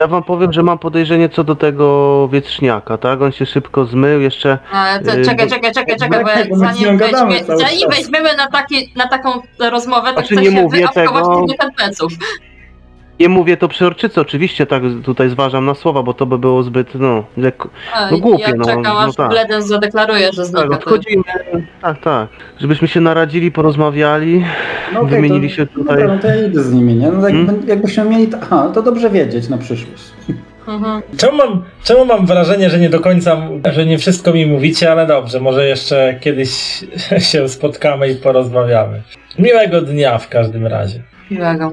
Ja wam powiem, że mam podejrzenie co do tego wietrzniaka, tak? On się szybko zmył, jeszcze Ale to, Yy, czekaj, czekaj, czekaj, czekaj, bo zanim, gadamy weźmie, cały zanim czas. weźmiemy na, taki, na taką rozmowę, to Znaczy, chcę nie się mówię wyawkować tego. tych. Nie mówię to przeorczyco, oczywiście tak tutaj zważam na słowa, bo to by było zbyt, no, lekko. No głupie, ja no, czekam, no aż tak. Bledens zadeklaruje, że Tak, znika. to- odchodzimy, tak, tak. Żebyśmy się naradzili, porozmawiali, No okej, wymienili to, się tutaj. Dobra, no to ja idę z nimi, nie? No, jakby, Hmm? Jakbyśmy mieli... To, aha, to dobrze wiedzieć na przyszłość. Mhm. Czemu mam, czemu mam wrażenie, że nie do końca, że nie wszystko mi mówicie, ale dobrze, może jeszcze kiedyś się spotkamy i porozmawiamy. Miłego dnia w każdym razie. Miłego.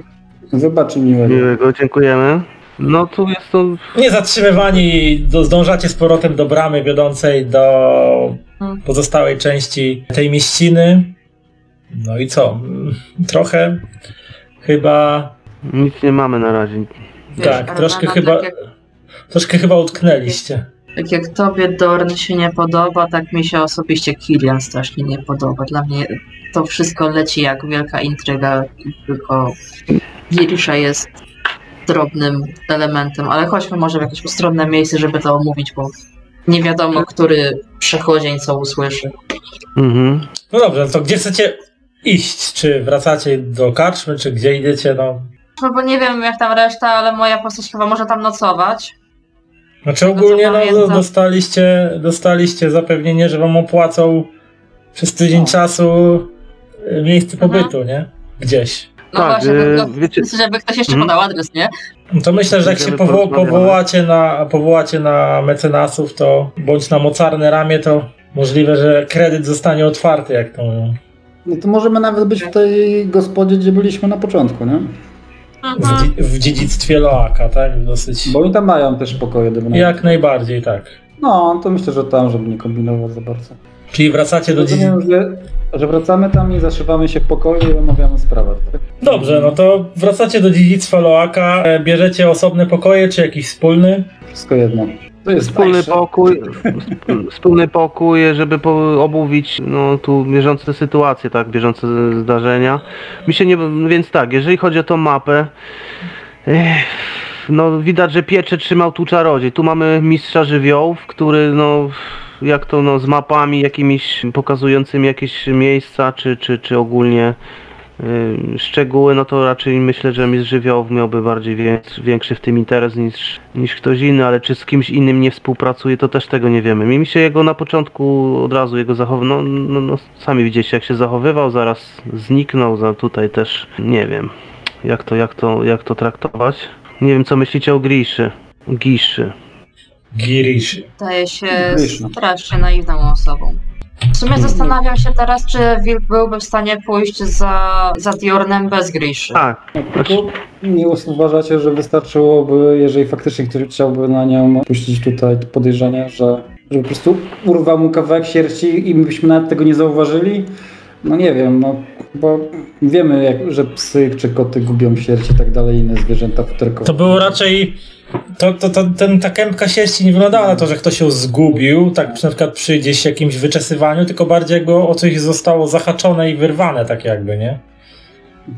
Zobaczy miłego. Miłego, dziękujemy. No tu jest to, Nie zatrzymywani, do, zdążacie z powrotem do bramy wiodącej do pozostałej części tej mieściny. No i co? Trochę chyba. nic nie mamy na razie. Wiesz, tak, troszkę tak chyba. jak- Troszkę chyba utknęliście. Tak jak tobie Dorn się nie podoba, tak mi się osobiście Kilian strasznie nie podoba. Dla mnie to wszystko leci jak wielka intryga i tylko Girisza jest drobnym elementem, ale chodźmy może w jakieś ustronne miejsce, żeby to omówić, bo nie wiadomo, który przechodzień co usłyszy. Mhm. No dobrze, to gdzie chcecie iść? Czy wracacie do karczmy, czy gdzie idziecie? No. No bo nie wiem jak tam reszta, ale moja postać chyba może tam nocować. Znaczy ogólnie no, dostaliście, dostaliście zapewnienie, że wam opłacą przez tydzień O. czasu y, miejsce Mhm. pobytu, nie? Gdzieś. No Tak, właśnie, no, wiecie- żeby ktoś jeszcze Mhm. podał adres, nie? No to myślę, że jak się powo- powołacie, na, powołacie na mecenasów, to bądź na mocarne ramię, to możliwe, że kredyt zostanie otwarty, jak to mówią. No to możemy nawet być w tej gospodzie, gdzie byliśmy na początku, nie? W, Mhm. dzie- w dziedzictwie Loaka, tak? Dosyć. Bo oni tam mają też pokoje. Jak najbardziej, tak. No, to myślę, że tam, żeby nie kombinować za bardzo. Czyli wracacie do dziedzictwa. Rozumiem, że, że wracamy tam i zaszywamy się w pokoju i omawiamy sprawę. Tak? Dobrze, no to wracacie do dziedzictwa Loaka. E, Bierzecie osobne pokoje, czy jakiś wspólny? Wszystko jedno. To jest Wspólny tańsze. pokój, sp- wspólny pokój, żeby po, omówić no, tu bieżące sytuacje, tak, bieżące zdarzenia. Mi się nie, więc tak, jeżeli chodzi o tą mapę, ech, no widać, że piecze trzymał tu czarodziej. Tu mamy mistrza żywiołów, który no jak to no z mapami jakimiś pokazującymi jakieś miejsca, czy, czy, czy ogólnie y, szczegóły, no to raczej myślę, że mistrz żywiołów miałby bardziej większy, większy w tym interes niż, niż ktoś inny, ale czy z kimś innym nie współpracuje, to też tego nie wiemy. Mi się jego na początku od razu jego zachował, no, no, no sami widzieliście jak się zachowywał, zaraz zniknął, za tutaj też nie wiem jak to, jak to, jak to traktować. Nie wiem co myślicie o Griszy. Giszy. Girish. Wydaje się strasznie naiwną osobą. W sumie zastanawiam się teraz, czy Wilk byłby w stanie pójść za, za Diornem bez Griszy. Tak, Tylko nie uważacie, że wystarczyłoby, jeżeli faktycznie ktoś chciałby na nią puścić tutaj podejrzenie, że, że po prostu urwał mu kawałek sierści i my byśmy nawet tego nie zauważyli? No nie wiem, no bo wiemy, jak, że psy czy koty gubią sierść i tak dalej, inne zwierzęta futerkowe. To było raczej. To, to, to, ten, ta kępka sierści nie wyglądała na to, że ktoś ją zgubił, tak na przykład przy gdzieś jakimś wyczesywaniu, tylko bardziej jakby o coś zostało zahaczone i wyrwane, tak jakby, nie?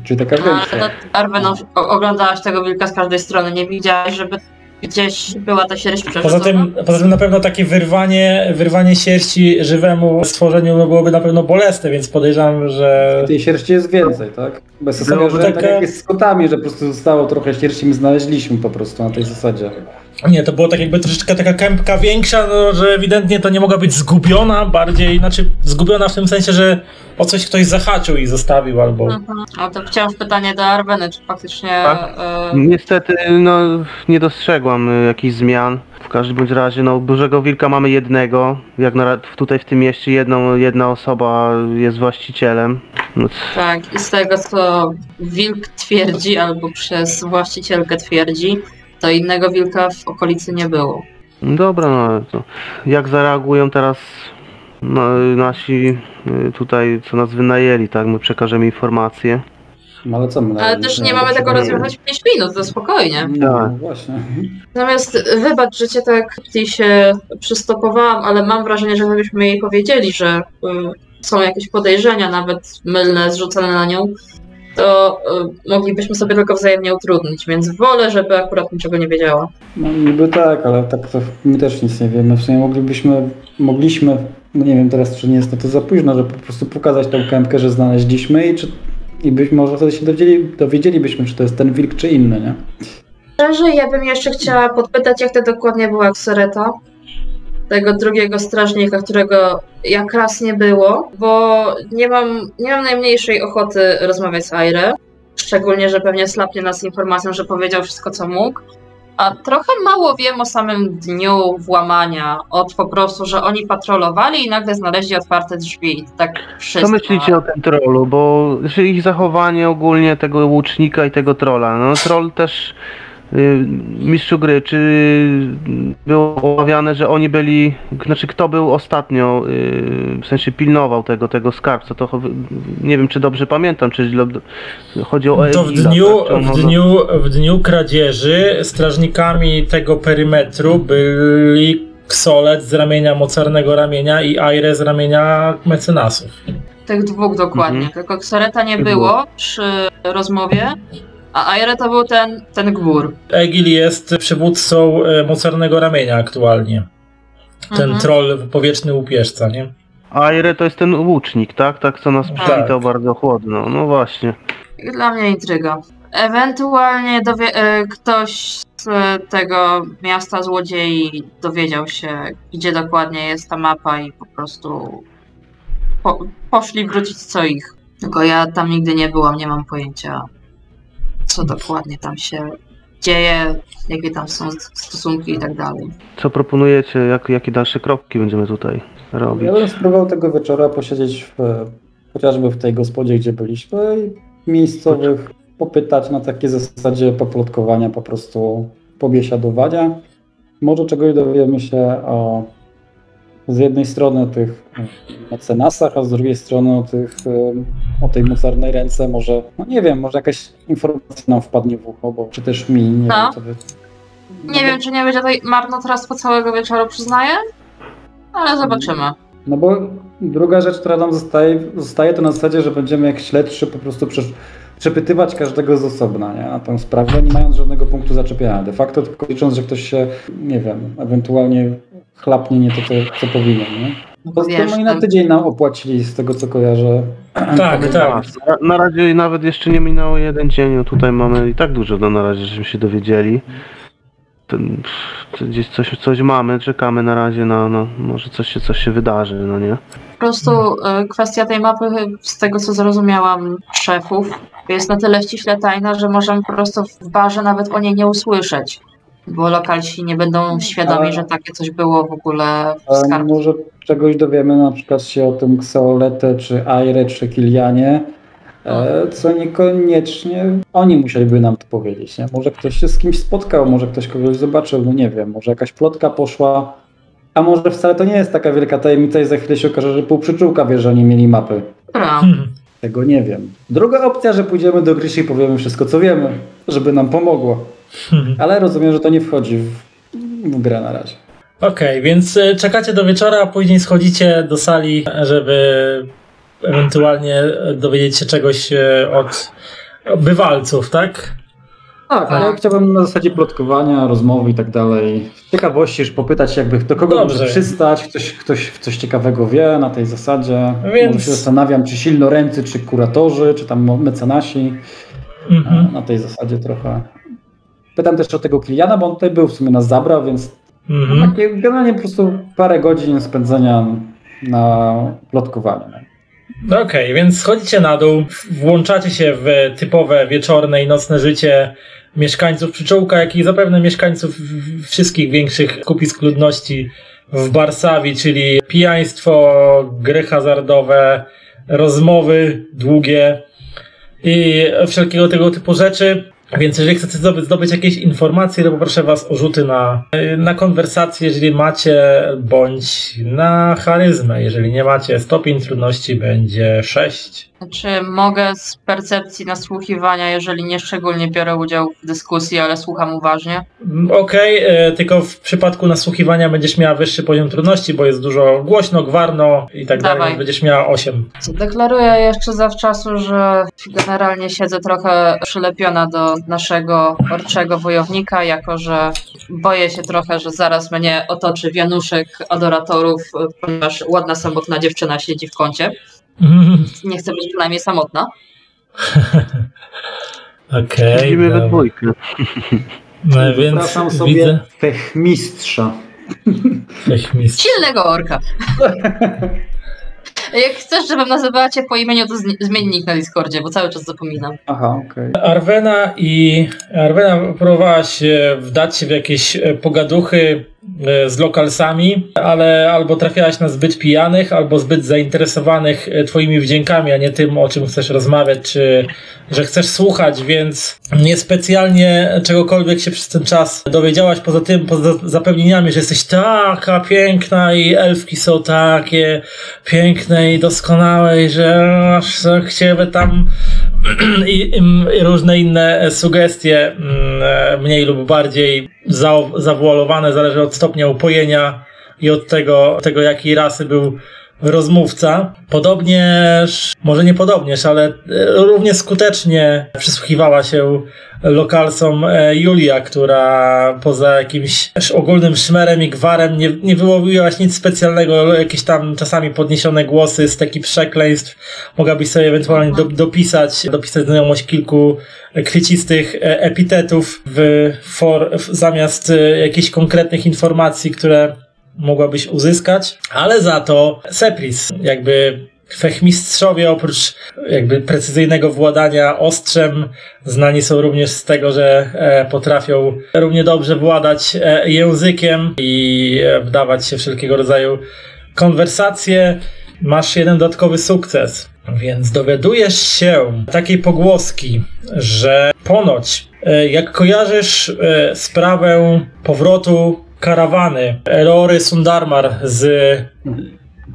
Czyli taka większa. no, Arwen, oglądałaś tego wilka z każdej strony, nie widziałaś, żeby gdzieś była ta sierść Poza tym, poza tym na pewno takie wyrwanie, wyrwanie sierści żywemu stworzeniu no byłoby na pewno bolesne, więc podejrzewam, że. Tej sierści jest więcej, tak? Bez zasadzie, że tak taka- jak jest z kotami, że po prostu zostało trochę sierści, my znaleźliśmy po prostu na tej zasadzie. Nie, to było tak jakby troszeczkę taka kępka większa, no, że ewidentnie to nie mogła być zgubiona, bardziej, znaczy zgubiona w tym sensie, że o coś ktoś zahaczył i zostawił albo. Mhm. No to wciąż pytanie do Arweny, czy faktycznie... Tak. e, Niestety, no, nie dostrzegłam y, jakichś zmian. W każdym bądź razie, no, dużego wilka mamy jednego. Jak na, tutaj w tym mieście jedną, jedna osoba jest właścicielem. No, Tak, i z tego co wilk twierdzi, albo przez właścicielkę twierdzi, to innego wilka w okolicy nie było. dobra, no, ale to jak zareagują teraz no, nasi y, tutaj, co nas wynajęli, tak? My przekażemy informacje. No ale co my Ale też nie mamy tego rozwiązać w 5 minut, to spokojnie. No Tak. właśnie. Natomiast wybacz, że cię tak tutaj się przystopowałam, ale mam wrażenie, że gdybyśmy jej powiedzieli, że y, są jakieś podejrzenia, nawet mylne, zrzucone na nią, to y, moglibyśmy sobie tylko wzajemnie utrudnić, więc wolę, żeby akurat niczego nie wiedziała. No niby tak, ale tak to my też nic nie wiemy. W sumie moglibyśmy, mogliśmy, no nie wiem teraz czy nie jest na to za późno, że po prostu pokazać tą kępkę, że znaleźliśmy i czy i być może wtedy się dowiedzieli, dowiedzielibyśmy, czy to jest ten wilk, czy inny, nie? Szczerze, ja bym jeszcze chciała podpytać, jak to dokładnie była Xereta, tego drugiego strażnika, którego jak raz nie było, bo nie mam, nie mam najmniejszej ochoty rozmawiać z Aire, szczególnie, że pewnie slapnie nas informacją, że powiedział wszystko, co mógł. A trochę mało wiem o samym dniu włamania, od po prostu, że oni patrolowali i nagle znaleźli otwarte drzwi. Tak wszystko. Co myślicie o tym trollu? Bo ich zachowanie ogólnie tego łucznika i tego trolla. No troll też mistrzu gry, czy było omawiane, że oni byli, znaczy kto był ostatnio, y, w sensie pilnował tego, tego skarbca, to nie wiem czy dobrze pamiętam, czy źle, chodzi o To w dniu, tak? On w, dniu, w dniu kradzieży strażnikami tego perymetru byli Ksolet z ramienia mocarnego ramienia i Aire z ramienia mecenasów. Tych dwóch dokładnie. Mhm. Tylko Xoreta nie było przy rozmowie, a Aire to był ten, ten gbur. Egil jest przywódcą e, mocarnego ramienia aktualnie. Ten Mhm. troll powietrzny łupieżca, nie? Aire to jest ten łucznik, tak? Tak, co nas Tak. przywitał bardzo chłodno. No właśnie. Dla mnie intryga. Ewentualnie dowie- e, ktoś z e, tego miasta złodziei dowiedział się, gdzie dokładnie jest ta mapa i po prostu po- poszli wrócić co ich. Tylko ja tam nigdy nie byłam, nie mam pojęcia, co dokładnie tam się dzieje, jakie tam są stosunki i tak dalej. Co proponujecie? Jak, jakie dalsze kroki będziemy tutaj robić? Ja bym spróbował tego wieczora posiedzieć w, chociażby w tej gospodzie, gdzie byliśmy i miejscowych popytać na takie zasadzie poplotkowania, po prostu pobiesiadowania. Może czegoś dowiemy się o z jednej strony tych mecenasach, a z drugiej strony o, tych, o tej mocarnej ręce. Może, no nie wiem, może jakaś informacja nam wpadnie w ucho, bo, czy też mi, nie No. wiem, wy... No Nie bo- wiem, czy nie będzie to marnotrawstwo całego wieczoru, przyznaję, ale zobaczymy. No bo druga rzecz, która nam zostaje, zostaje to na zasadzie, że będziemy jak śledczy po prostu prze, przepytywać każdego z osobna nie? na tę sprawę, nie mając żadnego punktu zaczepiania. De facto tylko licząc, że ktoś się, nie wiem, ewentualnie chlapnie nie to, co, co powinien. Nie? Tym Wiesz, oni na tydzień nam opłacili z tego, co kojarzę. Tak, tak. Na, na razie nawet jeszcze nie minęło jeden dzień, no tutaj mamy i tak dużo no, na razie, żeśmy się dowiedzieli. Ten, to gdzieś coś, coś mamy, czekamy na razie na, no, może coś się, coś się wydarzy, no nie? Po prostu e, kwestia tej mapy, z tego co zrozumiałam szefów, jest na tyle ściśle tajna, że możemy po prostu w barze nawet o niej nie usłyszeć. Bo lokalsi nie będą świadomi, Ale- że takie coś było w ogóle w skarbcu. może czegoś dowiemy na przykład się o tym Xeolete, czy Aire, czy Kilianie, e, co niekoniecznie oni musieliby nam to powiedzieć. Nie? Może ktoś się z kimś spotkał, może ktoś kogoś zobaczył, no nie wiem, może jakaś plotka poszła, a może wcale to nie jest taka wielka tajemnica i za chwilę się okaże, że pół przyczółka wie, że oni mieli mapy. Dobra. Hmm. Tego nie wiem. Druga opcja, że pójdziemy do Grysi i powiemy wszystko, co wiemy, żeby nam pomogło. Ale rozumiem, że to nie wchodzi w, w grę na razie. Okej, więc e, czekacie do wieczora, a później schodzicie do sali, żeby ewentualnie dowiedzieć się czegoś e, od bywalców, tak? Tak, Tak. ja chciałbym na zasadzie plotkowania, rozmowy i tak dalej. Ciekawości, już popytać jakby do kogo Dobrze. może przystać, ktoś, ktoś coś ciekawego wie na tej zasadzie. Więc- Może się zastanawiam, czy silnoręcy, czy kuratorzy, czy tam mecenasi. Mhm. Na tej zasadzie trochę. Pytam też o tego Kiliana, bo on tutaj był, w sumie nas zabrał, więc Mhm. takie generalnie po prostu parę godzin spędzenia na plotkowaniu. Okej, więc schodzicie na dół, włączacie się w typowe wieczorne i nocne życie mieszkańców przyczółka, jak i zapewne mieszkańców wszystkich większych skupisk ludności w Barsawi, czyli pijaństwo, gry hazardowe, rozmowy długie i wszelkiego tego typu rzeczy. Więc jeżeli chcecie zdobyć, zdobyć jakieś informacje, to poproszę Was o rzuty na, na konwersację, jeżeli macie, bądź na charyzmę. Jeżeli nie macie, stopień trudności będzie 6. Czy mogę z percepcji nasłuchiwania, jeżeli nie szczególnie biorę udział w dyskusji, ale słucham uważnie? Okej, e, tylko w przypadku nasłuchiwania będziesz miała wyższy poziom trudności, bo jest dużo głośno, gwarno i tak dalej, Dawaj. więc będziesz miała 8. Deklaruję jeszcze zawczasu, że generalnie siedzę trochę przylepiona do naszego orczego wojownika, jako że boję się trochę, że zaraz mnie otoczy wianuszek adoratorów, ponieważ ładna, samotna dziewczyna siedzi w kącie. Nie chcę być przynajmniej samotna. Okej, Siedzimy we dwójkę. no, więc Zapraszam sobie widzę fechmistrza. Fechmistrz. Silnego orka. Jak chcesz, żebym nazywała cię po imieniu, to nick na Discordzie, bo cały czas zapominam. Aha, okej. Arwena i Arwena próbowała się wdać się w jakieś e, pogaduchy z lokalsami, ale albo trafiałaś na zbyt pijanych, albo zbyt zainteresowanych e, twoimi wdziękami, a nie tym, o czym chcesz rozmawiać, czy że chcesz słuchać, więc niespecjalnie czegokolwiek się przez ten czas dowiedziałaś, poza tym, poza zapewnieniami, że jesteś taka piękna i elfki są takie piękne i doskonałe i że aż ciebie tam i, i, i różne inne sugestie, mm, e, mniej lub bardziej zawualowane, zależy od stopnia upojenia i od tego, tego jakiej rasy był rozmówca. Podobnież, może nie podobnież, ale e, równie skutecznie przysłuchiwała się lokalsom e, Julia, która poza jakimś ogólnym szmerem i gwarem nie, nie wyłowiłaś nic specjalnego, jakieś tam czasami podniesione głosy, steki przekleństw. Mogłabyś sobie ewentualnie do, dopisać, dopisać znajomość kilku kwiecistych e, epitetów w for, w, zamiast jakichś konkretnych informacji, które mogłabyś uzyskać, ale za to Sepris, jakby fechmistrzowie oprócz jakby precyzyjnego władania ostrzem, znani są również z tego, że e, potrafią równie dobrze władać e, językiem i e, wdawać się wszelkiego rodzaju konwersacje. Masz jeden dodatkowy sukces, więc dowiadujesz się takiej pogłoski, że ponoć, jak kojarzysz sprawę powrotu karawany Erory Sundarmar z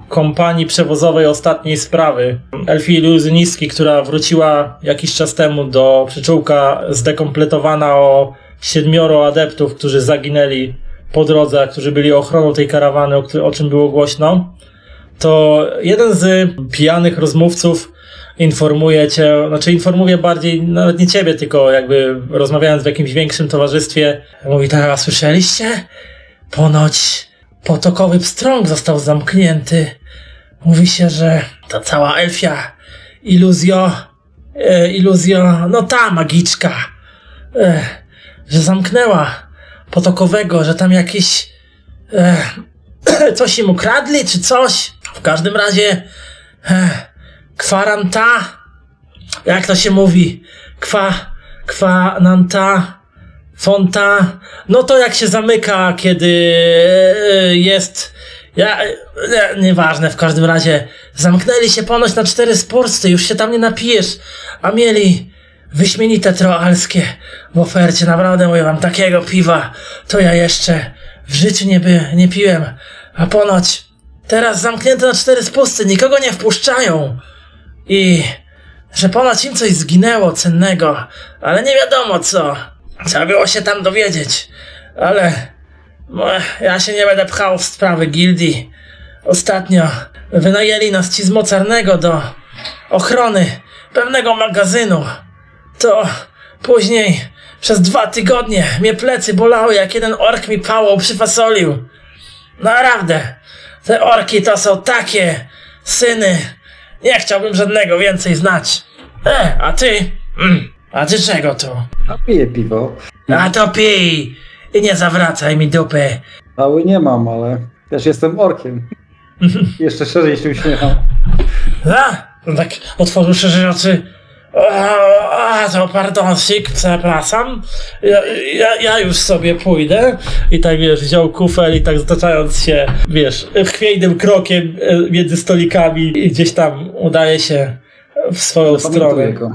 kompanii przewozowej ostatniej sprawy. Elfii iluzjonistki, która wróciła jakiś czas temu do przyczółka zdekompletowana o siedmioro adeptów, którzy zaginęli po drodze, którzy byli ochroną tej karawany, o, o czym było głośno, to jeden z pijanych rozmówców informuje cię, znaczy informuje bardziej, nawet nie ciebie, tylko jakby rozmawiając w jakimś większym towarzystwie, mówi tak, a słyszeliście? Ponoć potokowy pstrąg został zamknięty. Mówi się, że ta cała elfia iluzjo, e, iluzjo, no ta magiczka, e, że zamknęła potokowego, że tam jakieś e, coś im ukradli, czy coś. W każdym razie e, kwaranta, jak to się mówi, kwa, kwananta, fonta, no to jak się zamyka, kiedy e, jest, ja, e, nieważne, w każdym razie zamknęli się ponoć na cztery sporsty, już się tam nie napijesz, a mieli wyśmienite troalskie w ofercie, naprawdę mówię wam, takiego piwa to ja jeszcze w życiu nie, by, nie piłem, a ponoć teraz zamknięte na cztery spusty, nikogo nie wpuszczają. I że ponoć im coś zginęło cennego, ale nie wiadomo co. Trzeba było się tam dowiedzieć. Ale no, ja się nie będę pchał w sprawy gildii. Ostatnio wynajęli nas ci z mocarnego do ochrony pewnego magazynu. To później przez dwa tygodnie mnie plecy bolały, jak jeden ork mi pałą przyfasolił. Naprawdę, te orki to są takie syny. Nie chciałbym żadnego więcej znać. E, a ty? Mm, a ty czego tu? A piję piwo. A to pij i nie zawracaj mi dupy. Mały nie mam, ale też jestem orkiem. Jeszcze szerzej się uśmiecham. A, no tak otworzył szerzej oczy. A, to pardonsik, przepraszam. Ja, ja, ja już sobie pójdę. I tak wiesz, wziął kufel i tak zataczając się, wiesz, chwiejnym krokiem e, między stolikami i gdzieś tam udaje się w swoją stronę. Go.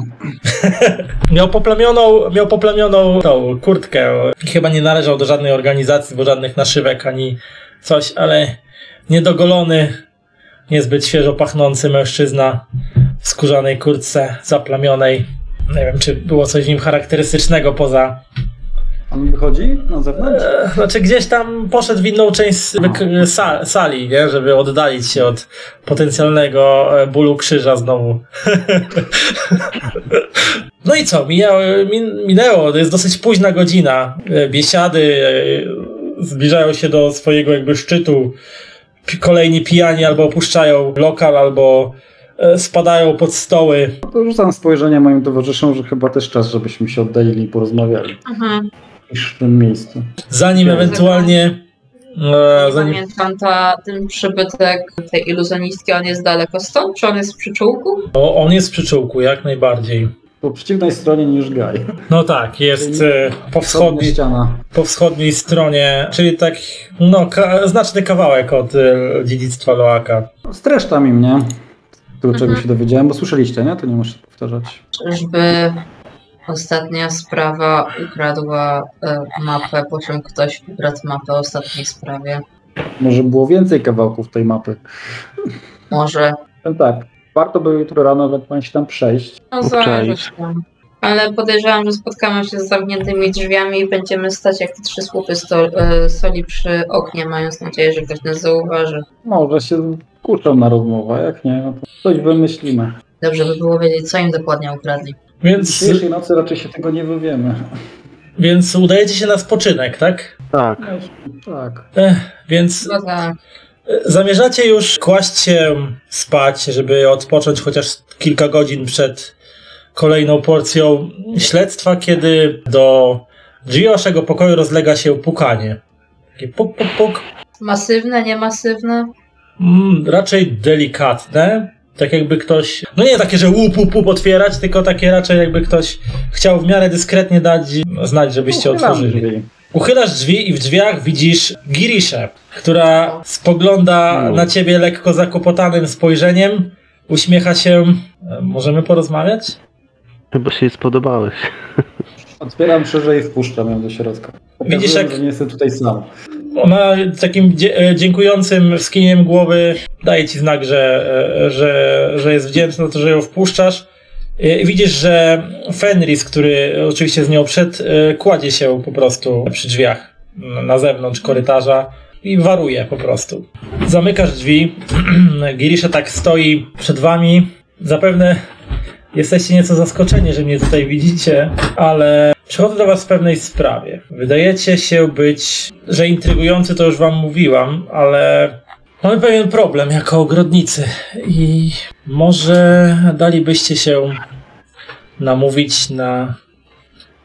Miał poplamioną, miał poplamioną tą kurtkę. Chyba nie należał do żadnej organizacji, bo żadnych naszywek ani coś, ale niedogolony, niezbyt świeżo pachnący mężczyzna w skórzanej kurtce zaplamionej. Nie wiem, czy było coś w nim charakterystycznego poza. On wychodzi na zewnątrz? E, Znaczy, gdzieś tam poszedł w inną część wyk- sa- sali, nie? żeby oddalić się od potencjalnego e, bólu krzyża znowu. No i co? Mijały, min, minęło, to jest dosyć późna godzina. E, Biesiady e, zbliżają się do swojego jakby szczytu. Kolejni pijani albo opuszczają lokal, albo e, spadają pod stoły. To rzucam spojrzenie moim towarzyszom, że chyba też czas, żebyśmy się oddalili i porozmawiali. Mhm. Niż w tym miejscu. Zanim ewentualnie. E, zanim, Pamiętam ta, ten przybytek tej iluzjonistki, on jest daleko stąd? Czy on jest w przyczółku? o, on jest przy czołku, jak najbardziej. Po przeciwnej stronie niż Gaj. No tak, jest e, po, wschodniej, po wschodniej stronie, czyli tak no, ka- znaczny kawałek od e, dziedzictwa Loaka. Streszcza mi mnie. Tego czego Mhm. się dowiedziałem, bo słyszeliście, nie? To nie muszę powtarzać. Czyżby ostatnia sprawa ukradła e, mapę, po czym ktoś ukradł mapę o ostatniej sprawie? Może było więcej kawałków tej mapy. Może. No tak, warto by jutro rano ewentualnie się tam przejść. No zależy. Ale podejrzewam, że spotkamy się z zamkniętymi drzwiami i będziemy stać jak te trzy słupy e, soli przy oknie, mając nadzieję, że ktoś nas zauważy. Może się kurczą na rozmowę, jak nie, no to coś wymyślimy. Dobrze by było wiedzieć, co im dokładnie ukradli. Więc, Dzisiejszej nocy raczej się tego nie wywiemy. więc udajecie się na spoczynek, tak? Tak. Tak. Ech, więc No tak. Zamierzacie już kłaść się spać, żeby odpocząć chociaż kilka godzin przed kolejną porcją śledztwa, kiedy do drzwi waszego pokoju rozlega się pukanie. Takie puk, puk, puk. Masywne, niemasywne? Mm, raczej delikatne. Tak jakby ktoś, no nie takie, że łup, łup, łup otwierać, tylko takie raczej jakby ktoś chciał w miarę dyskretnie dać znać, żebyście Uchylam otworzyli. drzwi. Uchylasz drzwi i w drzwiach widzisz Giriszę, która spogląda No. na ciebie lekko zakopotanym spojrzeniem, uśmiecha się. E, Możemy porozmawiać? Chyba się jej spodobałeś. Otwieram szerzej i wpuszczam ją do środka. Pokazuję, Widzisz, jak- nie jestem tutaj sam. Ona takim e, dziękującym skinieniem głowy daje ci znak, że, e, że, że jest wdzięczna za to, że ją wpuszczasz. E, I widzisz, że Fenris, który oczywiście z nią przed, kładzie się po prostu przy drzwiach na zewnątrz korytarza i waruje po prostu. Zamykasz drzwi. Girisha tak stoi przed wami. Zapewne jesteście nieco zaskoczeni, że mnie tutaj widzicie, ale przychodzę do was w pewnej sprawie. Wydajecie się być, że intrygujący to już wam mówiłam, ale mamy pewien problem jako ogrodnicy i może dalibyście się namówić na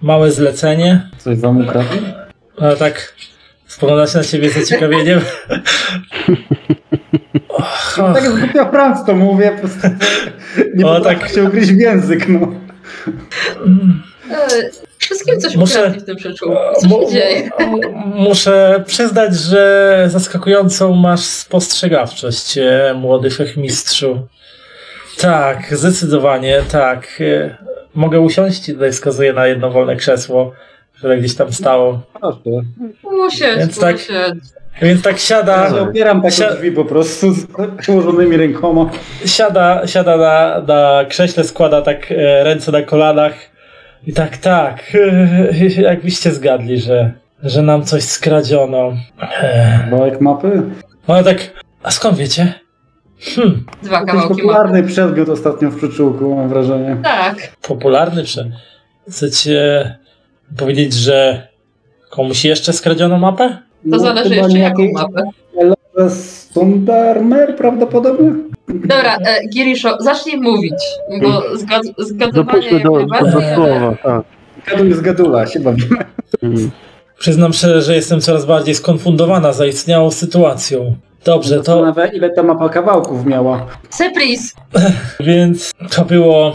małe zlecenie. Coś wam ukradli? Ale tak spogląda się na ciebie z zaciekawieniem. Och, och. Tak jak głupia Franc to mówię, po prostu nie O, potrafię tak. się ugryźć w język, no. E, wszystkim coś Muszę- w tym przyczółku. Co Mu- się dzieje? mu- Muszę przyznać, że zaskakującą masz spostrzegawczość, e, młody fechmistrzu. Tak, zdecydowanie, tak. E, Mogę usiąść? Tutaj wskazuję na jedno wolne krzesło które gdzieś tam stało. Proszę. Usiedź, Więc tak- usiedź. Więc tak siada, Ja opieram takie Si- drzwi po prostu z położonymi rękoma. siada, siada na, na krześle, składa tak e, ręce na kolanach i tak, tak, e, jakbyście zgadli, że, że nam coś skradziono. E, Kawałek mapy? No tak, a skąd wiecie? Hmm, Dwa Jakiś kawałki mapy. popularny przedmiot ostatnio w przyczółku, mam wrażenie. Tak. popularny, czy chcecie powiedzieć, że komuś jeszcze skradziono mapę? To zależy chyba jeszcze jaką mapę. Stundarmer prawdopodobnie? Dobra, e, Giriszo, zacznij mówić, bo zgad zgadywanie Dopuśćmy jak do, do, do słowa, tak. Gadul z gadula, się bawimy. Mm. Przyznam szczerze, że jestem coraz bardziej skonfundowana zaistniałą sytuacją. Dobrze, to ile ta mapa kawałków miała. Sepris! więc to było.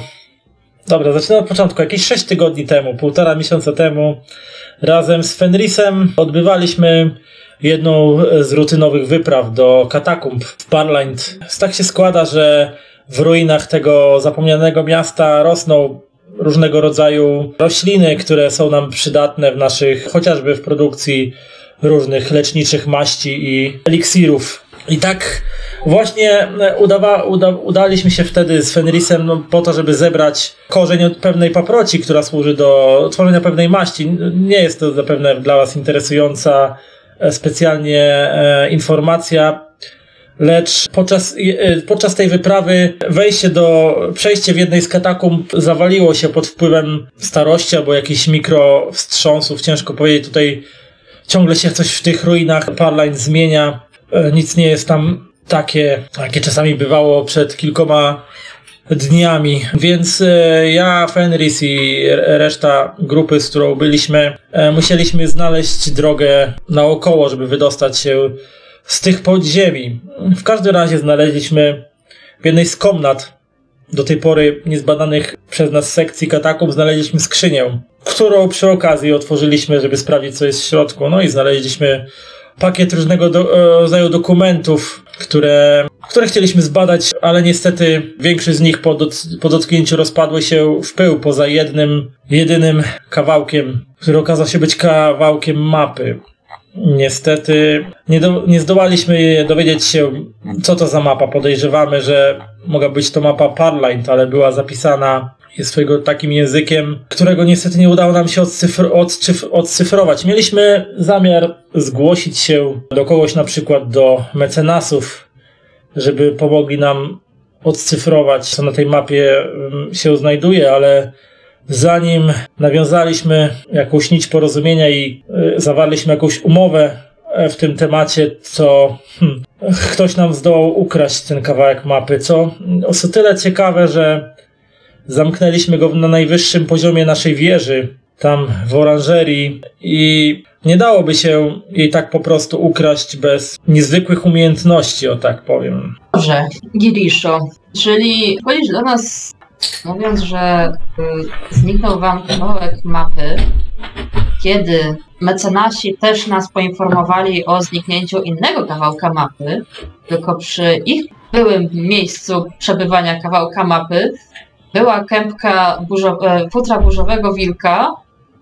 Dobra, zaczynam od początku. Jakieś 6 tygodni temu, półtora miesiąca temu, razem z Fenrisem odbywaliśmy jedną z rutynowych wypraw do katakumb w Parlind. Tak się składa, że w ruinach tego zapomnianego miasta rosną różnego rodzaju rośliny, które są nam przydatne w naszych, chociażby w produkcji różnych leczniczych maści i eliksirów. I tak właśnie e, udawa, uda, udaliśmy się wtedy z Fenrisem no, po to, żeby zebrać korzeń od pewnej paproci, która służy do tworzenia pewnej maści. Nie jest to zapewne dla Was interesująca e, specjalnie e, informacja, lecz podczas, e, podczas tej wyprawy wejście do, przejście w jednej z katakumb zawaliło się pod wpływem starości albo jakichś mikrowstrząsów, ciężko powiedzieć, tutaj ciągle się coś w tych ruinach Parline zmienia, nic nie jest tam takie, jakie czasami bywało przed kilkoma dniami, więc e, ja, Fenris i reszta grupy, z którą byliśmy, e, musieliśmy znaleźć drogę naokoło, żeby wydostać się z tych podziemi. W każdym razie znaleźliśmy w jednej z komnat do tej pory niezbadanych przez nas sekcji katakumb znaleźliśmy skrzynię, którą przy okazji otworzyliśmy, żeby sprawdzić, co jest w środku. No i znaleźliśmy pakiet różnego do, e, rodzaju dokumentów, które, które chcieliśmy zbadać, ale niestety większość z nich po, dot, po dotknięciu rozpadły się w pył poza jednym, jedynym kawałkiem, który okazał się być kawałkiem mapy. Niestety nie, do, nie zdołaliśmy dowiedzieć się, co to za mapa. Podejrzewamy, że mogła być to mapa Parlight, ale była zapisana jest swojego takim językiem, którego niestety nie udało nam się odcyfr- odcyf- odcyfrować. Mieliśmy zamiar zgłosić się do kogoś, na przykład do mecenasów, żeby pomogli nam odcyfrować, co na tej mapie mm, się znajduje, ale zanim nawiązaliśmy jakąś nić porozumienia i y, zawarliśmy jakąś umowę e, w tym temacie, to hmm, ktoś nam zdołał ukraść ten kawałek mapy, co o co tyle ciekawe, że zamknęliśmy go na najwyższym poziomie naszej wieży, tam w oranżerii i nie dałoby się jej tak po prostu ukraść bez niezwykłych umiejętności, o tak powiem. Dobrze, Giriszo, czyli chodzisz do nas mówiąc, że y, zniknął wam kawałek mapy, kiedy mecenasi też nas poinformowali o zniknięciu innego kawałka mapy, tylko przy ich byłym miejscu przebywania kawałka mapy była kępka burzo- e, futra burzowego wilka,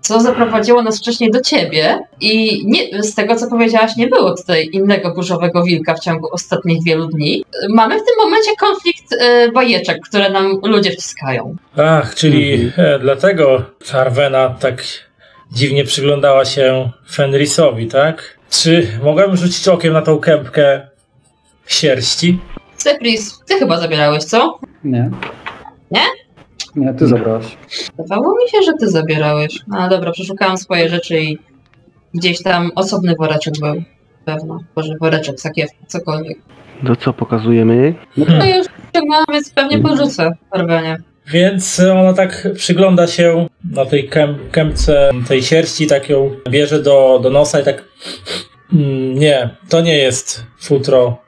co zaprowadziło nas wcześniej do ciebie i nie, z tego, co powiedziałaś, nie było tutaj innego burzowego wilka w ciągu ostatnich wielu dni. Mamy w tym momencie konflikt e, bajeczek, które nam ludzie wciskają. Ach, czyli e, dlatego Charvena tak dziwnie przyglądała się Fenrisowi, tak? Czy mogłem rzucić okiem na tą kępkę sierści? Cypris, ty chyba zabierałeś, co? Nie. Nie? Nie, ty zabrałaś. Wydawało mi się, że ty zabierałeś. No dobra, przeszukałam swoje rzeczy i gdzieś tam osobny woreczek był. Pewno. Boże, woreczek, sakiewka, cokolwiek. To co pokazujemy jej? No już ściągnęłam, więc pewnie porzucę Arwenie. Więc ona tak przygląda się na tej kęp, kępce tej sierści, tak ją bierze do, do nosa i tak mm, nie, to nie jest futro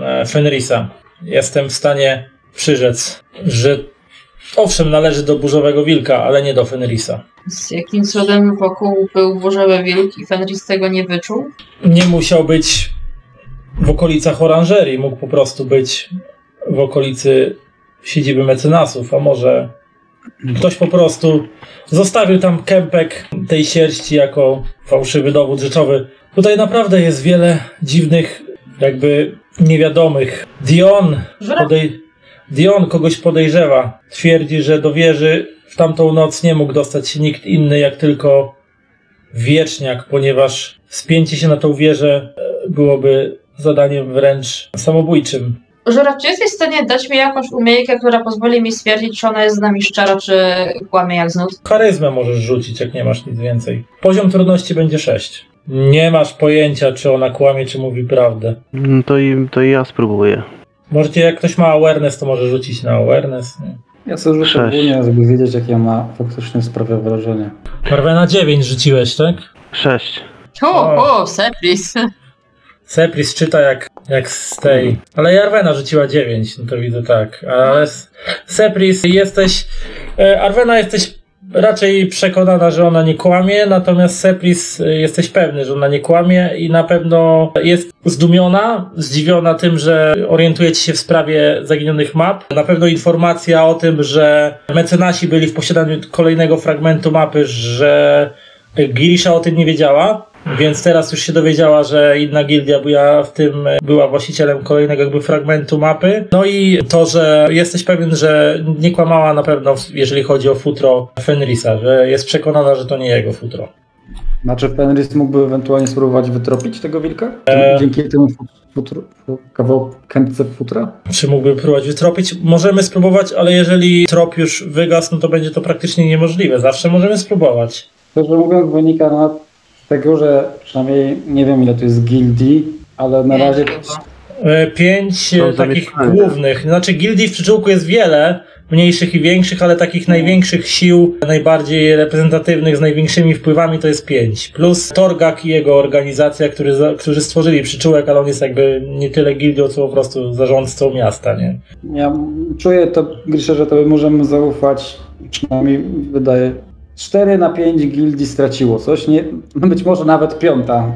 e, Fenrisa. Jestem w stanie przyrzec, że owszem należy do burzowego wilka, ale nie do Fenrisa. Z jakim cudem wokół był burzowy wilk i Fenris tego nie wyczuł? Nie musiał być w okolicach oranżerii, mógł po prostu być w okolicy siedziby mecenasów, a może Ktoś po prostu zostawił tam kępek tej sierści jako fałszywy dowód rzeczowy. Tutaj naprawdę jest wiele dziwnych, jakby niewiadomych. Dion, podej... Dion kogoś podejrzewa. Twierdzi, że do wieży w tamtą noc nie mógł dostać się nikt inny jak tylko wieczniak, ponieważ spięcie się na tą wieżę e, byłoby zadaniem wręcz samobójczym. Żora, czy jesteś w stanie dać mi jakąś umiejętność, która pozwoli mi stwierdzić, czy ona jest z nami szczera, czy kłamie jak znów? Charyzmę możesz rzucić, jak nie masz nic więcej. Poziom trudności będzie 6. Nie masz pojęcia, czy ona kłamie, czy mówi prawdę. Mm, To i, to i ja spróbuję. Możecie, jak ktoś ma awareness, to może rzucić na awareness. Nie? Ja sobie rzucę ogólnie, żeby wiedzieć, jakie ma faktycznie sprawia wrażenie. Marwena 9 rzuciłeś, tak? Sześć. O, O. o, Sepris. Sepris czyta jak, jak z tej. Ale Jarwena rzuciła 9, no to widzę tak. Ale Sepris, jesteś. e, Arwena, jesteś raczej przekonana, że ona nie kłamie, natomiast Sepris e, jesteś pewny, że ona nie kłamie i na pewno jest zdumiona, zdziwiona tym, że orientujecie się w sprawie zaginionych map. Na pewno informacja o tym, że mecenasi byli w posiadaniu kolejnego fragmentu mapy, że Girisha o tym nie wiedziała. Więc teraz już się dowiedziała, że inna gildia była w tym, była właścicielem kolejnego jakby fragmentu mapy. No i to, że jesteś pewien, że nie kłamała na pewno, jeżeli chodzi o futro Fenrisa, że jest przekonana, że to nie jego futro. Znaczy Fenris mógłby ewentualnie spróbować wytropić tego wilka? E. Dzięki temu futru, kawał kętce futra? Czy mógłby próbować wytropić? Możemy spróbować, ale jeżeli trop już wygasł, no to będzie to praktycznie niemożliwe. Zawsze możemy spróbować. Szczerze mówiąc wynika na tego, że przynajmniej nie wiem ile to jest gildii, ale na razie. E, Pięć e, takich głównych. Znaczy gildii w przyczółku jest wiele, mniejszych i większych, ale takich największych sił, najbardziej reprezentatywnych, z największymi wpływami to jest pięć. Plus Torgak i jego organizacja, który, którzy stworzyli przyczółek, ale on jest jakby nie tyle gildią, co po prostu zarządcą miasta, nie? ja czuję to, Grysze, że to możemy zaufać, przynajmniej wydaje 4 na 5 gildii straciło coś, nie, no być może nawet piąta.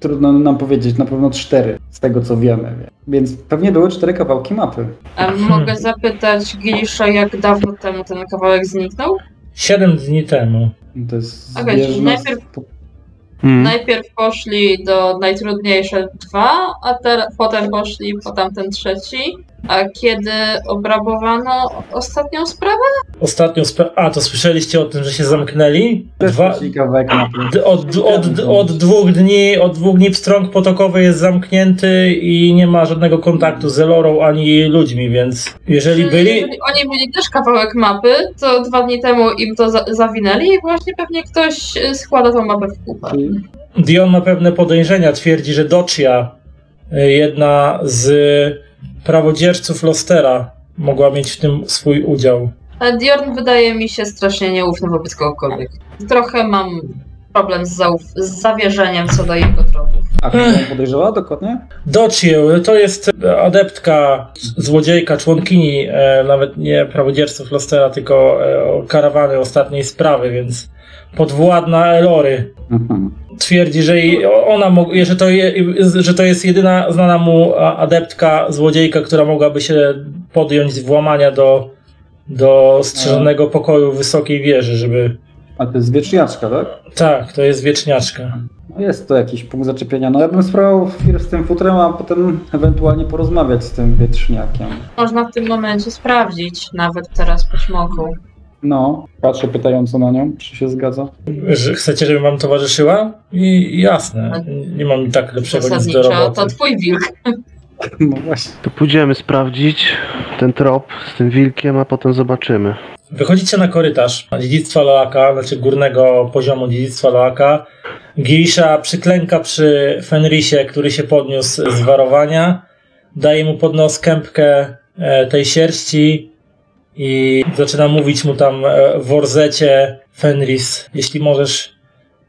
Trudno nam powiedzieć, na pewno cztery z tego co wiemy. Więc pewnie były cztery kawałki mapy. A mogę zapytać Gilisza, jak dawno temu ten kawałek zniknął? Siedem dni temu. To jest Okej, czyli najpierw- Mm. Najpierw poszli do najtrudniejsze dwa, a teraz potem poszli po tamten trzeci. A kiedy obrabowano ostatnią sprawę? Ostatnio, spra- a to słyszeliście o tym, że się zamknęli? Dwa, trzeci kawałek mapy. D- Od, od, od dwóch dni, od dwóch dni pstrąg potokowy jest zamknięty i nie ma żadnego kontaktu z Elorą ani ludźmi, więc jeżeli Czyli byli, Jeżeli oni mieli też kawałek mapy, to dwa dni temu im to za zawinęli i właśnie pewnie ktoś y, składa tą mapę w kupę. Dion ma pewne podejrzenia, twierdzi, że Docia, y, jedna z prawodzierców Lostera, mogła mieć w tym swój udział. Ale Diorn wydaje mi się strasznie nieufny wobec kogokolwiek. Trochę mam problem z, zauf- z zawierzeniem co do jego tropów. A kto ją podejrzewała dokładnie? Docie to jest adeptka, złodziejka, członkini, e, nawet nie prawodzierców Lostera, tylko e, karawany ostatniej sprawy, więc podwładna Elory. Mhm. Twierdzi, że ona, że to, je, że to jest jedyna znana mu adeptka, złodziejka, która mogłaby się podjąć włamania do, do strzeżonego pokoju wysokiej wieży, żeby... A to jest wieczniaczka, tak? Tak, to jest wieczniaczka. No jest to jakiś punkt zaczepienia. No ja bym spróbował chwilę z tym futrem, a potem ewentualnie porozmawiać z tym wietrzniakiem. Można w tym momencie sprawdzić, nawet teraz po ćmoku. No, patrzę pytająco na nią, czy się zgadza. Że chcecie, żebym wam towarzyszyła? I jasne, nie mam i tak lepszego nic do roboty. to twój wilk. No właśnie. To pójdziemy sprawdzić ten trop z tym wilkiem, a potem zobaczymy. Wychodzicie na korytarz dziedzictwa Loaka, znaczy górnego poziomu dziedzictwa Loaka. Girisha przyklęka przy Fenrisie, który się podniósł z warowania. Daje mu pod nos kępkę e, tej sierści i zaczyna mówić mu tam e, w orzecie Fenris, jeśli możesz,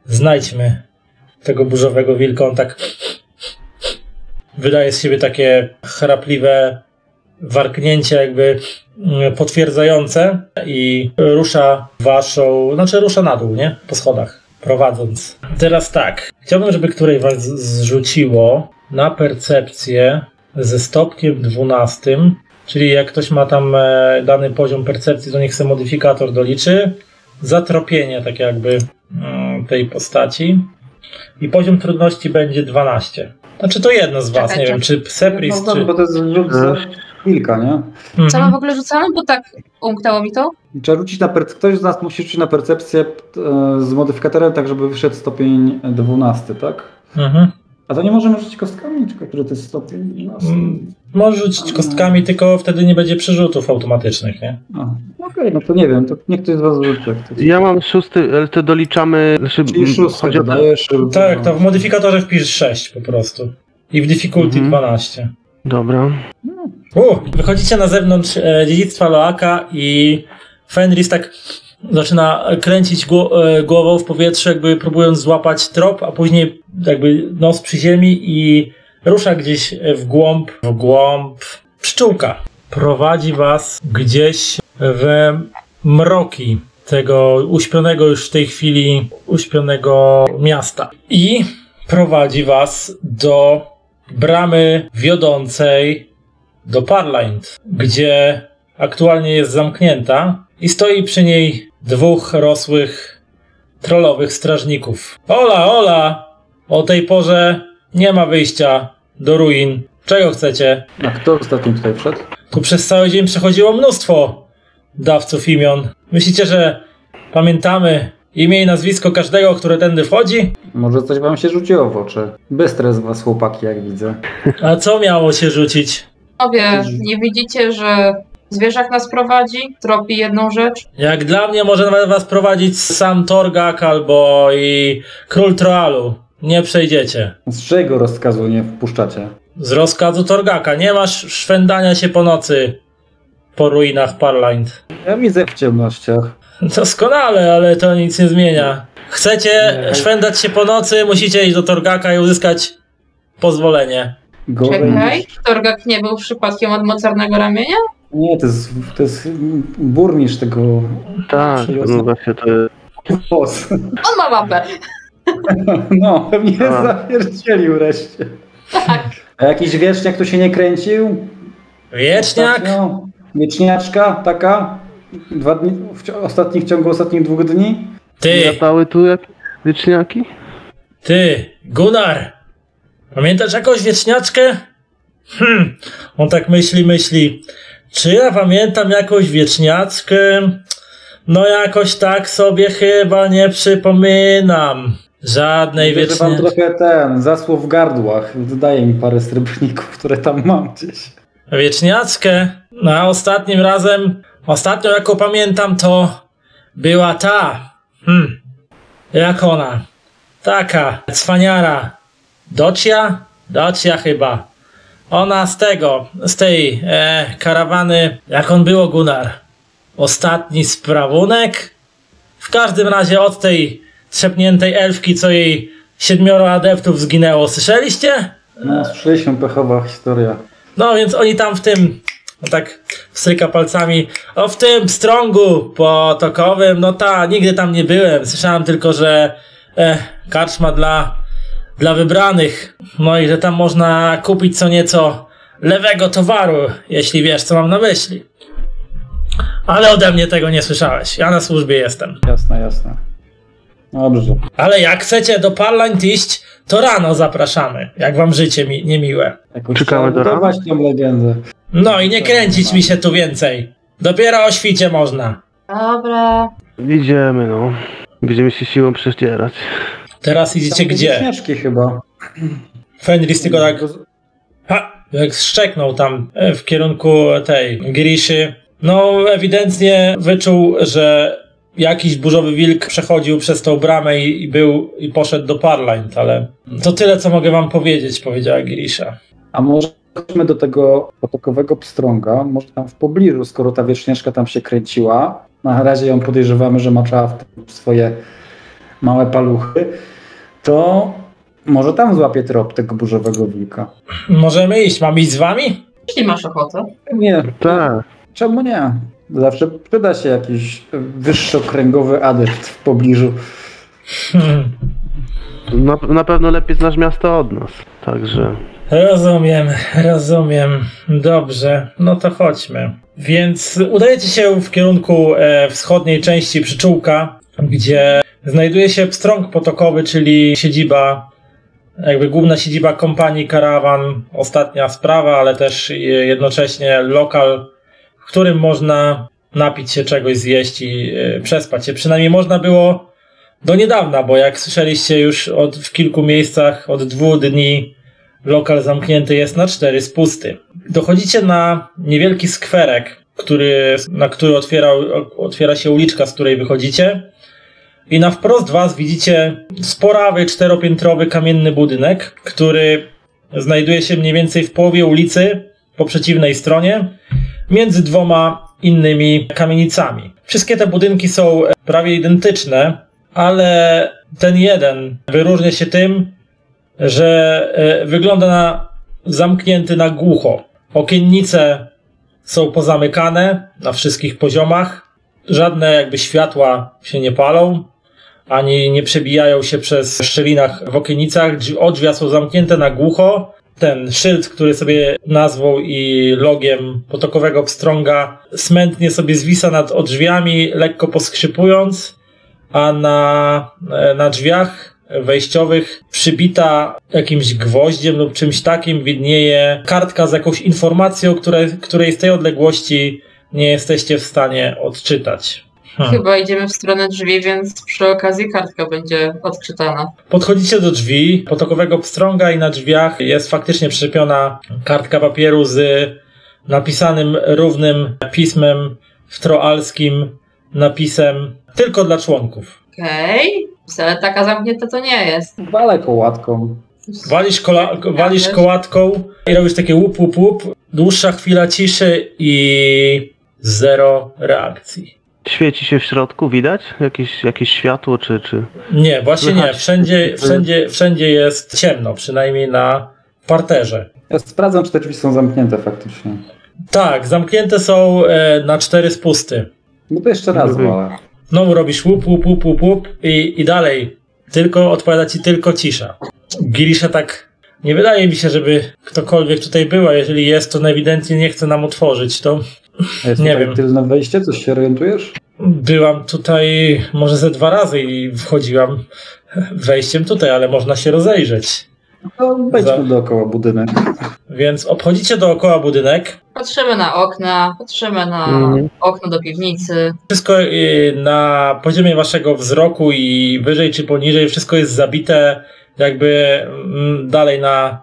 znajdźmy tego burzowego wilka. On tak wydaje z siebie takie chrapliwe warknięcie jakby mm, potwierdzające i rusza waszą, znaczy rusza na dół, nie? Po schodach, prowadząc. Teraz tak, chciałbym, żeby której was zrzuciło na percepcję ze stopniem 12 Czyli jak ktoś ma tam e, dany poziom percepcji, to niech sobie modyfikator doliczy. Zatropienie tak jakby mm, tej postaci. I poziom trudności będzie 12. Znaczy to jedno z was, Czekaj, nie wiem, czy Sepris, No, czy... bo to jest rzut za chwilkę, nie? Co Mhm. mam w ogóle rzucane? Bo tak umknęło mi to. Trzeba rzucić na per... Ktoś z nas musi rzucić na percepcję e, z modyfikatorem, tak żeby wyszedł stopień 12, tak? Mhm. A to nie możemy rzucić kostkami, który to jest stopień 12? Mm, Możesz rzucić kostkami, tylko wtedy nie będzie przerzutów automatycznych, nie? A, Okej, no to nie wiem, to niech ktoś z was rzuci. jak to jest. Ja mam szósty, ale to doliczamy. Znaczy, Czyli szósty chodzi o dodajesz. Tak, to w modyfikatorze wpisz 6 po prostu. I w difficulty Mhm. 12. Dobra. U, wychodzicie na zewnątrz e, dziedzictwa Loaka i Fenris tak zaczyna kręcić gło- e, głową w powietrzu, jakby próbując złapać trop, a później jakby nos przy ziemi i rusza gdzieś w głąb, w głąb. Pszczółka prowadzi was gdzieś w mroki tego uśpionego już w tej chwili uśpionego miasta. I prowadzi was do bramy wiodącej do Parlind, gdzie aktualnie jest zamknięta i stoi przy niej dwóch rosłych trollowych strażników. Ola, ola! O tej porze nie ma wyjścia do ruin. Czego chcecie? A kto ostatni tutaj wszedł? Tu przez cały dzień przechodziło mnóstwo dawców imion. Myślicie, że pamiętamy imię i nazwisko każdego, które tędy wchodzi? Może coś wam się rzuciło w oczy. Bystre z was chłopaki, jak widzę. A co miało się rzucić? Obie, nie widzicie, że zwierzak nas prowadzi, tropi jedną rzecz? Jak dla mnie może nawet was prowadzić sam Torgak albo i Król Troalu. Nie przejdziecie. Z czego rozkazu nie wpuszczacie? Z rozkazu Torgaka. Nie masz szwendania się po nocy po ruinach Parlind. Ja widzę w ciemnościach. Doskonale, ale to nic nie zmienia. Chcecie szwendać się po nocy, musicie iść do Torgaka i uzyskać pozwolenie. Gorzej Czekaj, niż... Torgak nie był przypadkiem od mocarnego ramienia? Nie, to jest, to jest burmistrz tego Tak, no właśnie to jest. On ma mapę. No, pewnie A. zapierdzielił wreszcie. Tak. A jakiś wieczniak tu się nie kręcił? Wieczniak? Ostatnio? Wieczniaczka taka? Dwa dni, w ostatnich, w ciągu ostatnich dwóch dni? Ty, Latały tu jakieś wieczniaki? ty, Gunnar. Pamiętasz jakąś wieczniaczkę? Hmm, on tak myśli, myśli. Czy ja pamiętam jakąś wieczniaczkę? No jakoś tak sobie chyba nie przypominam. Żadnej Widzę, wam wieczniaczki. trochę ten zasłów w gardłach. Dodaję mi parę srebrników, które tam mam gdzieś. Wieczniaczkę? No a ostatnim razem, ostatnią jaką pamiętam to była ta. Hmm, jak ona? Taka, cwaniara. Docia? Docia chyba. Ona z tego, z tej e, karawany, jak on było Gunnar? Ostatni sprawunek? W każdym razie od tej trzepniętej elfki, co jej siedmioro adeptów zginęło. Słyszeliście? No, słyszeliśmy pechowa historia. No więc oni tam w tym, no tak wstryka palcami, o w tym strągu potokowym, no ta, nigdy tam nie byłem. Słyszałem tylko, że e, karczma dla, dla wybranych. No i że tam można kupić co nieco lewego towaru, jeśli wiesz, co mam na myśli. Ale ode mnie tego nie słyszałeś. Ja na służbie jestem. Jasne, jasne. Dobrze. Ale jak chcecie do Parlant iść, to rano zapraszamy, jak wam życie mi niemiłe. Jakoś Czekamy do rana? tą legendę. No i nie kręcić mi się tu więcej. Dopiero o świcie można. Dobra. Idziemy, no. Będziemy się siłą przedzierać. Teraz idziecie Tam gdzie? Wieczniaczki chyba. Fenris tylko tak ha, jak szczeknął tam e, w kierunku tej Griszy. No ewidentnie wyczuł, że jakiś burzowy wilk przechodził przez tą bramę i, i był i poszedł do Parlind, ale to tyle co mogę wam powiedzieć, powiedziała Grisha. A może chodźmy do tego potokowego pstrąga, może tam w pobliżu, skoro ta wieczniaczka tam się kręciła. Na razie ją podejrzewamy, że maczała w tym swoje małe paluchy. To może tam złapie trop tego burzowego wilka. Możemy iść, mam iść z wami? Jeśli masz ochotę. Nie, Tak. czemu nie? Zawsze przyda się jakiś wyższokręgowy adept w pobliżu. Hmm. Na, na pewno lepiej znasz miasto od nas. Także Rozumiem, rozumiem. Dobrze, no to chodźmy. Więc udajecie się w kierunku e, wschodniej części przyczółka, gdzie znajduje się pstrąg potokowy, czyli siedziba, jakby główna siedziba kompanii Karawan, ostatnia sprawa, ale też jednocześnie lokal, w którym można napić się czegoś, zjeść i e, przespać się. Przynajmniej można było do niedawna, bo jak słyszeliście już od, w kilku miejscach od dwóch dni lokal zamknięty jest na cztery spusty. Dochodzicie na niewielki skwerek, który, na który otwiera, otwiera się uliczka, z której wychodzicie. I na wprost was widzicie sporawy, czteropiętrowy kamienny budynek, który znajduje się mniej więcej w połowie ulicy po przeciwnej stronie, między dwoma innymi kamienicami. Wszystkie te budynki są prawie identyczne, ale ten jeden wyróżnia się tym, że e, wygląda na zamknięty na głucho. Okiennice są pozamykane na wszystkich poziomach. Żadne jakby światła się nie palą, ani nie przebijają się przez szczelinach w okienicach. Odrzwia są zamknięte na głucho. Ten szyld, który sobie nazwą i logiem potokowego pstrąga, smętnie sobie zwisa nad drzwiami, lekko poskrzypując, a na, e, na drzwiach wejściowych przybita jakimś gwoździem lub czymś takim widnieje kartka z jakąś informacją, której, której z tej odległości nie jesteście w stanie odczytać. Hmm. Chyba idziemy w stronę drzwi, więc przy okazji kartka będzie odczytana. Podchodzicie do drzwi potokowego pstrąga i na drzwiach jest faktycznie przyczepiona kartka papieru z napisanym równym pismem w troalskim napisem tylko dla członków. Okej. Okay. Wcale taka zamknięta to nie jest. Walę kołatką. Walisz, kola, walisz kołatką i robisz takie łup, łup, łup. Dłuższa chwila ciszy i zero reakcji. Świeci się w środku, widać? Jakieś, jakieś światło, czy, czy... Nie, właśnie nie. Wszędzie, wszędzie, wszędzie jest ciemno, przynajmniej na parterze. Ja sprawdzam, czy te drzwi są zamknięte faktycznie. Tak, zamknięte są e, na cztery spusty. No to jeszcze raz wolę. Znowu robisz łup, łup, łup, łup, łup i, i dalej. Tylko odpowiada ci tylko cisza. Girisza tak nie wydaje mi się, żeby ktokolwiek tutaj była. Jeżeli jest, to ewidentnie nie chce nam otworzyć. To jest nie wiem. tylne wejście, coś się orientujesz? Byłam tutaj może ze dwa razy i wchodziłam wejściem tutaj, ale można się rozejrzeć. No, wejdźmy Za... dookoła budynek. Więc obchodzicie dookoła budynek. Patrzymy na okna, patrzymy na mm. okno do piwnicy. Wszystko y, na poziomie waszego wzroku i wyżej czy poniżej, wszystko jest zabite jakby mm, dalej na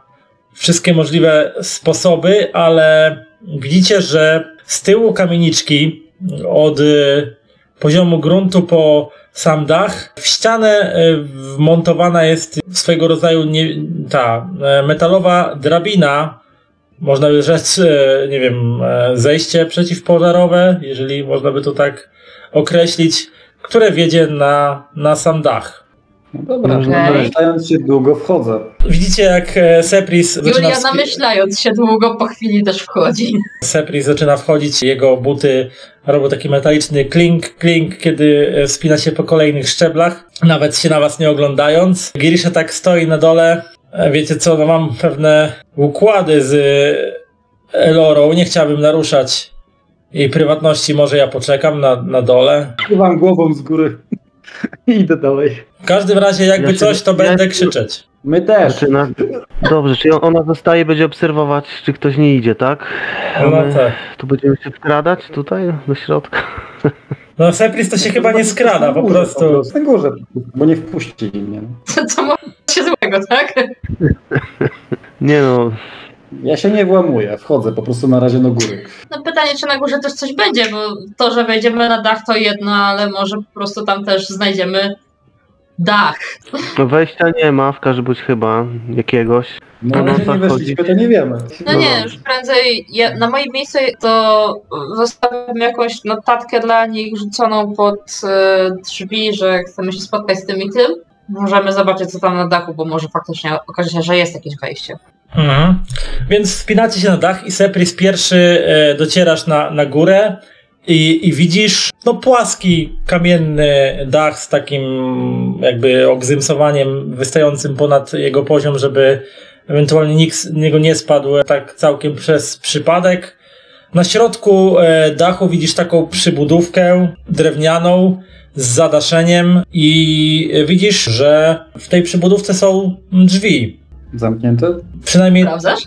wszystkie możliwe sposoby, ale widzicie, że z tyłu kamieniczki od y, poziomu gruntu po sam dach. W ścianę y, wmontowana jest swego rodzaju nie, ta e, metalowa drabina, można by rzec, e, nie wiem, e, zejście przeciwpożarowe, jeżeli można by to tak określić, które wiedzie na, na sam dach. No dobra, okay. namyślając się długo wchodzę. Widzicie jak Sepris Julia zaczyna... namyślając się długo po chwili też wchodzi. Sepris zaczyna wchodzić, jego buty robią taki metaliczny klink, klink, kiedy spina się po kolejnych szczeblach, nawet się na was nie oglądając. Girisha tak stoi na dole. Wiecie co, no mam pewne układy z Elorą, nie chciałbym naruszać jej prywatności, może ja poczekam na, na dole. Chowam głową z góry. Idę dalej. W każdym razie, jakby ja coś, to ja będę krzyczeć. My też. Znaczy, na, dobrze, czyli ona zostaje, będzie obserwować, czy ktoś nie idzie, tak? No, no tak. Tu będziemy się skradać tutaj, do środka. No Sepris to się chyba nie skrada, po prostu. Na górze, bo nie wpuścili mnie. Co, co może się złego, tak? Nie no, ja się nie włamuję, wchodzę po prostu na razie do góry. No pytanie, czy na górze też coś będzie, bo to, że wejdziemy na dach to jedno, ale może po prostu tam też znajdziemy dach. No wejścia nie ma, w każdym bądź chyba jakiegoś. No ale nie weszliśmy, to nie wiemy. No, no nie, już prędzej ja, na moim miejscu to zostawiam jakąś notatkę dla nich rzuconą pod e, drzwi, że chcemy się spotkać z tym i tym. Możemy zobaczyć, co tam na dachu, bo może faktycznie okaże się, że jest jakieś wejście. Mhm. Więc wspinacie się na dach i Sepris pierwszy e, docierasz na, na górę i, i widzisz no, płaski, kamienny dach z takim jakby ogzymsowaniem wystającym ponad jego poziom, żeby ewentualnie nikt z niego nie spadł tak całkiem przez przypadek. Na środku e, dachu widzisz taką przybudówkę drewnianą z zadaszeniem i widzisz, że w tej przybudówce są drzwi. Zamknięte? Przynajmniej Sprawdzasz?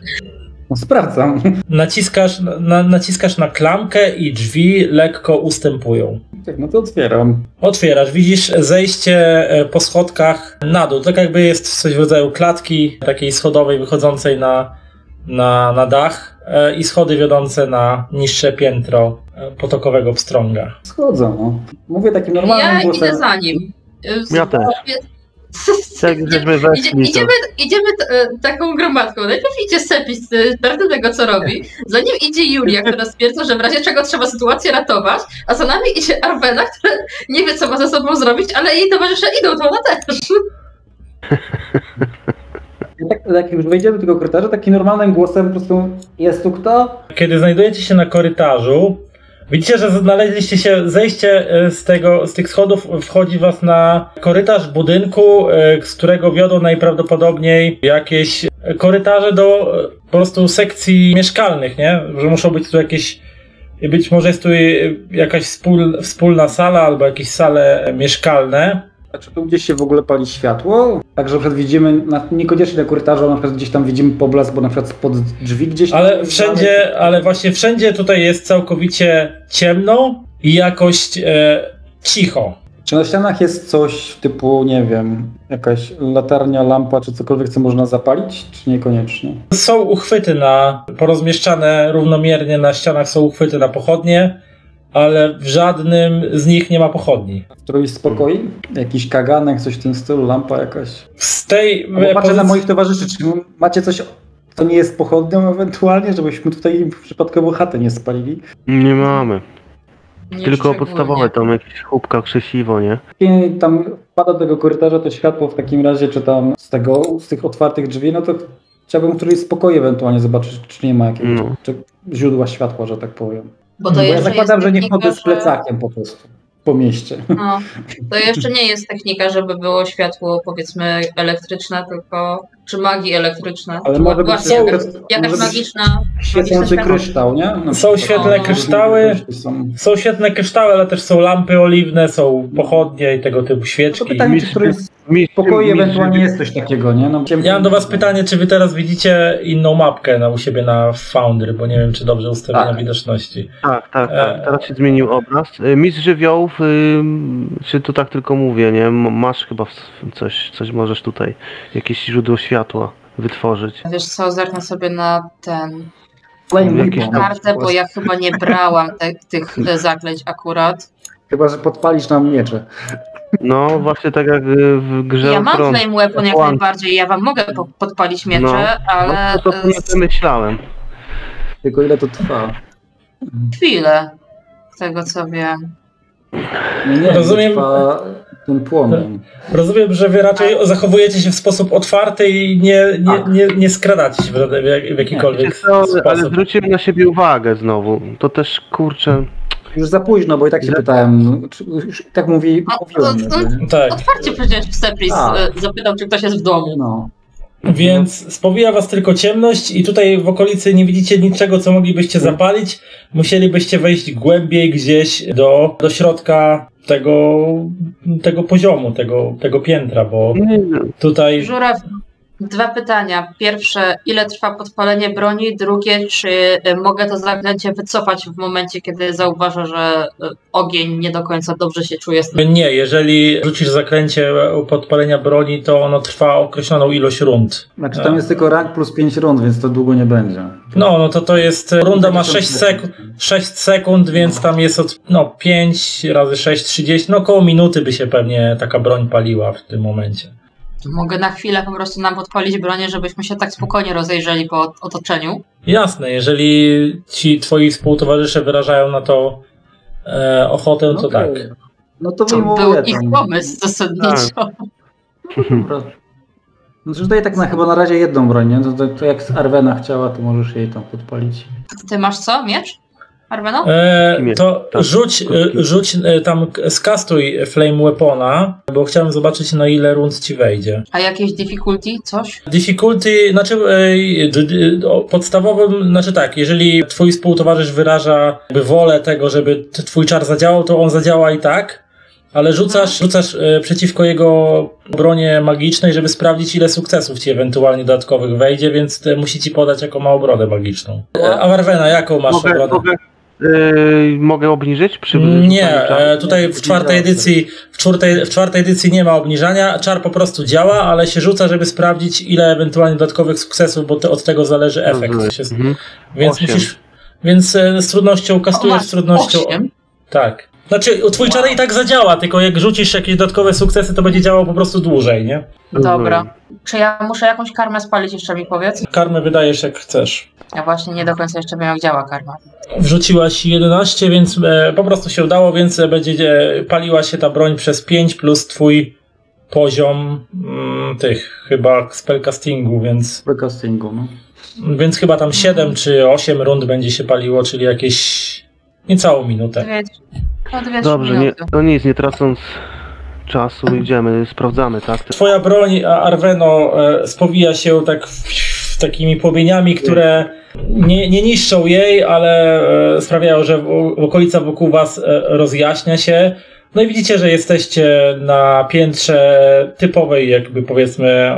No, sprawdzam. naciskasz na, naciskasz na klamkę i drzwi lekko ustępują. Tak, no to otwieram. Otwierasz, widzisz zejście e, po schodkach na dół, tak jakby jest coś w rodzaju klatki takiej schodowej wychodzącej na, na, na dach e, i schody wiodące na niższe piętro e, potokowego pstrąga. Schodzę, no. Mówię takim normalnym Ja głosem. idę za nim. Ja też. Tak, żeśmy Idzie, weszli, to idziemy idziemy t- e, taką gromadką. Najpierw idzie Sepis, pewny tego, co robi. Za nim idzie Julia, która stwierdza, że w razie czego trzeba sytuację ratować, a za nami idzie Arwena, która nie wie, co ma ze sobą zrobić, ale jej towarzysze idą, to ona też. Tak, jak już wejdziemy do tego korytarza, takim normalnym głosem po prostu jest tu kto? Kiedy znajdujecie się na korytarzu, widzicie, że znaleźliście się, zejście e, z, tego, z tych schodów wchodzi was na korytarz budynku, e, z którego wiodą najprawdopodobniej jakieś korytarze do e, po prostu sekcji mieszkalnych, nie? Że muszą być tu jakieś, być może jest tu e, jakaś wspól, wspólna sala albo jakieś sale mieszkalne. A czy tu gdzieś się w ogóle pali światło? Tak, że na przykład widzimy, na, niekoniecznie na korytarzu, ale na przykład gdzieś tam widzimy poblask, bo na przykład spod drzwi gdzieś tam Ale wszędzie, ale właśnie wszędzie tutaj jest całkowicie ciemno i jakoś e, cicho. Czy na ścianach jest coś typu, nie wiem, jakaś latarnia, lampa, czy cokolwiek, co można zapalić, czy niekoniecznie? Są uchwyty na, porozmieszczane równomiernie na ścianach są uchwyty na pochodnie, ale w żadnym z nich nie ma pochodni. W którymś z pokoi? Jakiś kaganek, coś w tym stylu, lampa jakaś? Z tej Bo patrzę na pozycji- moich towarzyszy, czy macie coś, co nie jest pochodnią ewentualnie, żebyśmy tutaj przypadkowo chatę nie spalili? nie mamy. Nie Tylko podstawowe tam jakieś chłopka krzesiwo, nie? I tam wpada do tego korytarza to światło w takim razie, czy tam z tego, z tych otwartych drzwi, no to chciałbym któryś z pokoi ewentualnie zobaczyć, czy nie ma jakiegoś No. czy źródła światła, że tak powiem. Bo to Bo ja jeszcze zakładam, jest że nie chodzę z plecakiem po prostu po mieście. No, to jeszcze nie jest technika, żeby było światło powiedzmy elektryczne, tylko czy magii elektryczne. Ale czy może być właśnie są- jakaś, jakaś być magiczna. Świecący kryształ, nie? Na Są świetlne No. kryształy, Są... są świetne kryształy, ale też są lampy oliwne, są pochodnie i tego typu To świeczki. pytanie, czy Mistrz- któryś z Mistrz, pokoi mistrz- ewentualnie jest coś takiego, nie? No, Ja mam do was pytanie, czy wy teraz widzicie inną mapkę na, u siebie na Foundry, bo nie wiem, czy dobrze ustawiona Tak. widoczności. Tak, tak, E. tak. Teraz się zmienił obraz. Y, Mistrz żywiołów, y, czy tu tak tylko mówię, nie? Masz chyba w- coś, coś możesz tutaj, jakieś źródło światła wytworzyć. Wiesz co, zerknę sobie na ten Flame Jakieś kartę, bo ja chyba nie brałam te, tych zaklęć akurat. Chyba, że podpalisz nam miecze. No, właśnie tak jak w grze Ja mam Tron. Flame Weapon jak najbardziej, ja wam mogę po, podpalić miecze, No. ale No, to, to e, nie myślałem. Tylko ile to trwa? chwilę z tego co wiem. Nie, nie, Rozumiem. Trwa ten płomień. Rozumiem, że wy raczej zachowujecie się w sposób otwarty i nie, nie, Tak. nie, nie skradacie się w, w jak- w jakikolwiek co, ale sposób. zwróciłem na siebie uwagę znowu. To też, kurczę, Już za późno, bo i tak się pytałem. Czy, już tak mówi, A, mówiłem. to- to- że- Tak. Otwarcie przecież Stepris A. e, zapytał, czy ktoś jest w domu. No. Więc spowija was tylko ciemność i tutaj w okolicy nie widzicie niczego, co moglibyście zapalić. Musielibyście wejść głębiej gdzieś do, do środka tego, tego poziomu, tego, tego piętra, bo tutaj Żuraw, dwa pytania. Pierwsze, ile trwa podpalenie broni? Drugie, czy e, mogę to zaklęcie wycofać w momencie, kiedy zauważę, że e, ogień nie do końca dobrze się czuje nie, jeżeli rzucisz zaklęcie podpalenia broni, to ono trwa określoną ilość rund. Znaczy tam jest tylko rank plus 5 rund, więc to długo nie będzie. No, no to to jest, runda ma 6 sekund, 6 sekund, więc tam jest od, no 5 razy 6, 30, no około minuty by się pewnie taka broń paliła w tym momencie. Mogę na chwilę po prostu nam podpalić bronię, żebyśmy się tak spokojnie rozejrzeli po otoczeniu. Jasne, jeżeli ci twoi współtowarzysze wyrażają na to e, ochotę, to tak. Okej. No to To był ich pomysł zasadniczo. Dobra. No to daję tak na chyba na razie jedną broń, nie? To, to, to jak Arwena chciała, to możesz jej tam podpalić. Ty masz co? Miecz? Armeno? E, to Tak. rzuć, e, rzuć e, tam, skastuj Flame Weapona, bo chciałem zobaczyć na ile rund ci wejdzie. A jakieś difficulty? Coś? Difficulty, znaczy e, d- d- o, podstawowym, znaczy tak, jeżeli twój współtowarzysz wyraża jakby wolę tego, żeby twój czar zadziałał, to on zadziała i tak, ale rzucasz, rzucasz e, przeciwko jego bronie magicznej, żeby sprawdzić ile sukcesów ci ewentualnie dodatkowych wejdzie, więc musi ci podać jaką ma obronę magiczną. A Warwena, jaką masz Mogę, obronę? mogę, yy, mogę obniżyć przy Nie, e, tutaj w czwartej edycji, w czwartej, w czwartej edycji nie ma obniżania, czar po prostu działa, ale się rzuca, żeby sprawdzić ile ewentualnie dodatkowych sukcesów, bo te, od tego zależy efekt. Mhm. więc Osiem. musisz, więc e, z trudnością kastujesz z trudnością. Osiem? Tak. Znaczy, twój czar i tak zadziała, tylko jak rzucisz jakieś dodatkowe sukcesy, to będzie działał po prostu dłużej, nie? Dobra. Czy ja muszę jakąś karmę spalić, jeszcze mi powiedz? Karmę wydajesz jak chcesz. Ja właśnie nie do końca jeszcze wiem, jak działa karma. Wrzuciłaś 11, więc e, po prostu się udało, więc będzie e, paliła się ta broń przez 5 plus twój poziom mm, tych chyba spellcastingu, więc, Recastingu, no. więc chyba tam 7 czy 8 rund będzie się paliło, czyli jakieś niecałą minutę. Dwie, no dwie, Dobrze, nie, no nic, nie tracąc czasu, idziemy, sprawdzamy, tak? Twoja broń, a Arveno, e, spowija się tak w, w takimi płomieniami, które nie, nie niszczą jej, ale e, sprawiają, że okolica wokół was e, rozjaśnia się. No i widzicie, że jesteście na piętrze typowej, jakby powiedzmy,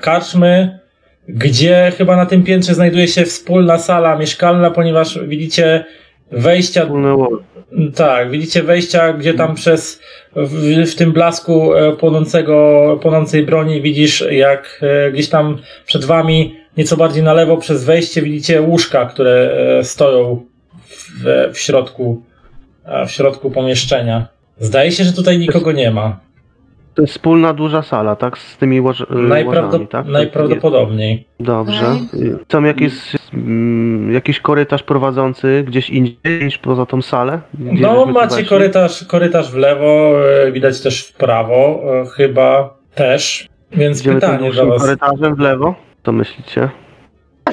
karczmy, gdzie chyba na tym piętrze znajduje się wspólna sala mieszkalna, ponieważ widzicie wejścia tak, widzicie wejścia, gdzie tam przez w, w tym blasku e, płonącego, płonącej broni widzisz, jak e, gdzieś tam przed wami, nieco bardziej na lewo przez wejście widzicie łóżka, które e, stoją w, w środku w środku pomieszczenia. Zdaje się, że tutaj nikogo nie ma. To jest wspólna duża sala, tak? Z tymi łoż, Najprawdop- łożami, tak? najprawdopodobniej. Dobrze. Y, Tam jakiś, mm, jakiś korytarz prowadzący gdzieś indziej niż poza tą salę? No, macie korytarz, korytarz w lewo, e, widać też w prawo, e, chyba też. Więc Idziemy pytanie do was. korytarzem w lewo? To myślicie?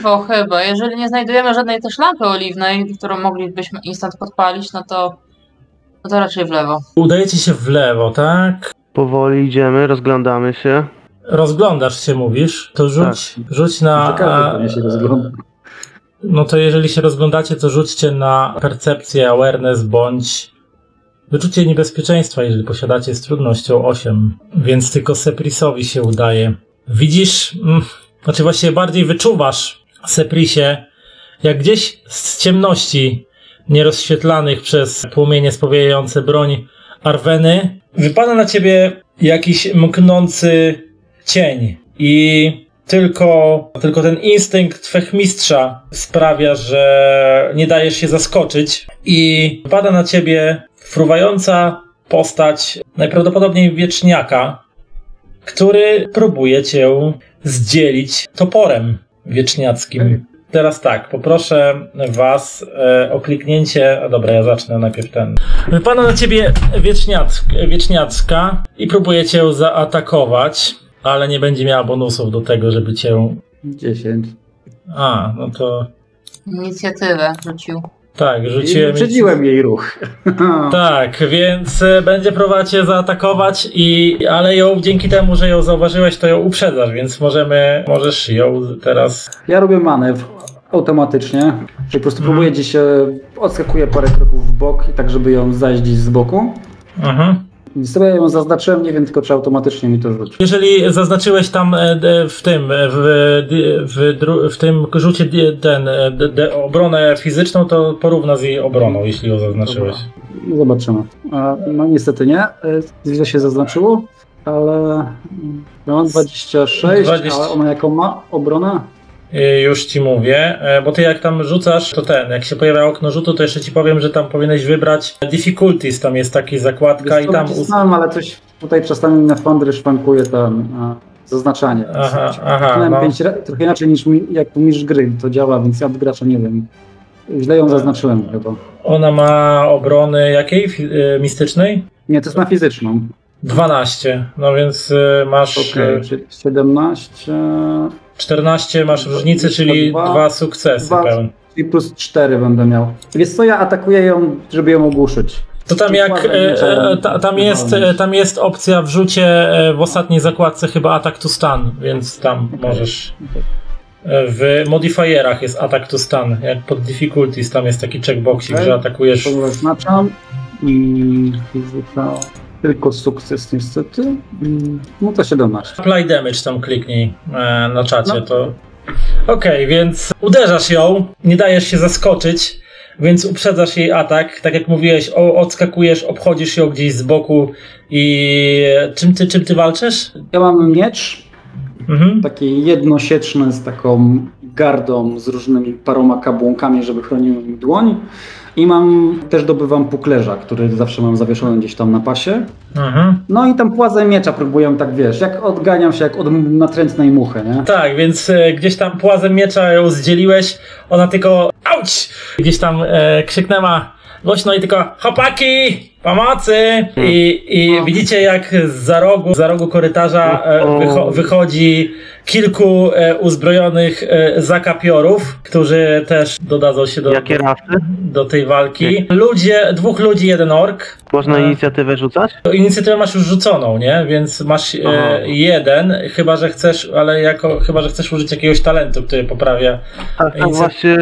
Bo chyba, jeżeli nie znajdujemy żadnej też lampy oliwnej, którą moglibyśmy instant podpalić, no to, no to raczej w lewo. Udajecie się w lewo, tak? Powoli idziemy, rozglądamy się. Rozglądasz się, mówisz, to rzuć, rzuć na. Każdy a, się rozgląda. No to jeżeli się rozglądacie, to rzućcie na percepcję, awareness bądź wyczucie niebezpieczeństwa, jeżeli posiadacie z trudnością 8. Więc tylko Seprisowi się udaje. Widzisz, mm, znaczy bardziej wyczuwasz Seprisie, jak gdzieś z ciemności nierozświetlanych przez płomienie spowijające broń Arweny, wypada na ciebie jakiś mknący cień i tylko, tylko ten instynkt fechmistrza sprawia, że nie dajesz się zaskoczyć i wypada na ciebie fruwająca postać najprawdopodobniej wieczniaka, który próbuje cię zdzielić toporem wieczniackim. Teraz tak, poproszę was e, o kliknięcie. A dobra, ja zacznę najpierw ten. Wypada na ciebie wieczniack, wieczniacka i próbuje cię zaatakować, ale nie będzie miała bonusów do tego, żeby cię. 10. A, no to Inicjatywę rzucił. tak, I rzuciłem. wyprzedziłem jej ruch. Tak, więc e, będzie próbować cię zaatakować, i, ale ją dzięki temu, że ją zauważyłeś, to ją uprzedzasz, więc możemy, możesz ją teraz. Ja robię manewr automatycznie, że po prostu próbuję gdzieś się, odskakuję parę kroków w bok, i tak żeby ją zajść gdzieś z boku. Mhm. Sobie ją zaznaczyłem, nie wiem tylko czy automatycznie mi to rzuci. Jeżeli zaznaczyłeś tam e, w tym, e, w, w, w tym rzucie ten, e, obronę fizyczną, to porówna z jej obroną, jeśli ją zaznaczyłeś. Zobaczymy. A, No niestety nie. Źle się zaznaczyło, ale mam 26, 20. ale ona jaką ma obronę? E, Już ci mówię, e, bo ty jak tam rzucasz, to ten, jak się pojawia okno rzutu, to jeszcze ci powiem, że tam powinieneś wybrać difficulties, tam jest taki zakładka i tam... Znam, ale coś tutaj czasami na Foundry szwankuje tam a, zaznaczanie. Aha, aha, no. pięć trochę inaczej niż mi, jak tu mistrz gry to działa, więc ja od gracza nie wiem. Źle ją zaznaczyłem chyba. Ona ma obrony jakiej? E, Mistycznej? Nie, to jest na fizyczną. 12, no więc e, masz Okej, e, czyli 17, 14, masz różnicy, czyli 22, dwa sukcesy dwa. pełne. Czyli plus 4 będę miał. Więc co, ja atakuję ją, żeby ją ogłuszyć. To tam jak e, ta, tam, jest, walnąć. e, tam jest opcja w rzucie w ostatniej zakładce chyba attack to stun, więc tam możesz. e, W modifierach jest attack to stun. Jak pod difficulties tam jest taki checkboxik, Okej. że atakujesz. To zaznaczam. I fizyka. Tylko sukces niestety. Mm, No to 17. Apply damage tam kliknij e, na czacie, No. to. Okej, więc uderzasz ją, nie dajesz się zaskoczyć, więc uprzedzasz jej atak. Tak jak mówiłeś, o, odskakujesz, obchodzisz ją gdzieś z boku i czym ty, czym ty walczysz? Ja mam miecz, Mhm. taki jednosieczny z taką gardą z różnymi paroma kabłąkami, żeby chronił mi dłoń. I mam, też dobywam puklerza, który zawsze mam zawieszony gdzieś tam na pasie. Mhm. No i tam płazem miecza próbuję tak, wiesz, jak odganiam się jak od natrętnej muchy, nie? Tak, więc e, gdzieś tam płazem miecza ją zdzieliłeś, ona tylko auć! Gdzieś tam e, krzyknęła głośno i tylko chłopaki! Pomocy! I, i widzicie jak za rogu, za rogu korytarza e, wycho wychodzi kilku e, uzbrojonych e, zakapiorów, którzy też dodadzą się do, Jakie do, rasy? do tej walki. Ludzie, dwóch ludzi, jeden ork. Można E, inicjatywę rzucać? Inicjatywę masz już rzuconą, nie? Więc masz Aha. jeden, chyba że chcesz, ale jako, chyba że chcesz użyć jakiegoś talentu, który poprawia. Tak, tak właśnie.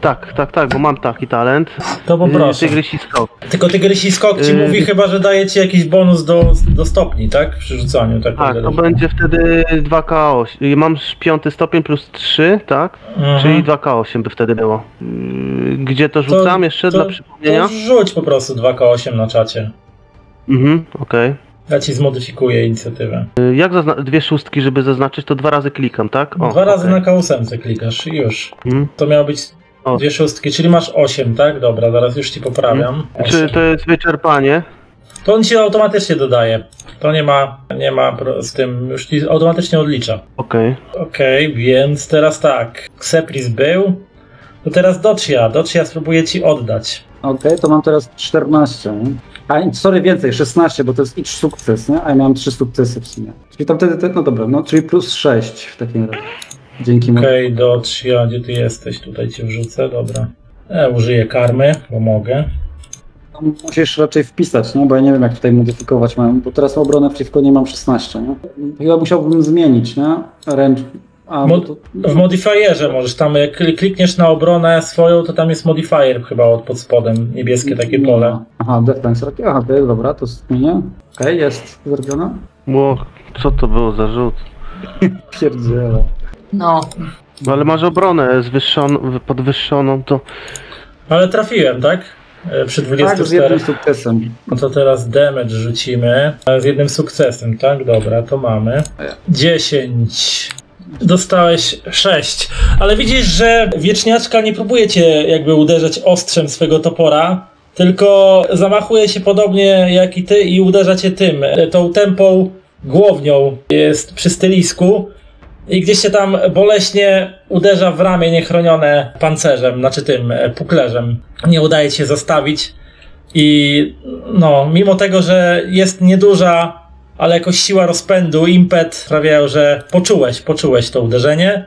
Tak, tak, tak, bo mam taki talent. To poproszę. Tygrysi skok. Tylko tygrysi skok ci Yy. mówi chyba, że daje ci jakiś bonus do, do stopni, tak? Przy rzucaniu. Tak, Tak, to będzie wtedy 2K8. Mam piąty stopień plus 3, tak? Mhm. Czyli 2K8 by wtedy było. Yy, Gdzie to rzucam jeszcze to, dla przypomnienia? To rzuć po prostu 2K8 na czacie. Mhm, okej. Ja ci zmodyfikuję inicjatywę. Yy, Jak dwie szóstki, żeby zaznaczyć, to dwa razy klikam, tak? Dwa razy okej. na K8 klikasz już. Mhm. To miało być O. dwie szóstki, czyli masz 8, tak? Dobra, zaraz już ci poprawiam. Czy to jest wyczerpanie? To on ci automatycznie dodaje. To nie ma, nie ma z tym, już ci automatycznie odlicza. Okej. Okej, więc teraz tak. Sepris był. To teraz Docia. Docia spróbuję ci oddać. Okej, to mam teraz 14. Nie? A, sorry, więcej, 16, bo to jest each sukces, nie? A ja miałem 3 sukcesy w sumie. Czyli tam wtedy, no dobra, no czyli plus 6 w takim razie. Dzięki mu. Okej, Docia, gdzie ty jesteś? Tutaj cię wrzucę, dobra. E, użyję karmy, bo mogę. Musisz raczej wpisać, nie? Bo ja nie wiem, jak tutaj modyfikować mam, bo teraz obronę przeciwko nie mam 16, nie? Chyba musiałbym zmienić, nie? Ręcz... A, Mod- to... W modifierze możesz tam, jak kli- klikniesz na obronę swoją, to tam jest modifier chyba od pod spodem, niebieskie takie Nie pole. Aha, defense, okay. aha, okej, dobra, to zmienię. Okej, jest zrobione. Ło, co to było za rzut? Pierdziele. No, No ale masz obronę zwyższoną, podwyższoną, to Ale trafiłem, tak? E, Przy Tak, z 24. jednym sukcesem. No to teraz damage rzucimy. Z jednym sukcesem, tak? Dobra, to mamy. 10. Dostałeś 6. Ale widzisz, że wieczniaczka nie próbuje cię jakby uderzać ostrzem swego topora, tylko zamachuje się podobnie jak i ty i uderza cię tym, e, tą tempą głownią jest przy stylisku i gdzieś się tam boleśnie uderza w ramię niechronione pancerzem, znaczy tym e, puklerzem. Nie udaje ci się zastawić. I no, mimo tego, że jest nieduża, ale jakoś siła rozpędu, impet sprawiają, że poczułeś, poczułeś to uderzenie.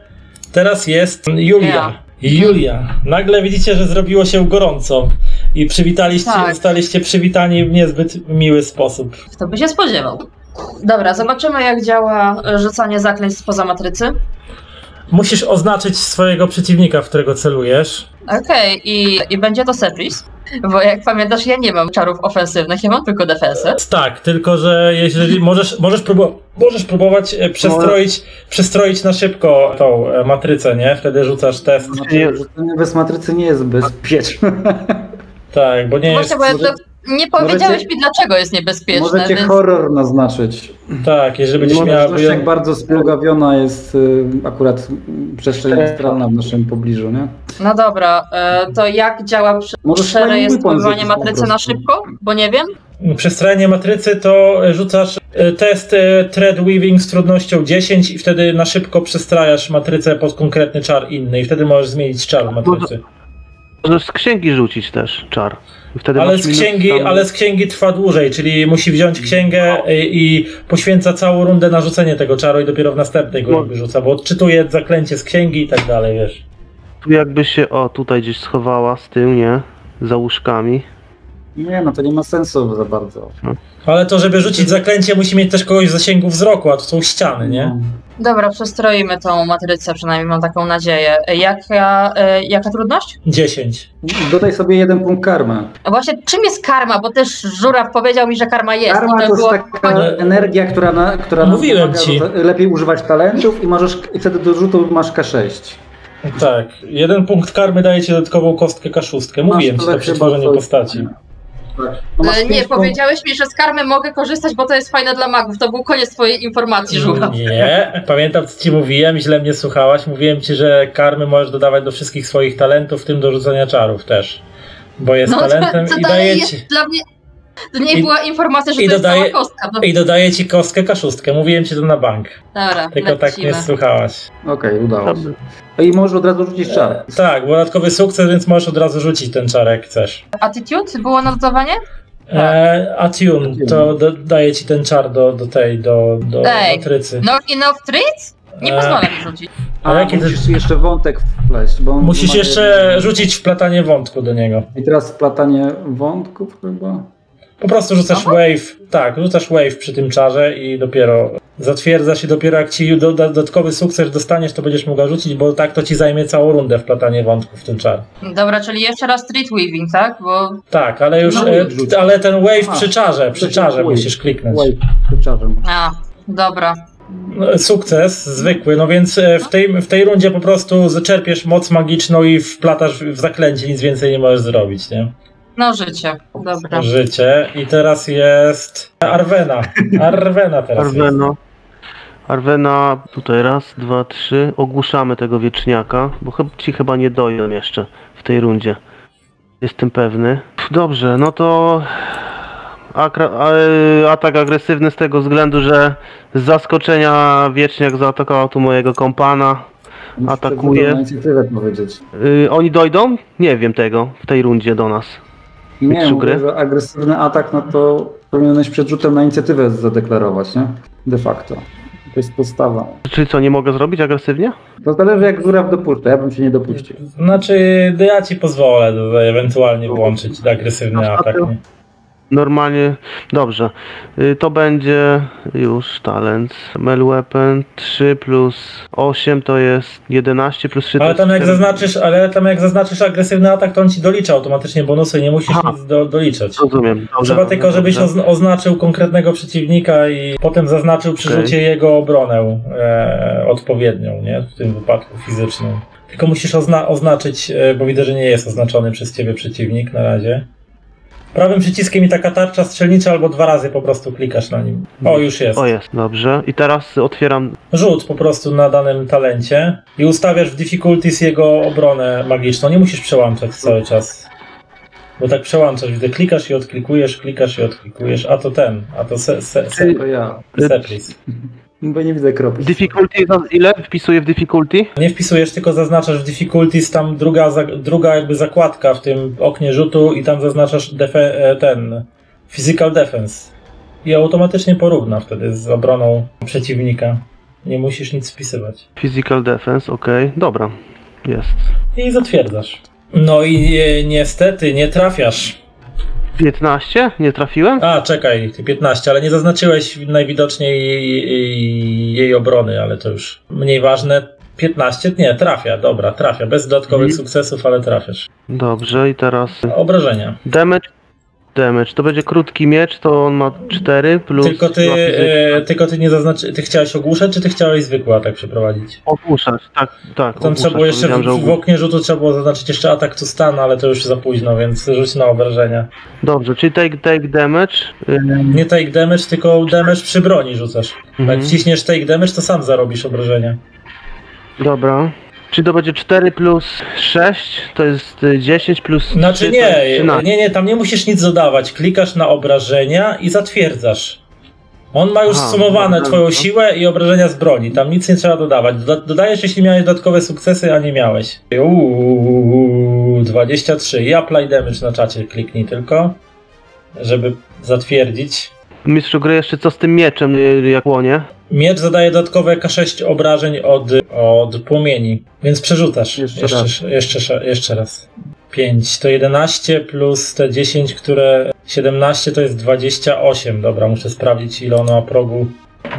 Teraz jest Julia. Ja. Julia. Nagle widzicie, że zrobiło się gorąco i przywitaliście, Tak. zostaliście przywitani w niezbyt miły sposób. kto by się spodziewał. Dobra, zobaczymy jak działa e, rzucanie zaklęć spoza matrycy. Musisz oznaczyć swojego przeciwnika, w którego celujesz. Okej, i, i będzie to Sepris. Bo jak pamiętasz, ja nie mam czarów ofensywnych, ja mam tylko defensę. Tak, tylko że jeżeli możesz, możesz, próbu- możesz próbować e, przestroić, przestroić na szybko tą e, matrycę, nie? Wtedy rzucasz test. Znaczy, rzucenie bez matrycy nie jest bezpieczne. Tak, bo nie jest. Właśnie, bo ja nie powiedziałeś możecie- mi, dlaczego jest niebezpieczne, Możecie więc... horror naznaczyć. Tak, jeżeli będziesz miała. zresztą jak bardzo splugawiona jest y, akurat przestrzeń astralna w naszym pobliżu, nie? No dobra, e, to jak działa Może przerejestrowanie fajny weapon matrycy po na prostu. szybko? Bo nie wiem. Przestrajanie matrycy to rzucasz e, test e, thread weaving z trudnością 10 i wtedy na szybko przestrajasz matrycę pod konkretny czar inny i wtedy możesz zmienić czar matrycy. możesz z księgi rzucić też czar. Ale z księgi, tam- ale z księgi trwa dłużej, czyli musi wziąć księgę e, i poświęca całą rundę na rzucenie tego czaru i dopiero w następnej go No. jakby rzuca, bo odczytuje zaklęcie z księgi i tak dalej, wiesz. Tu jakby się, o tutaj gdzieś schowała z tyłu, nie? Za łóżkami. Nie, no to nie ma sensu za bardzo. Ale to, żeby rzucić zaklęcie, musi mieć też kogoś w zasięgu wzroku, a to są ściany, nie? Dobra, przestroimy tą matrycę, przynajmniej mam taką nadzieję. Jaka, e, jaka trudność? 10. Dodaj sobie jeden punkt karmy. A właśnie, czym jest karma? Bo też żuraw powiedział mi, że karma jest. Karma i to jest było... taka Ale- energia, która, na, która Mówiłem ci. lepiej używać talentów i możesz i wtedy do rzutu masz K6. Tak. Jeden punkt karmy daje ci dodatkową kostkę kaszustkę. Mówiłem ci tyle to przy chyba, tworzeniu postaci. No masz E, Nie, powiedziałeś mi, że z karmy mogę korzystać, bo to jest fajne dla magów. To był koniec twojej informacji, żuraw. Nie, pamiętam co ci mówiłem, źle mnie słuchałaś. Mówiłem ci, że karmy możesz dodawać do wszystkich swoich talentów, w tym do rzucania czarów też. Bo jest No to, talentem to i dalej daje ci, dla mnie... To nie I- była informacja, że to jest cała kostka. No, i dodaje ci kostkę kaszustkę. Mówiłem ci to na bank. dobra, Tylko tak nie lecimy. słuchałaś. Okej, udało się. I możesz od razu rzucić czar. Tak, dodatkowy sukces, więc możesz od razu rzucić ten czar jak chcesz. Attitude było na dodawanie? E, Attune, to do, daje ci ten czar do, do tej, do, do Ej, matrycy. Not enough treats? Nie E, pozwala mi rzucić. A A, to- musisz jeszcze wątek wpleść, bo Musisz jeszcze rzucić wplatanie wątku do niego. I teraz wplatanie wątków chyba. Po prostu rzucasz wave, tak, rzucasz wave przy tym czarze i dopiero zatwierdzasz i dopiero jak ci do, do, dodatkowy sukces dostaniesz, to będziesz mogła rzucić, bo tak to ci zajmie całą rundę wplatanie wątków w tym czar. Dobra, czyli jeszcze raz street weaving, tak? Bo Tak, ale już, No, e, ale ten wave A, przy czarze, przy się czarze wave. musisz kliknąć. Wave, przy czarze. A, dobra. No, Sukces zwykły, no więc e, w tej, w tej rundzie po prostu zaczerpiesz moc magiczną i wplatasz w zaklęcie, nic więcej nie możesz zrobić, nie? No życie. Dobra. Życie. I teraz jest Arwena. Arwena teraz jest. Arwena. Arwena, tutaj raz, dwa, trzy. Ogłuszamy tego wieczniaka, bo ci chyba nie doją jeszcze w tej rundzie. Jestem pewny. Dobrze, no to akra- a- atak agresywny z tego względu, że z zaskoczenia wieczniak zaatakował tu mojego kompana. Atakuje. Y, oni dojdą? Nie wiem tego w tej rundzie do nas. Nie, mówię, gry? że agresywny atak, no to powinieneś przed rzutem na inicjatywę zadeklarować, nie? De facto. To jest podstawa. Czyli co, nie mogę zrobić agresywnie? To zależy jak żuraw dopuszcza, ja bym się nie dopuścił. Znaczy, ja ci pozwolę do, ewentualnie włączyć agresywny atak. Nie? Normalnie, dobrze. Y, To będzie już talent. Mel weapon 3 plus 8 to jest 11 plus 3 to Ale tam jak 4. zaznaczysz, ale tam jak zaznaczysz agresywny atak, to on ci dolicza automatycznie bonusy, nie musisz Aha. nic do, doliczać. Rozumiem. Dobrze, Trzeba tylko, żebyś dobrze. ozn- oznaczył konkretnego przeciwnika i potem zaznaczył przy rzucie jego obronę e, odpowiednią, nie? W tym wypadku fizyczną. Tylko musisz ozna- oznaczyć, e, bo widzę, że nie jest oznaczony przez ciebie przeciwnik na razie. Prawym przyciskiem i taka tarcza strzelnicza albo dwa razy po prostu klikasz na nim. O, już jest. O jest, dobrze. I teraz otwieram. Rzut po prostu na danym talencie i ustawiasz w difficulties jego obronę magiczną. Nie musisz przełączać cały czas. Bo tak przełączasz, gdy klikasz i odklikujesz, klikasz i odklikujesz, a to ten, a to se, se, se, To ja. sepris. Bo nie widzę kropki. Difficulty, za- ile wpisuję w difficulty? Nie wpisujesz, tylko zaznaczasz w difficulties tam druga, druga jakby zakładka w tym oknie rzutu i tam zaznaczasz defe, e, ten physical defense. I automatycznie porówna wtedy z obroną przeciwnika. Nie musisz nic wpisywać. Physical defense, ok. Dobra, jest. I zatwierdzasz. No i e, niestety nie trafiasz. 15? Nie trafiłem? A, czekaj, ty 15, ale nie zaznaczyłeś najwidoczniej jej, jej, jej obrony, ale to już mniej ważne. 15? Nie, trafia, dobra, trafia. Bez dodatkowych Mhm. sukcesów, ale trafiasz. Dobrze, i teraz Obrażenia. damage. Damage. To będzie krótki miecz, to on ma 4 plus. Tylko ty, e, tylko ty nie zaznaczy, ty chciałeś ogłuszać, czy ty chciałeś zwykły atak przeprowadzić? Ogłuszać, tak, tak. Tam ogłuszać. trzeba było jeszcze w, w oknie rzutu trzeba było zaznaczyć jeszcze atak tu stan, ale to już za późno, więc rzuć na obrażenia. Dobrze, czyli take, take damage. y, Nie take damage, tylko damage przy broni rzucasz. Mhm. Jak wciśniesz take damage, to sam zarobisz obrażenia. Dobra. Czyli to będzie 4 plus 6, to jest y, 10 plus Znaczy 3, to nie, jest 13. nie, nie, tam nie musisz nic dodawać. Klikasz na obrażenia i zatwierdzasz. On ma już Aha, sumowane twoją no. siłę i obrażenia z broni. Tam nic nie trzeba dodawać. Doda- dodajesz, jeśli miałeś dodatkowe sukcesy, a nie miałeś. Uuu, 23. I apply damage na czacie kliknij tylko, żeby zatwierdzić. Mistrzu gry jeszcze co z tym mieczem, y, jak łonie? Miecz zadaje dodatkowe K6 obrażeń od, od płomieni, więc przerzucasz. Jeszcze jeszcze, raz. jeszcze, jeszcze raz. 5 to 11 plus te 10, które 17 to jest 28. Dobra, muszę sprawdzić ile ono ma progu.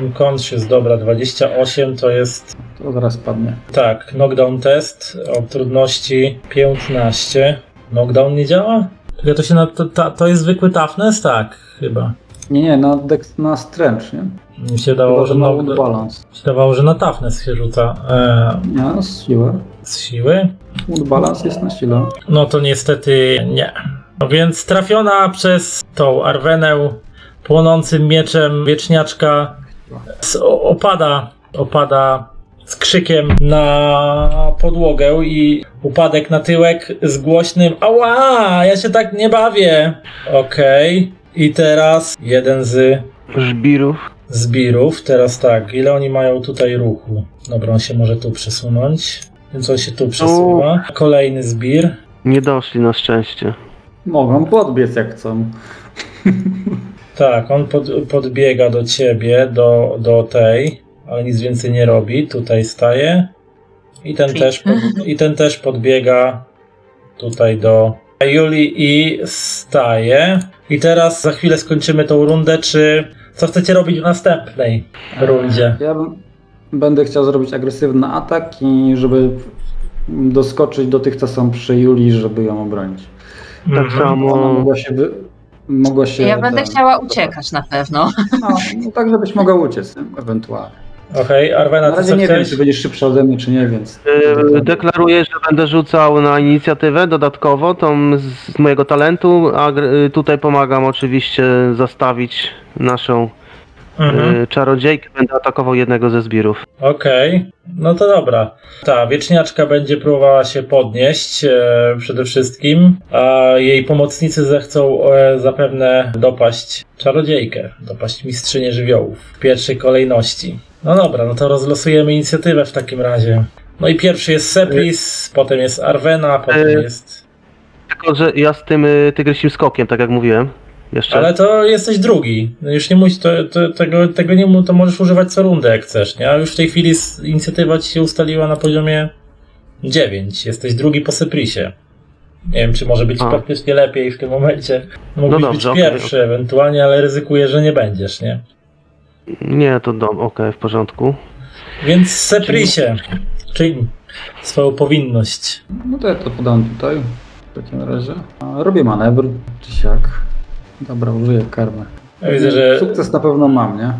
Unconscious, dobra, 28 to jest To zaraz padnie. tak, knockdown test o trudności 15. Knockdown nie działa? Tylko to się na, to, to, jest zwykły toughness? Tak, chyba. Nie, nie, na, na stręcz, nie? Mi się dało, Chyba, że na, wood balance. mi się dawało, że na toughness się rzuca. E, Nie, z siłę. z siły? Wood balance jest na sile. No to niestety nie. No więc trafiona przez tą Arwenę płonącym mieczem wieczniaczka opada, opada z krzykiem na podłogę i upadek na tyłek z głośnym Ała, ja się tak nie bawię. Okej. I teraz jeden z Żbirów. Zbirów. Teraz tak, ile oni mają tutaj ruchu? Dobra, on się może tu przesunąć. Więc on się tu przesuwa. Kolejny zbir. Nie doszli na szczęście. Mogą podbiec jak chcą. Tak, on pod, podbiega do ciebie, do, do tej, ale nic więcej nie robi. Tutaj staje. I ten, Czyli- też, pod, I ten też podbiega tutaj do Julii i staje. I teraz za chwilę skończymy tą rundę. Czy co chcecie robić w następnej rundzie? Ja bym- będę chciał zrobić agresywny atak i żeby doskoczyć do tych, co są przy Julii, żeby ją obronić. Tak Mhm. samo. Ona mogła się... Wy... Mogła się Ja będę tak- chciała uciekać na pewno. No, no tak, żebyś mogła uciec, nie? ewentualnie. Okej, Arwena, Na ty razie nie wiem, chcesz? czy będziesz szybszy ode mnie, czy nie, więc... Yy, Deklaruję, że będę rzucał na inicjatywę dodatkowo, tą z mojego talentu, a y, tutaj pomagam oczywiście zastawić naszą Mhm. y, czarodziejkę. Będę atakował jednego ze zbirów. Okej, no to dobra. Ta wieczniaczka będzie próbowała się podnieść e, przede wszystkim, a jej pomocnicy zechcą e, zapewne dopaść czarodziejkę, dopaść mistrzynię żywiołów w pierwszej kolejności. No dobra, no to rozlosujemy inicjatywę w takim razie. No i pierwszy jest Seplis, potem jest Arwena, potem E, jest... Tylko, że ja z tym y, tygrysim skokiem, tak jak mówiłem. Jeszcze. Ale to jesteś drugi. No Już nie musisz, to, to, tego, tego nie mu- to możesz używać co rundę jak chcesz, nie? A już w tej chwili inicjatywa ci się ustaliła na poziomie 9. Jesteś drugi po Seprisie. Nie wiem, czy może być A. praktycznie lepiej w tym momencie. Mógłbyś dobrze, być pierwszy ewentualnie, ale ryzykuję, że nie będziesz, nie? Nie, to dom, okej, w porządku. Więc Seprisie, czyń swoją powinność. No to ja to podam tutaj, w takim razie. Robię manewr, czy siak. Dobra, użyję karmy. Ja widzę, że Sukces na pewno mam, nie?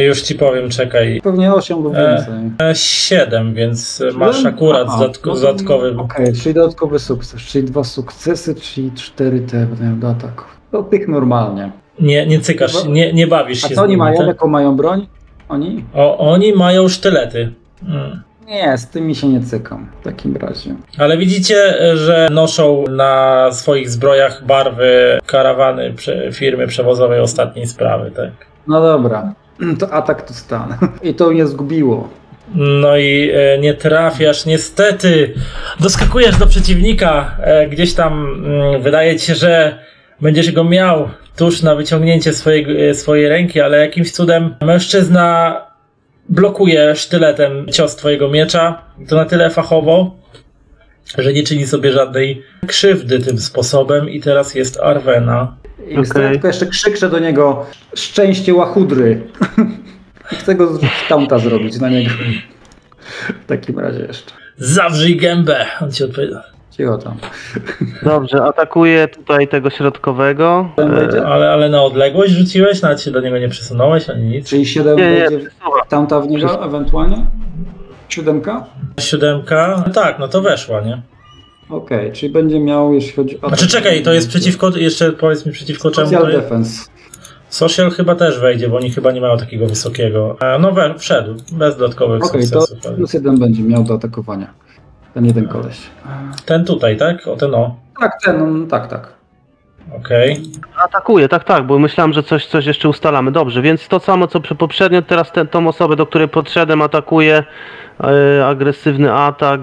już ci powiem, czekaj. Pewnie 8 lub E, więcej. 7, więc masz akurat Aha, dodatko, no to- dodatkowy. Okej, czyli dodatkowy sukces, czyli dwa sukcesy, czyli cztery te do ataku. To tych normalnie. Nie, nie cykasz, nie, nie bawisz A się co z oni mają? tak? Jaką mają broń? Oni? O, oni mają sztylety. Mm. Nie, z tymi się nie cykam w takim razie. Ale widzicie, że noszą na swoich zbrojach barwy karawany firmy przewozowej ostatniej sprawy, tak? No dobra, to atak to stan. I to mnie zgubiło. No i e, nie trafiasz, niestety. Doskakujesz do przeciwnika. E, gdzieś tam mm, wydaje ci się, że będziesz go miał tuż na wyciągnięcie swojej, e, swojej ręki, ale jakimś cudem mężczyzna blokuje sztyletem cios twojego miecza. To na tyle fachowo, że nie czyni sobie żadnej krzywdy tym sposobem. I teraz jest Arwena. I okay. Tylko jeszcze krzykrzę do niego szczęście łachudry. I chcę go z tamta zrobić na niego. W takim razie jeszcze. Zawrzyj gębę! On ci odpowiada. Cicho tam. Dobrze, atakuję tutaj tego środkowego. E? Ale, ale na odległość rzuciłeś? Nawet się do niego nie przesunąłeś ani nic. Czyli 7 Nie, nie, będzie przesuwam. tamta w niego ewentualnie? Siódemka? Siódemka. No tak, no to weszła, nie? Okej, czyli będzie miał, jeśli chodzi o... Znaczy czekaj, to jest przeciwko, jeszcze powiedz mi przeciwko czemu Social to jest? defense. Social chyba też wejdzie, bo oni chyba nie mają takiego wysokiego. No we, wszedł, bez dodatkowych Okej, to sukcesów. ale- plus jeden będzie miał do atakowania. Ten jeden koleś. Ten tutaj, tak? O ten o. Tak, ten, no, tak, tak. Okej. Atakuję, tak, tak, bo myślałem, że coś, coś jeszcze ustalamy. Dobrze, więc to samo co poprzednio, teraz ten, tą osobę, do której podszedłem, atakuję. E, agresywny atak,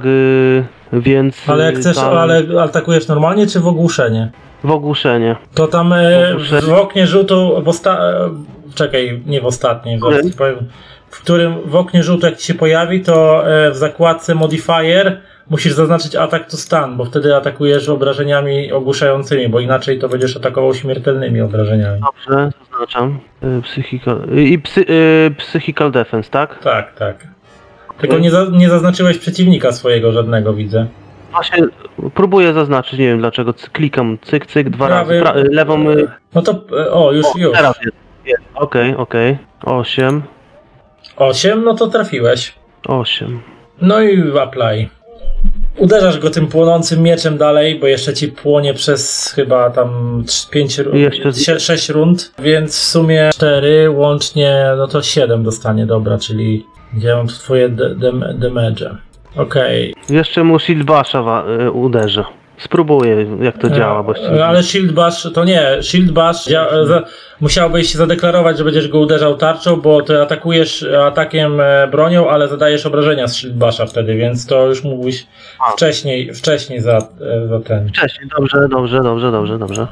e, więc. Ale jak chcesz, tam ale atakujesz normalnie czy w ogłuszenie? W ogłuszenie. To tam e, Ogłuszenie. w oknie rzutu w osta... e, Czekaj, nie w ostatniej, powiem. W którym w oknie żółto jak ci się pojawi, to e, w zakładce modifier musisz zaznaczyć atak to stun, bo wtedy atakujesz obrażeniami ogłuszającymi, bo inaczej to będziesz atakował śmiertelnymi obrażeniami. Dobrze, zaznaczam. Y, Psychical, y, I psy, Psychical Defense, tak? Tak, tak. Tylko nie, za, nie zaznaczyłeś przeciwnika swojego żadnego, widzę. Właśnie próbuję zaznaczyć, nie wiem dlaczego. Klikam cyk, cyk, dwa Prawy- razy. Pra, lewą. y, No to, e, o, już, O, już. teraz jest. jest. Okej, okej. Osiem. Osiem, no to trafiłeś. Osiem. No i apply. Uderzasz go tym płonącym mieczem dalej, bo jeszcze ci płonie przez chyba tam 5 I jeszcze z- 6 rund, więc w sumie 4 łącznie, no to 7 dostanie, dobra, czyli działam tu twoje damage. Okej, Jeszcze mu wa- y, uderzę. Spróbuję jak to działa, bo E, Ale Shield Bash to nie. Shield Bash dzia- za, musiałbyś zadeklarować, że będziesz go uderzał tarczą, bo ty atakujesz atakiem e, bronią, ale zadajesz obrażenia z Shield Basha wtedy, więc to już mógłbyś A. wcześniej, wcześniej za, e, za ten. Wcześniej, dobrze, dobrze, dobrze, dobrze, dobrze.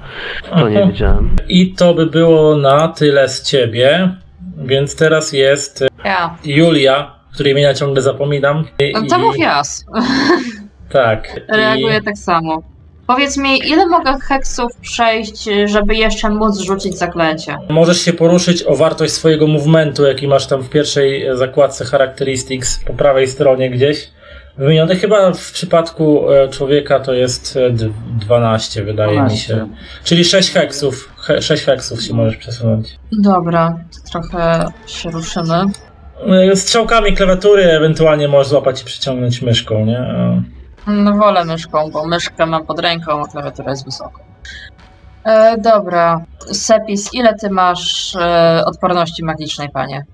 To nie wiedziałem. I to by było na tyle z ciebie. Więc teraz jest e, Ja. Julia, której imienia ciągle zapominam. I, No to mów jas. Tak. Reaguję I, tak samo. Powiedz mi, ile mogę heksów przejść, żeby jeszcze móc rzucić zaklęcie? Możesz się poruszyć o wartość swojego movementu, jaki masz tam w pierwszej e, zakładce Characteristics po prawej stronie gdzieś. Wymieniony chyba w przypadku e, człowieka to jest e, d- 12, wydaje mi się. 12. Czyli 6 heksów. He, 6 heksów się możesz przesunąć. Dobra, to trochę się ruszymy. Strzałkami klawiatury ewentualnie możesz złapać i przyciągnąć myszką, nie? No wolę myszką, bo myszkę mam pod ręką, a klawiatura jest wysoko. E, dobra. Sepis, ile ty masz e, odporności magicznej, panie?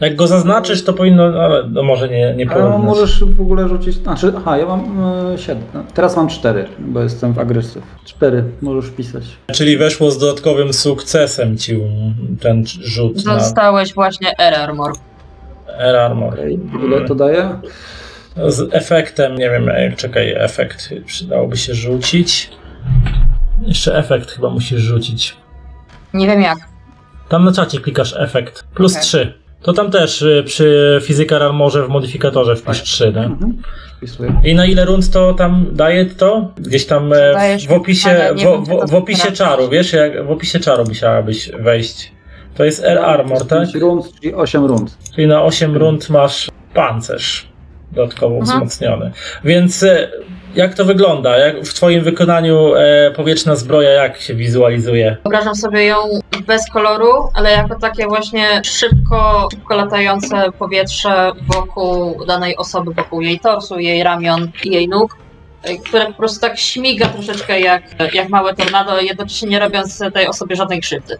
Jak go zaznaczysz, to powinno, ale no może nie, nie Ale porównać. możesz w ogóle rzucić. Znaczy, aha, ja mam e, 7. Teraz mam 4, bo jestem w agresyw. 4 możesz wpisać. Czyli weszło z dodatkowym sukcesem ci ten rzut na Dostałeś właśnie Air Armor. Air Armor. Okej, Ile to daje? Z efektem, nie wiem, czekaj, efekt przydałoby się rzucić. Jeszcze efekt chyba musisz rzucić. Nie wiem jak. Tam na czacie klikasz efekt. Plus Okej. 3. To tam też y, przy Physical Armorze w modyfikatorze wpisz 3, nie? Mhm. I na ile rund to tam daje to? Gdzieś tam e, w opisie, w, w, w opisie czaru, wiesz, jak w opisie czaru musiałabyś wejść. To jest Air Armor, tak? 5 rund, czyli 8 rund. Czyli na 8 rund masz pancerz dodatkowo Mhm. wzmocniony. Więc e, jak to wygląda? Jak w twoim wykonaniu e, powietrzna zbroja jak się wizualizuje? Wyobrażam sobie ją bez koloru, ale jako takie właśnie szybko, szybko latające powietrze wokół danej osoby, wokół jej torsu, jej ramion i jej nóg, y, które po prostu tak śmiga troszeczkę jak, jak małe tornado, jednocześnie nie robiąc tej osobie żadnej krzywdy.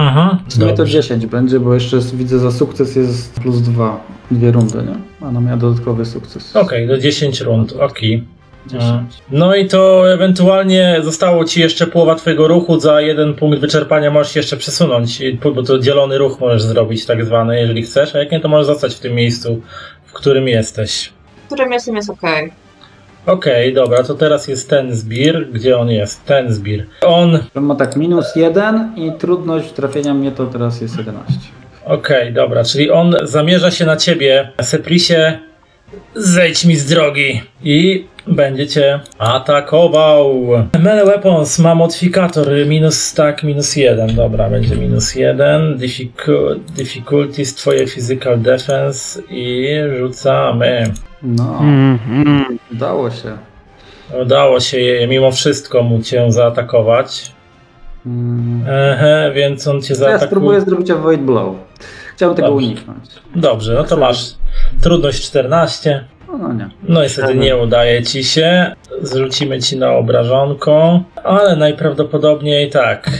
Aha. W sumie to Dobrze. 10 będzie, bo jeszcze jest, widzę za sukces jest plus 2. Dwie rundy, nie? Ona miała dodatkowy sukces. Okej, do 10 rund, okej. 10. No i to ewentualnie zostało ci jeszcze połowa twojego ruchu, za jeden punkt wyczerpania możesz jeszcze przesunąć, bo to dzielony ruch możesz zrobić tak zwany, jeżeli chcesz, a jak nie to możesz zostać w tym miejscu, w którym jesteś. Którym jestem jest okej. Okej, dobra, to teraz jest ten zbir. Gdzie on jest? Ten zbir. On. On ma tak minus 1 i trudność trafienia mnie to teraz jest 11. Okej, dobra, czyli on zamierza się na ciebie. Seprisie, zejdź mi z drogi. I będzie cię atakował. Melee Weapons ma modyfikator minus tak, minus jeden. Dobra, będzie minus jeden. Difficu- difficulties, twoje physical defense i rzucamy. No, Mm, mm. udało się. Udało się je, mimo wszystko mu cię zaatakować. Mm. Ehe, więc on cię To ja zaatakuje. spróbuję zrobić avoid blow. Chciałem tego Dobrze. uniknąć. Dobrze, no to masz trudność 14. No, no nie. No niestety nie udaje ci się. Zrzucimy ci na obrażonką, ale najprawdopodobniej tak.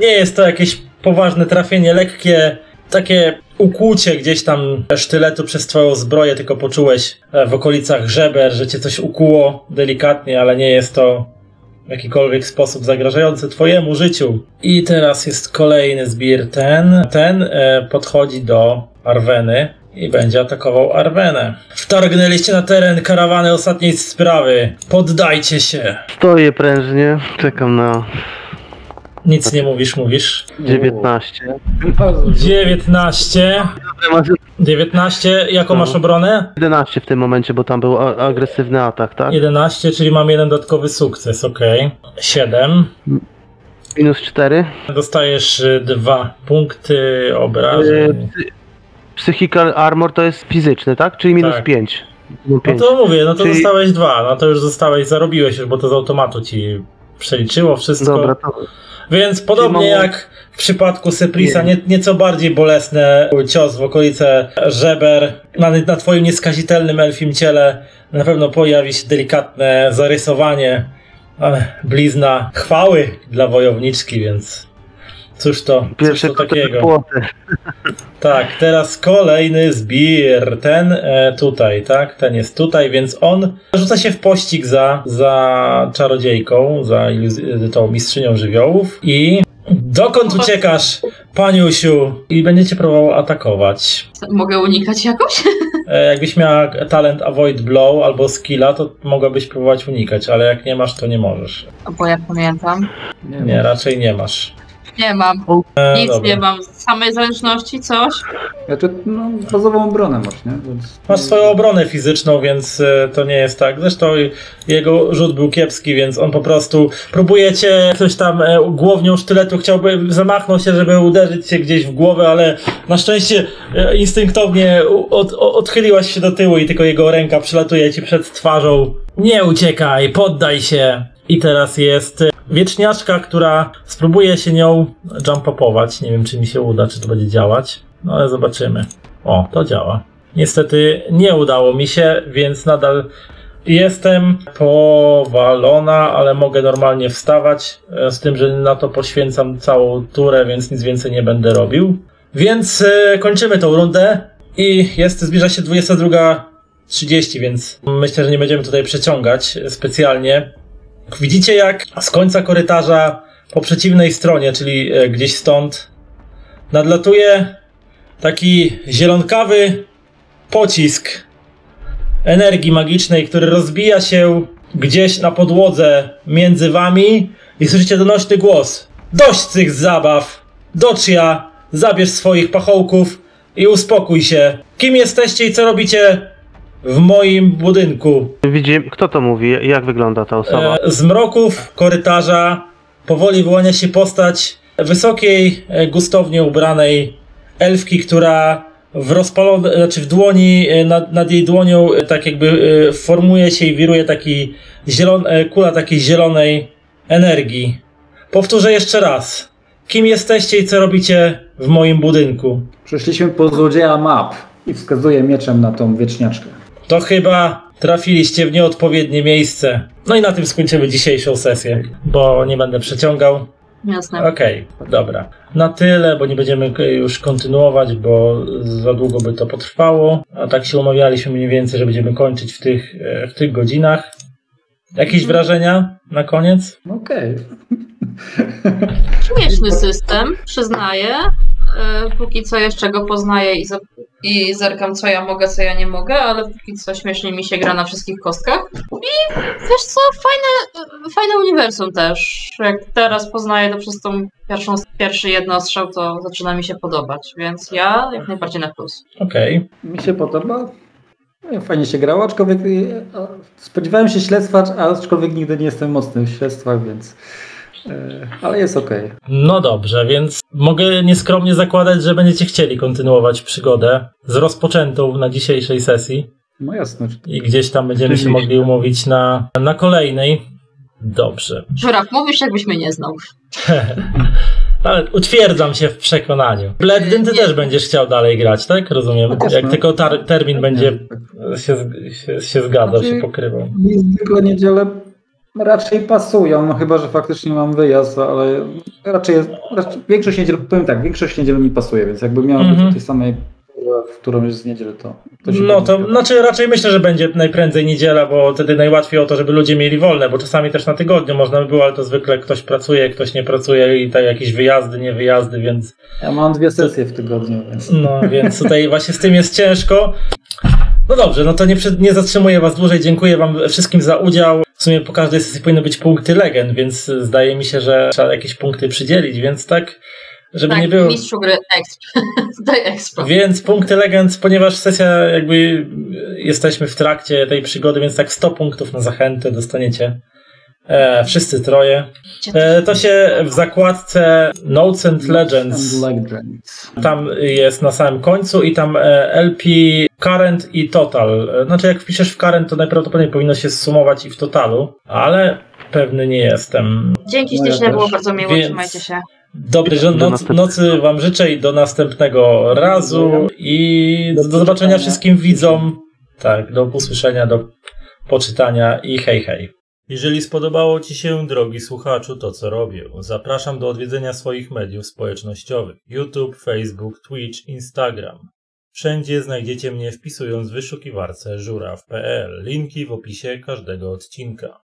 Nie jest to jakieś poważne trafienie, lekkie takie ukłucie gdzieś tam sztyletu przez twoją zbroję, tylko poczułeś e, w okolicach żeber, że cię coś ukuło delikatnie, ale nie jest to w jakikolwiek sposób zagrażający twojemu życiu. I teraz jest kolejny zbir ten. Ten e, podchodzi do Arweny i będzie atakował Arwenę. Wtargnęliście na teren karawany ostatniej sprawy. Poddajcie się. Stoję prężnie, czekam na Nic nie mówisz, mówisz. 19. 19. 19, jaką No. masz obronę? 11 w tym momencie, bo tam był a- agresywny atak, tak? 11, czyli mam jeden dodatkowy sukces, ok. 7. Minus 4. Dostajesz y, dwa punkty obrażeń. Psy- Psychical Armor to jest fizyczny, tak? Czyli minus Tak. 5. No to mówię, no to Czyli- dostałeś dwa, no to już zostałeś, zarobiłeś już, bo to z automatu ci przeliczyło wszystko. Dobra, to Więc podobnie jak w przypadku Seprisa, Nie. nie, nieco bardziej bolesny cios w okolice żeber. Na, na twoim nieskazitelnym elfim ciele na pewno pojawi się delikatne zarysowanie, ale blizna chwały dla wojowniczki, więc cóż to, cóż pierwsze to koty takiego. płoty. Tak, teraz kolejny zbir. Ten e, tutaj, tak? Ten jest tutaj, więc on rzuca się w pościg za, za czarodziejką, za iluz- tą mistrzynią żywiołów. I dokąd uciekasz, paniusiu? I będziecie próbował atakować. Mogę unikać jakoś? E, jakbyś miała talent Avoid Blow albo skilla, to mogłabyś próbować unikać, ale jak nie masz, to nie możesz. Bo ja pamiętam. Nie, raczej nie masz. Nie mam. E, Nic dobra. nie mam. Samej zręczności, coś? Znaczy, no, bazową obronę masz, nie? Więc... Masz swoją obronę fizyczną, więc e, to nie jest tak. Zresztą jego rzut był kiepski, więc on po prostu próbuje cię coś tam e, głownią sztyletu, chciałby, zamachnął się, żeby uderzyć cię gdzieś w głowę, ale na szczęście e, instynktownie od, odchyliłaś się do tyłu i tylko jego ręka przylatuje ci przed twarzą. Nie uciekaj, poddaj się. I teraz jest wieczniaczka, która spróbuje się nią jump-upować. Nie wiem, czy mi się uda, czy to będzie działać. No ale zobaczymy. O, to działa. Niestety nie udało mi się, więc nadal jestem powalona, ale mogę normalnie wstawać. e, Z tym, że na to poświęcam całą turę, więc nic więcej nie będę robił. Więc e, kończymy tą rundę i jest, zbliża się 22.30, więc myślę, że nie będziemy tutaj przeciągać specjalnie. Widzicie, jak z końca korytarza po przeciwnej stronie, czyli e, gdzieś stąd, nadlatuje taki zielonkawy pocisk energii magicznej, który rozbija się gdzieś na podłodze między wami i słyszycie donośny głos. Dość tych zabaw! Doczia, zabierz swoich pachołków i uspokój się. Kim jesteście i co robicie w moim budynku? Widzimy, kto to mówi? Jak wygląda ta osoba? E, Z mroków korytarza powoli wyłania się postać wysokiej, e, gustownie ubranej elfki, która w rozpalonej, znaczy w dłoni, e, nad, nad jej dłonią tak jakby formuje się i wiruje taki zielon, e, kula takiej zielonej energii. Powtórzę jeszcze raz. Kim jesteście i co robicie w moim budynku? Przyszliśmy po złodzieja map i wskazuje mieczem na tą wieczniaczkę. To chyba trafiliście w nieodpowiednie miejsce. No i na tym skończymy dzisiejszą sesję, bo nie będę przeciągał. Jasne. Okej, dobra. Na tyle, bo nie będziemy już kontynuować, bo za długo by to potrwało. A tak się umawialiśmy mniej więcej, że będziemy kończyć w tych, e, w tych godzinach. Jakieś wrażenia na koniec? Okej. Śmieszny system, przyznaję. E, Póki co jeszcze go poznaję i, za- i zerkam, co ja mogę, co ja nie mogę, ale póki co śmiesznie mi się gra na wszystkich kostkach. I wiesz co, fajne, fajne uniwersum też. Jak teraz poznaję to przez tą pierwszą, pierwszy jednostrzał, to zaczyna mi się podobać, więc ja jak najbardziej na plus. Okej. Mi się podoba. No, Fajnie się grało, aczkolwiek y, spodziewałem się śledztwa, aczkolwiek nigdy nie jestem mocny w śledztwach, więc. y, Ale jest okej. No dobrze, więc mogę nieskromnie zakładać, że będziecie chcieli kontynuować przygodę z rozpoczętą na dzisiejszej sesji. No jasne. I gdzieś tam będziemy się mogli umówić na, na kolejnej. Dobrze. Żuraw, mówisz jakbyś mnie nie znał. Ale utwierdzam się w przekonaniu. Bleddyn, ty Nie. też będziesz chciał dalej grać, tak? Rozumiem. No Jak no. tylko tar- termin będzie się, się, się zgadzał, Znaczy- się pokrywał. Mi zwykle niedziele raczej pasują, no chyba, że faktycznie mam wyjazd, ale raczej, jest, raczej większość niedziel, powiem tak, większość niedziel mi pasuje, więc jakby miałem Mhm. być w tej samej w którąś z niedziel, to, to się No to znaczy raczej myślę, że będzie najprędzej niedziela, bo wtedy najłatwiej o to, żeby ludzie mieli wolne, bo czasami też na tygodniu można by było, ale to zwykle ktoś pracuje, ktoś nie pracuje i tak jakieś wyjazdy, nie wyjazdy, więc Ja mam dwie sesje w tygodniu, więc No, więc tutaj właśnie z tym jest ciężko. No dobrze, no to nie, nie zatrzymuję Was dłużej. Dziękuję Wam wszystkim za udział. W sumie po każdej sesji powinny być punkty legend, więc zdaje mi się, że trzeba jakieś punkty przydzielić, więc tak, żeby tak, nie było. mistrzu gry exp. Expo. Więc punkty legend, ponieważ sesja jakby jesteśmy w trakcie tej przygody, więc tak 100 punktów na zachętę dostaniecie. E, wszyscy troje. E, to się w zakładce Notes and Legends. Tam jest na samym końcu i tam e, LP Current i Total. E, Znaczy jak wpiszesz w Current, to najprawdopodobniej powinno się sumować i w totalu, ale pewny nie jestem. Dzięki No ja było bardzo miło, Więc- trzymajcie się. Dobrej Do noc, nocy Wam życzę i do następnego razu i do, Do zobaczenia wszystkim widzom. Tak, do usłyszenia, do poczytania i hej hej. Jeżeli spodobało Ci się, drogi słuchaczu, to co robię, zapraszam do odwiedzenia swoich mediów społecznościowych: YouTube, Facebook, Twitch, Instagram. Wszędzie znajdziecie mnie wpisując w wyszukiwarce żuraw.pl. Linki w opisie każdego odcinka.